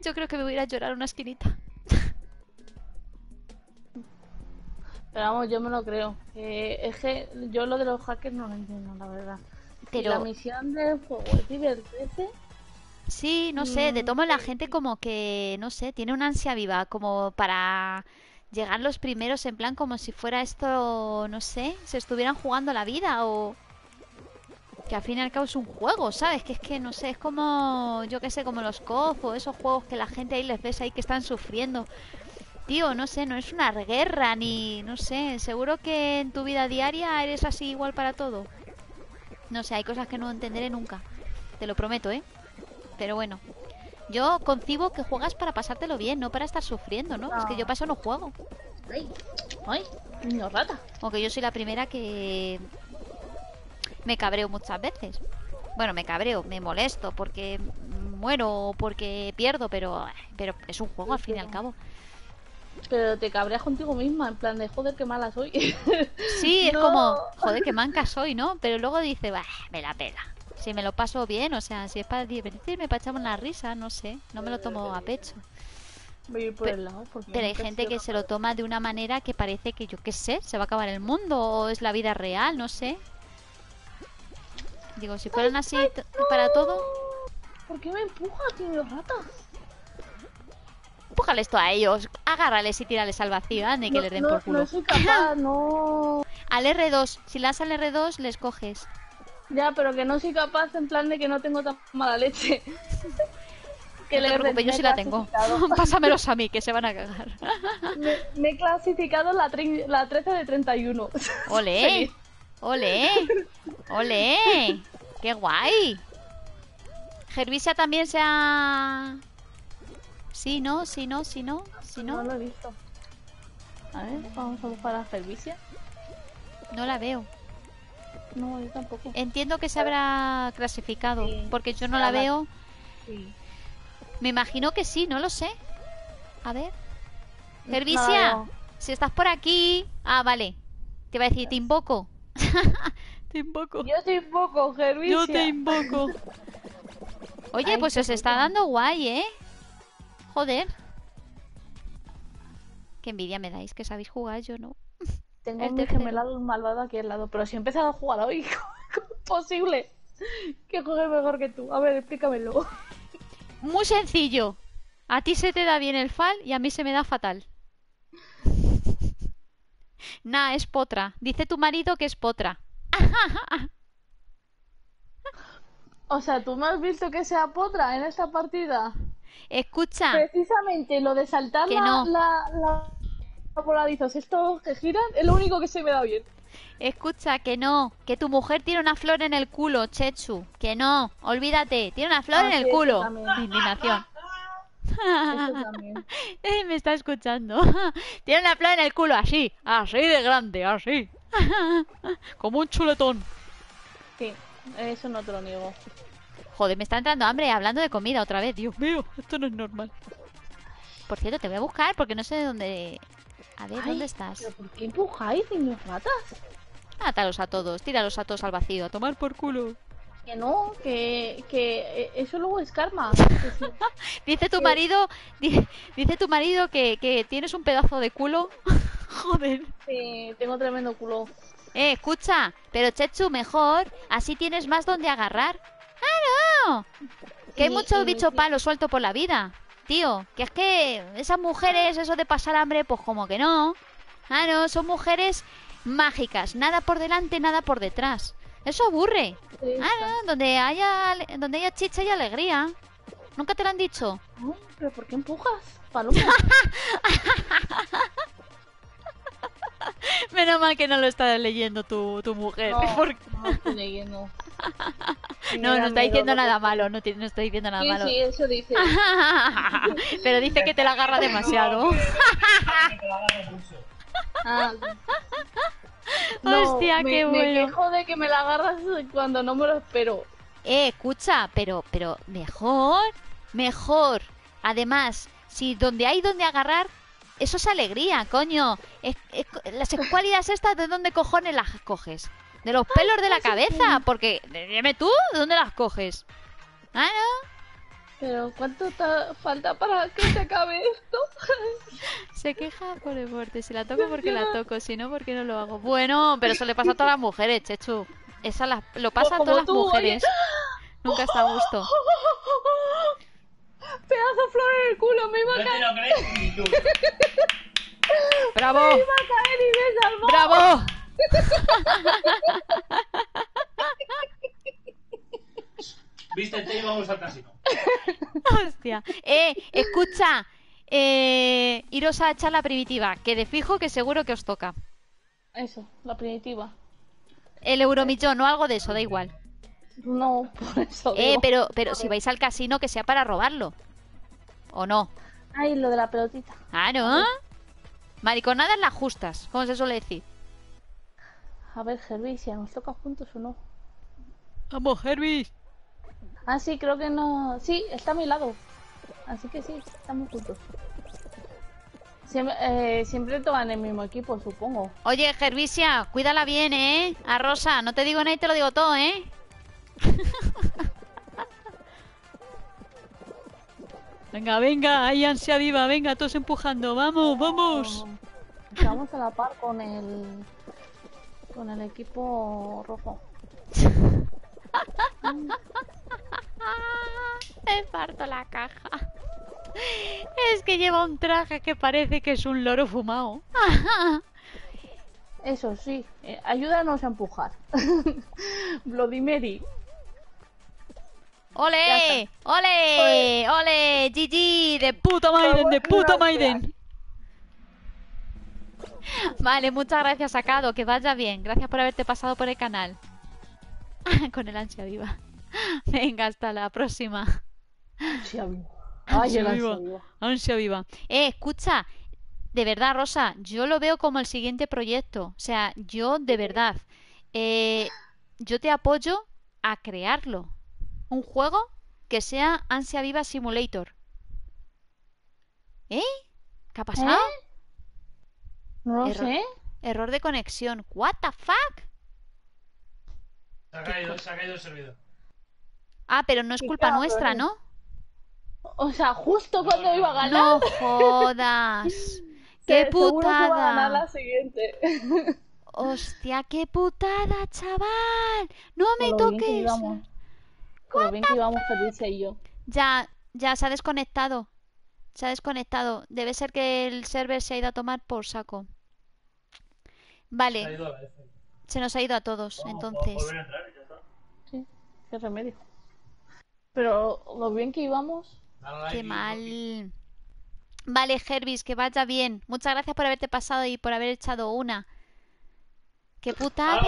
yo creo que me voy a ir a llorar una esquinita. Pero vamos, yo me lo creo. Eh, es que yo lo de los hackers no lo entiendo, la verdad. Y la Pero misión del juego es divertirse. sí, no sé, de tomo la gente como que, no sé, tiene una ansia viva, como para llegar los primeros en plan como si fuera esto, no sé, se estuvieran jugando la vida o que al fin y al cabo es un juego, ¿sabes? Que es que, no sé, es como, yo qué sé, como los COF o esos juegos que la gente ahí les ves ahí que están sufriendo. Tío, no sé, no es una guerra ni, no sé, seguro que en tu vida diaria eres así igual para todo. No sé, hay cosas que no entenderé nunca. Te lo prometo, ¿eh? Pero bueno. Yo concibo que juegas para pasártelo bien, no para estar sufriendo, ¿no? Es que yo paso no juego. ¡Ay! ¡Ay! Niño rata. Aunque yo soy la primera que me cabreo muchas veces. Bueno, me cabreo, me molesto porque muero o porque pierdo, pero, pero es un juego al fin y al cabo. Pero te cabreas contigo misma, en plan de joder, qué mala soy. Sí, es como, joder, qué manca soy, ¿no? Pero luego dice, bah, me la pela. Si me lo paso bien, o sea, si es para divertirme, para echarme una risa, no sé, no me lo tomo a pecho. Voy a ir por Pe- el lado. Porque Pero hay gente que se lo toma de una manera que parece que, yo qué sé, se va a acabar el mundo o es la vida real, no sé. Digo, si fueran así para todo, ¿Por qué me empujas, niño rata? Empújales esto a ellos, agárrales y tírales al vacío, ande, que no, les den no- por culo. no soy capaz, no. Al R2, si le das al R2, les coges. Ya, pero que no soy capaz en plan de que no tengo tan mala leche. que no te preocupes, yo sí la tengo. Pásamelos a mí, que se van a cagar. me, me he clasificado la, la 13 de 31. ¡Ole! ¡Ole! ¡Ole! ¡Qué guay! Gervisia también se ha... Sí, no, sí, no, sí, no, sí, No no. lo he visto. A ver, vamos a buscar a Felvicia. No la veo. No, yo tampoco. Entiendo que se habrá clasificado, Sí, porque yo no la veo. Sí. Me imagino que sí, no lo sé. A ver. No veo. si estás por aquí. Ah, vale. Te iba a decir, te invoco. Te invoco. Yo te invoco, Gervicia. Yo te invoco. Oye, Ay, pues os está dando guay, ¿eh? Joder. Qué envidia me dais que sabéis jugar, yo no. Tengo tercero. gemelado malvado aquí al lado, pero si he empezado a jugar hoy, ¿cómo es posible que juegue mejor que tú? A ver, explícamelo. Muy sencillo. A ti se te da bien el fal y a mí se me da fatal. Nah, es potra. Dice tu marido que es potra. O sea, ¿tú me has visto que sea potra en esta partida? Escucha, Precisamente lo de saltar Que la, no. la, la voladizos, estos que giran, es lo único que se me da bien. escucha, que no. Que tu mujer tiene una flor en el culo, Chechu. Que no. Olvídate. Tiene una flor Ah, en sí, el culo. Indignación. Eh, me está escuchando. Tiene una flor en el culo, así. Así de grande, así. Como un chuletón. Sí, eso no te lo niego. Joder, me está entrando hambre hablando de comida otra vez, Dios. Mío, esto no es normal. Por cierto, te voy a buscar porque no sé de dónde. A ver, Ay, ¿dónde estás? ¿Pero por qué empujáis, niños ratas? Mátalos a todos, tíralos a todos al vacío. A tomar por culo. Que no, que, que eso luego es karma. Dice tu marido, di- dice tu marido que, que tienes un pedazo de culo. Joder. Sí, tengo tremendo culo. Eh, escucha, pero Chechu, mejor, así tienes más donde agarrar. ¡Ah, no! Que hay mucho bicho palo suelto por la vida. Tío, que es que esas mujeres, eso de pasar hambre, pues como que no. Ah, no, son mujeres mágicas. Nada por delante, nada por detrás. Eso aburre. Ah, no, donde haya, donde haya chicha y alegría. ¿Nunca te lo han dicho? Ay, ¿Pero por qué empujas, Paloma? Menos mal que no lo está leyendo tu, tu mujer. No, porque- no estoy leyendo. No, no está diciendo nada malo, no, no está diciendo nada Sí, malo. sí, eso dice. Pero dice que te la agarra demasiado. Ah, Hostia, me, qué Me bueno. quejo de que me la agarras cuando no me lo espero. Eh, escucha, pero, pero mejor, mejor. Además, si donde hay donde agarrar, eso es alegría, coño. Es- es- las escualidades estas, ¿de dónde cojones las coges? De los pelos de la cabeza, porque, dime tú, ¿de dónde las coges? Ah, no, Pero ¿cuánto ta- falta para que se acabe esto? se queja por el muerte. Si la toco, porque la toco. Si no, porque no lo hago. Bueno, pero eso le pasa a todas las mujeres, Chechu. Esa lo pasa a todas las oye. mujeres. Nunca está a gusto. Pedazo flor en el culo, me iba a No caer, te lo crees ni tú. ¡Bravo! me iba a caer y me salvó. ¡Bravo! Viste, te íbamos al casino. Hostia. Eh, escucha. Eh, iros a echar la primitiva, que de fijo que seguro que os toca. Eso, la primitiva. El euromillón o algo de eso, da igual. No, por eso Eh, digo. pero, pero si vais al casino, que sea para robarlo. ¿O no? Ay, lo de la pelotita. Ah, ¿no? Mariconadas las justas, como se suele decir. A ver, Gervisia, ¿nos toca juntos o no? ¡Vamos, Herbie! Ah, sí, creo que no. Sí, está a mi lado. Así que sí, estamos juntos. Siempre, eh, siempre toman el mismo equipo, supongo. Oye, Gervisia, cuídala bien, ¿eh? A Rosa, no te digo nada y te lo digo todo, ¿eh? Venga, venga, hay ansia viva, venga, todos empujando, vamos, vamos. Vamos a la par con el. con el equipo rojo. Me parto la caja. Es que lleva un traje que parece que es un loro fumado. Eso sí, eh, ayúdanos a empujar. Bloody Mary. ¡Ole! ¡Ole! ¡Ole! ¡GG! De ¡Puta Maiden, de puta. Maiden! Vale, muchas gracias, Sacado. Que vaya bien. Gracias por haberte pasado por el canal. Con el ansia viva. Venga, hasta la próxima. Ay, Ansia viva. ansia viva. Ansia viva. Eh, escucha, de verdad, Rosa, yo lo veo como el siguiente proyecto. O sea, yo de verdad, eh, yo te apoyo a crearlo. Un juego que sea Ansia Viva Simulator. ¿Eh? ¿Qué ha pasado? No lo Error. sé. Error de conexión. What the fuck? Se ha caído, se ha caído el servidor. Ah, pero no es culpa nuestra, cabrones. ¿no? O sea, justo cuando iba a ganar. No jodas. ¡Qué que iba a ganar la putada! siguiente. Hostia, qué putada, chaval. No me toques. Lo bien que íbamos Patricia y yo. Ya, ya se ha desconectado. Se ha desconectado. Debe ser que el server se ha ido a tomar por saco. Se ha Vale, la se nos ha ido a todos, Vamos, entonces. A entrar. Sí, qué remedio. Pero lo bien que íbamos. Qué mal. Vale, Hervis, que vaya bien. Muchas gracias por haberte pasado y por haber echado una. ¡Qué putada!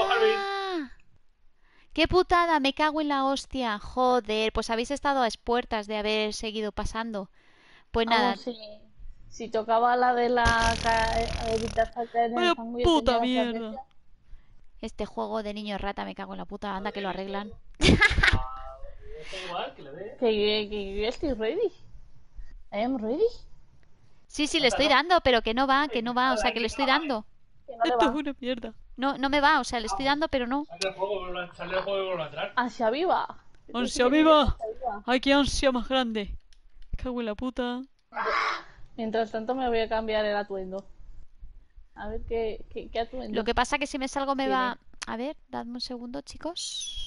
¡Qué putada! Me cago en la hostia. Joder, pues habéis estado a expuertas de haber seguido pasando. Pues nada, si, si tocaba la de la ca- evitar en el fango, puta mierda. este juego de niño rata me cago en la puta. Anda que lo arreglan. Que yo estoy ready. I am ready. Sí, sí, le estoy dando, pero que no va, que no va. O sea, que le estoy dando. Esto es una mierda. No, no me va. O sea, le estoy dando, pero no. Sale el juego, y vuelve a entrar. Ansia viva. ¡Ansia viva! ¡Ay, qué ansia más grande! Cago en la puta. Mientras tanto me voy a cambiar el atuendo. A ver qué, qué, qué atuendo. Lo que pasa que si me salgo me Tiene. va... A ver, dadme un segundo, chicos.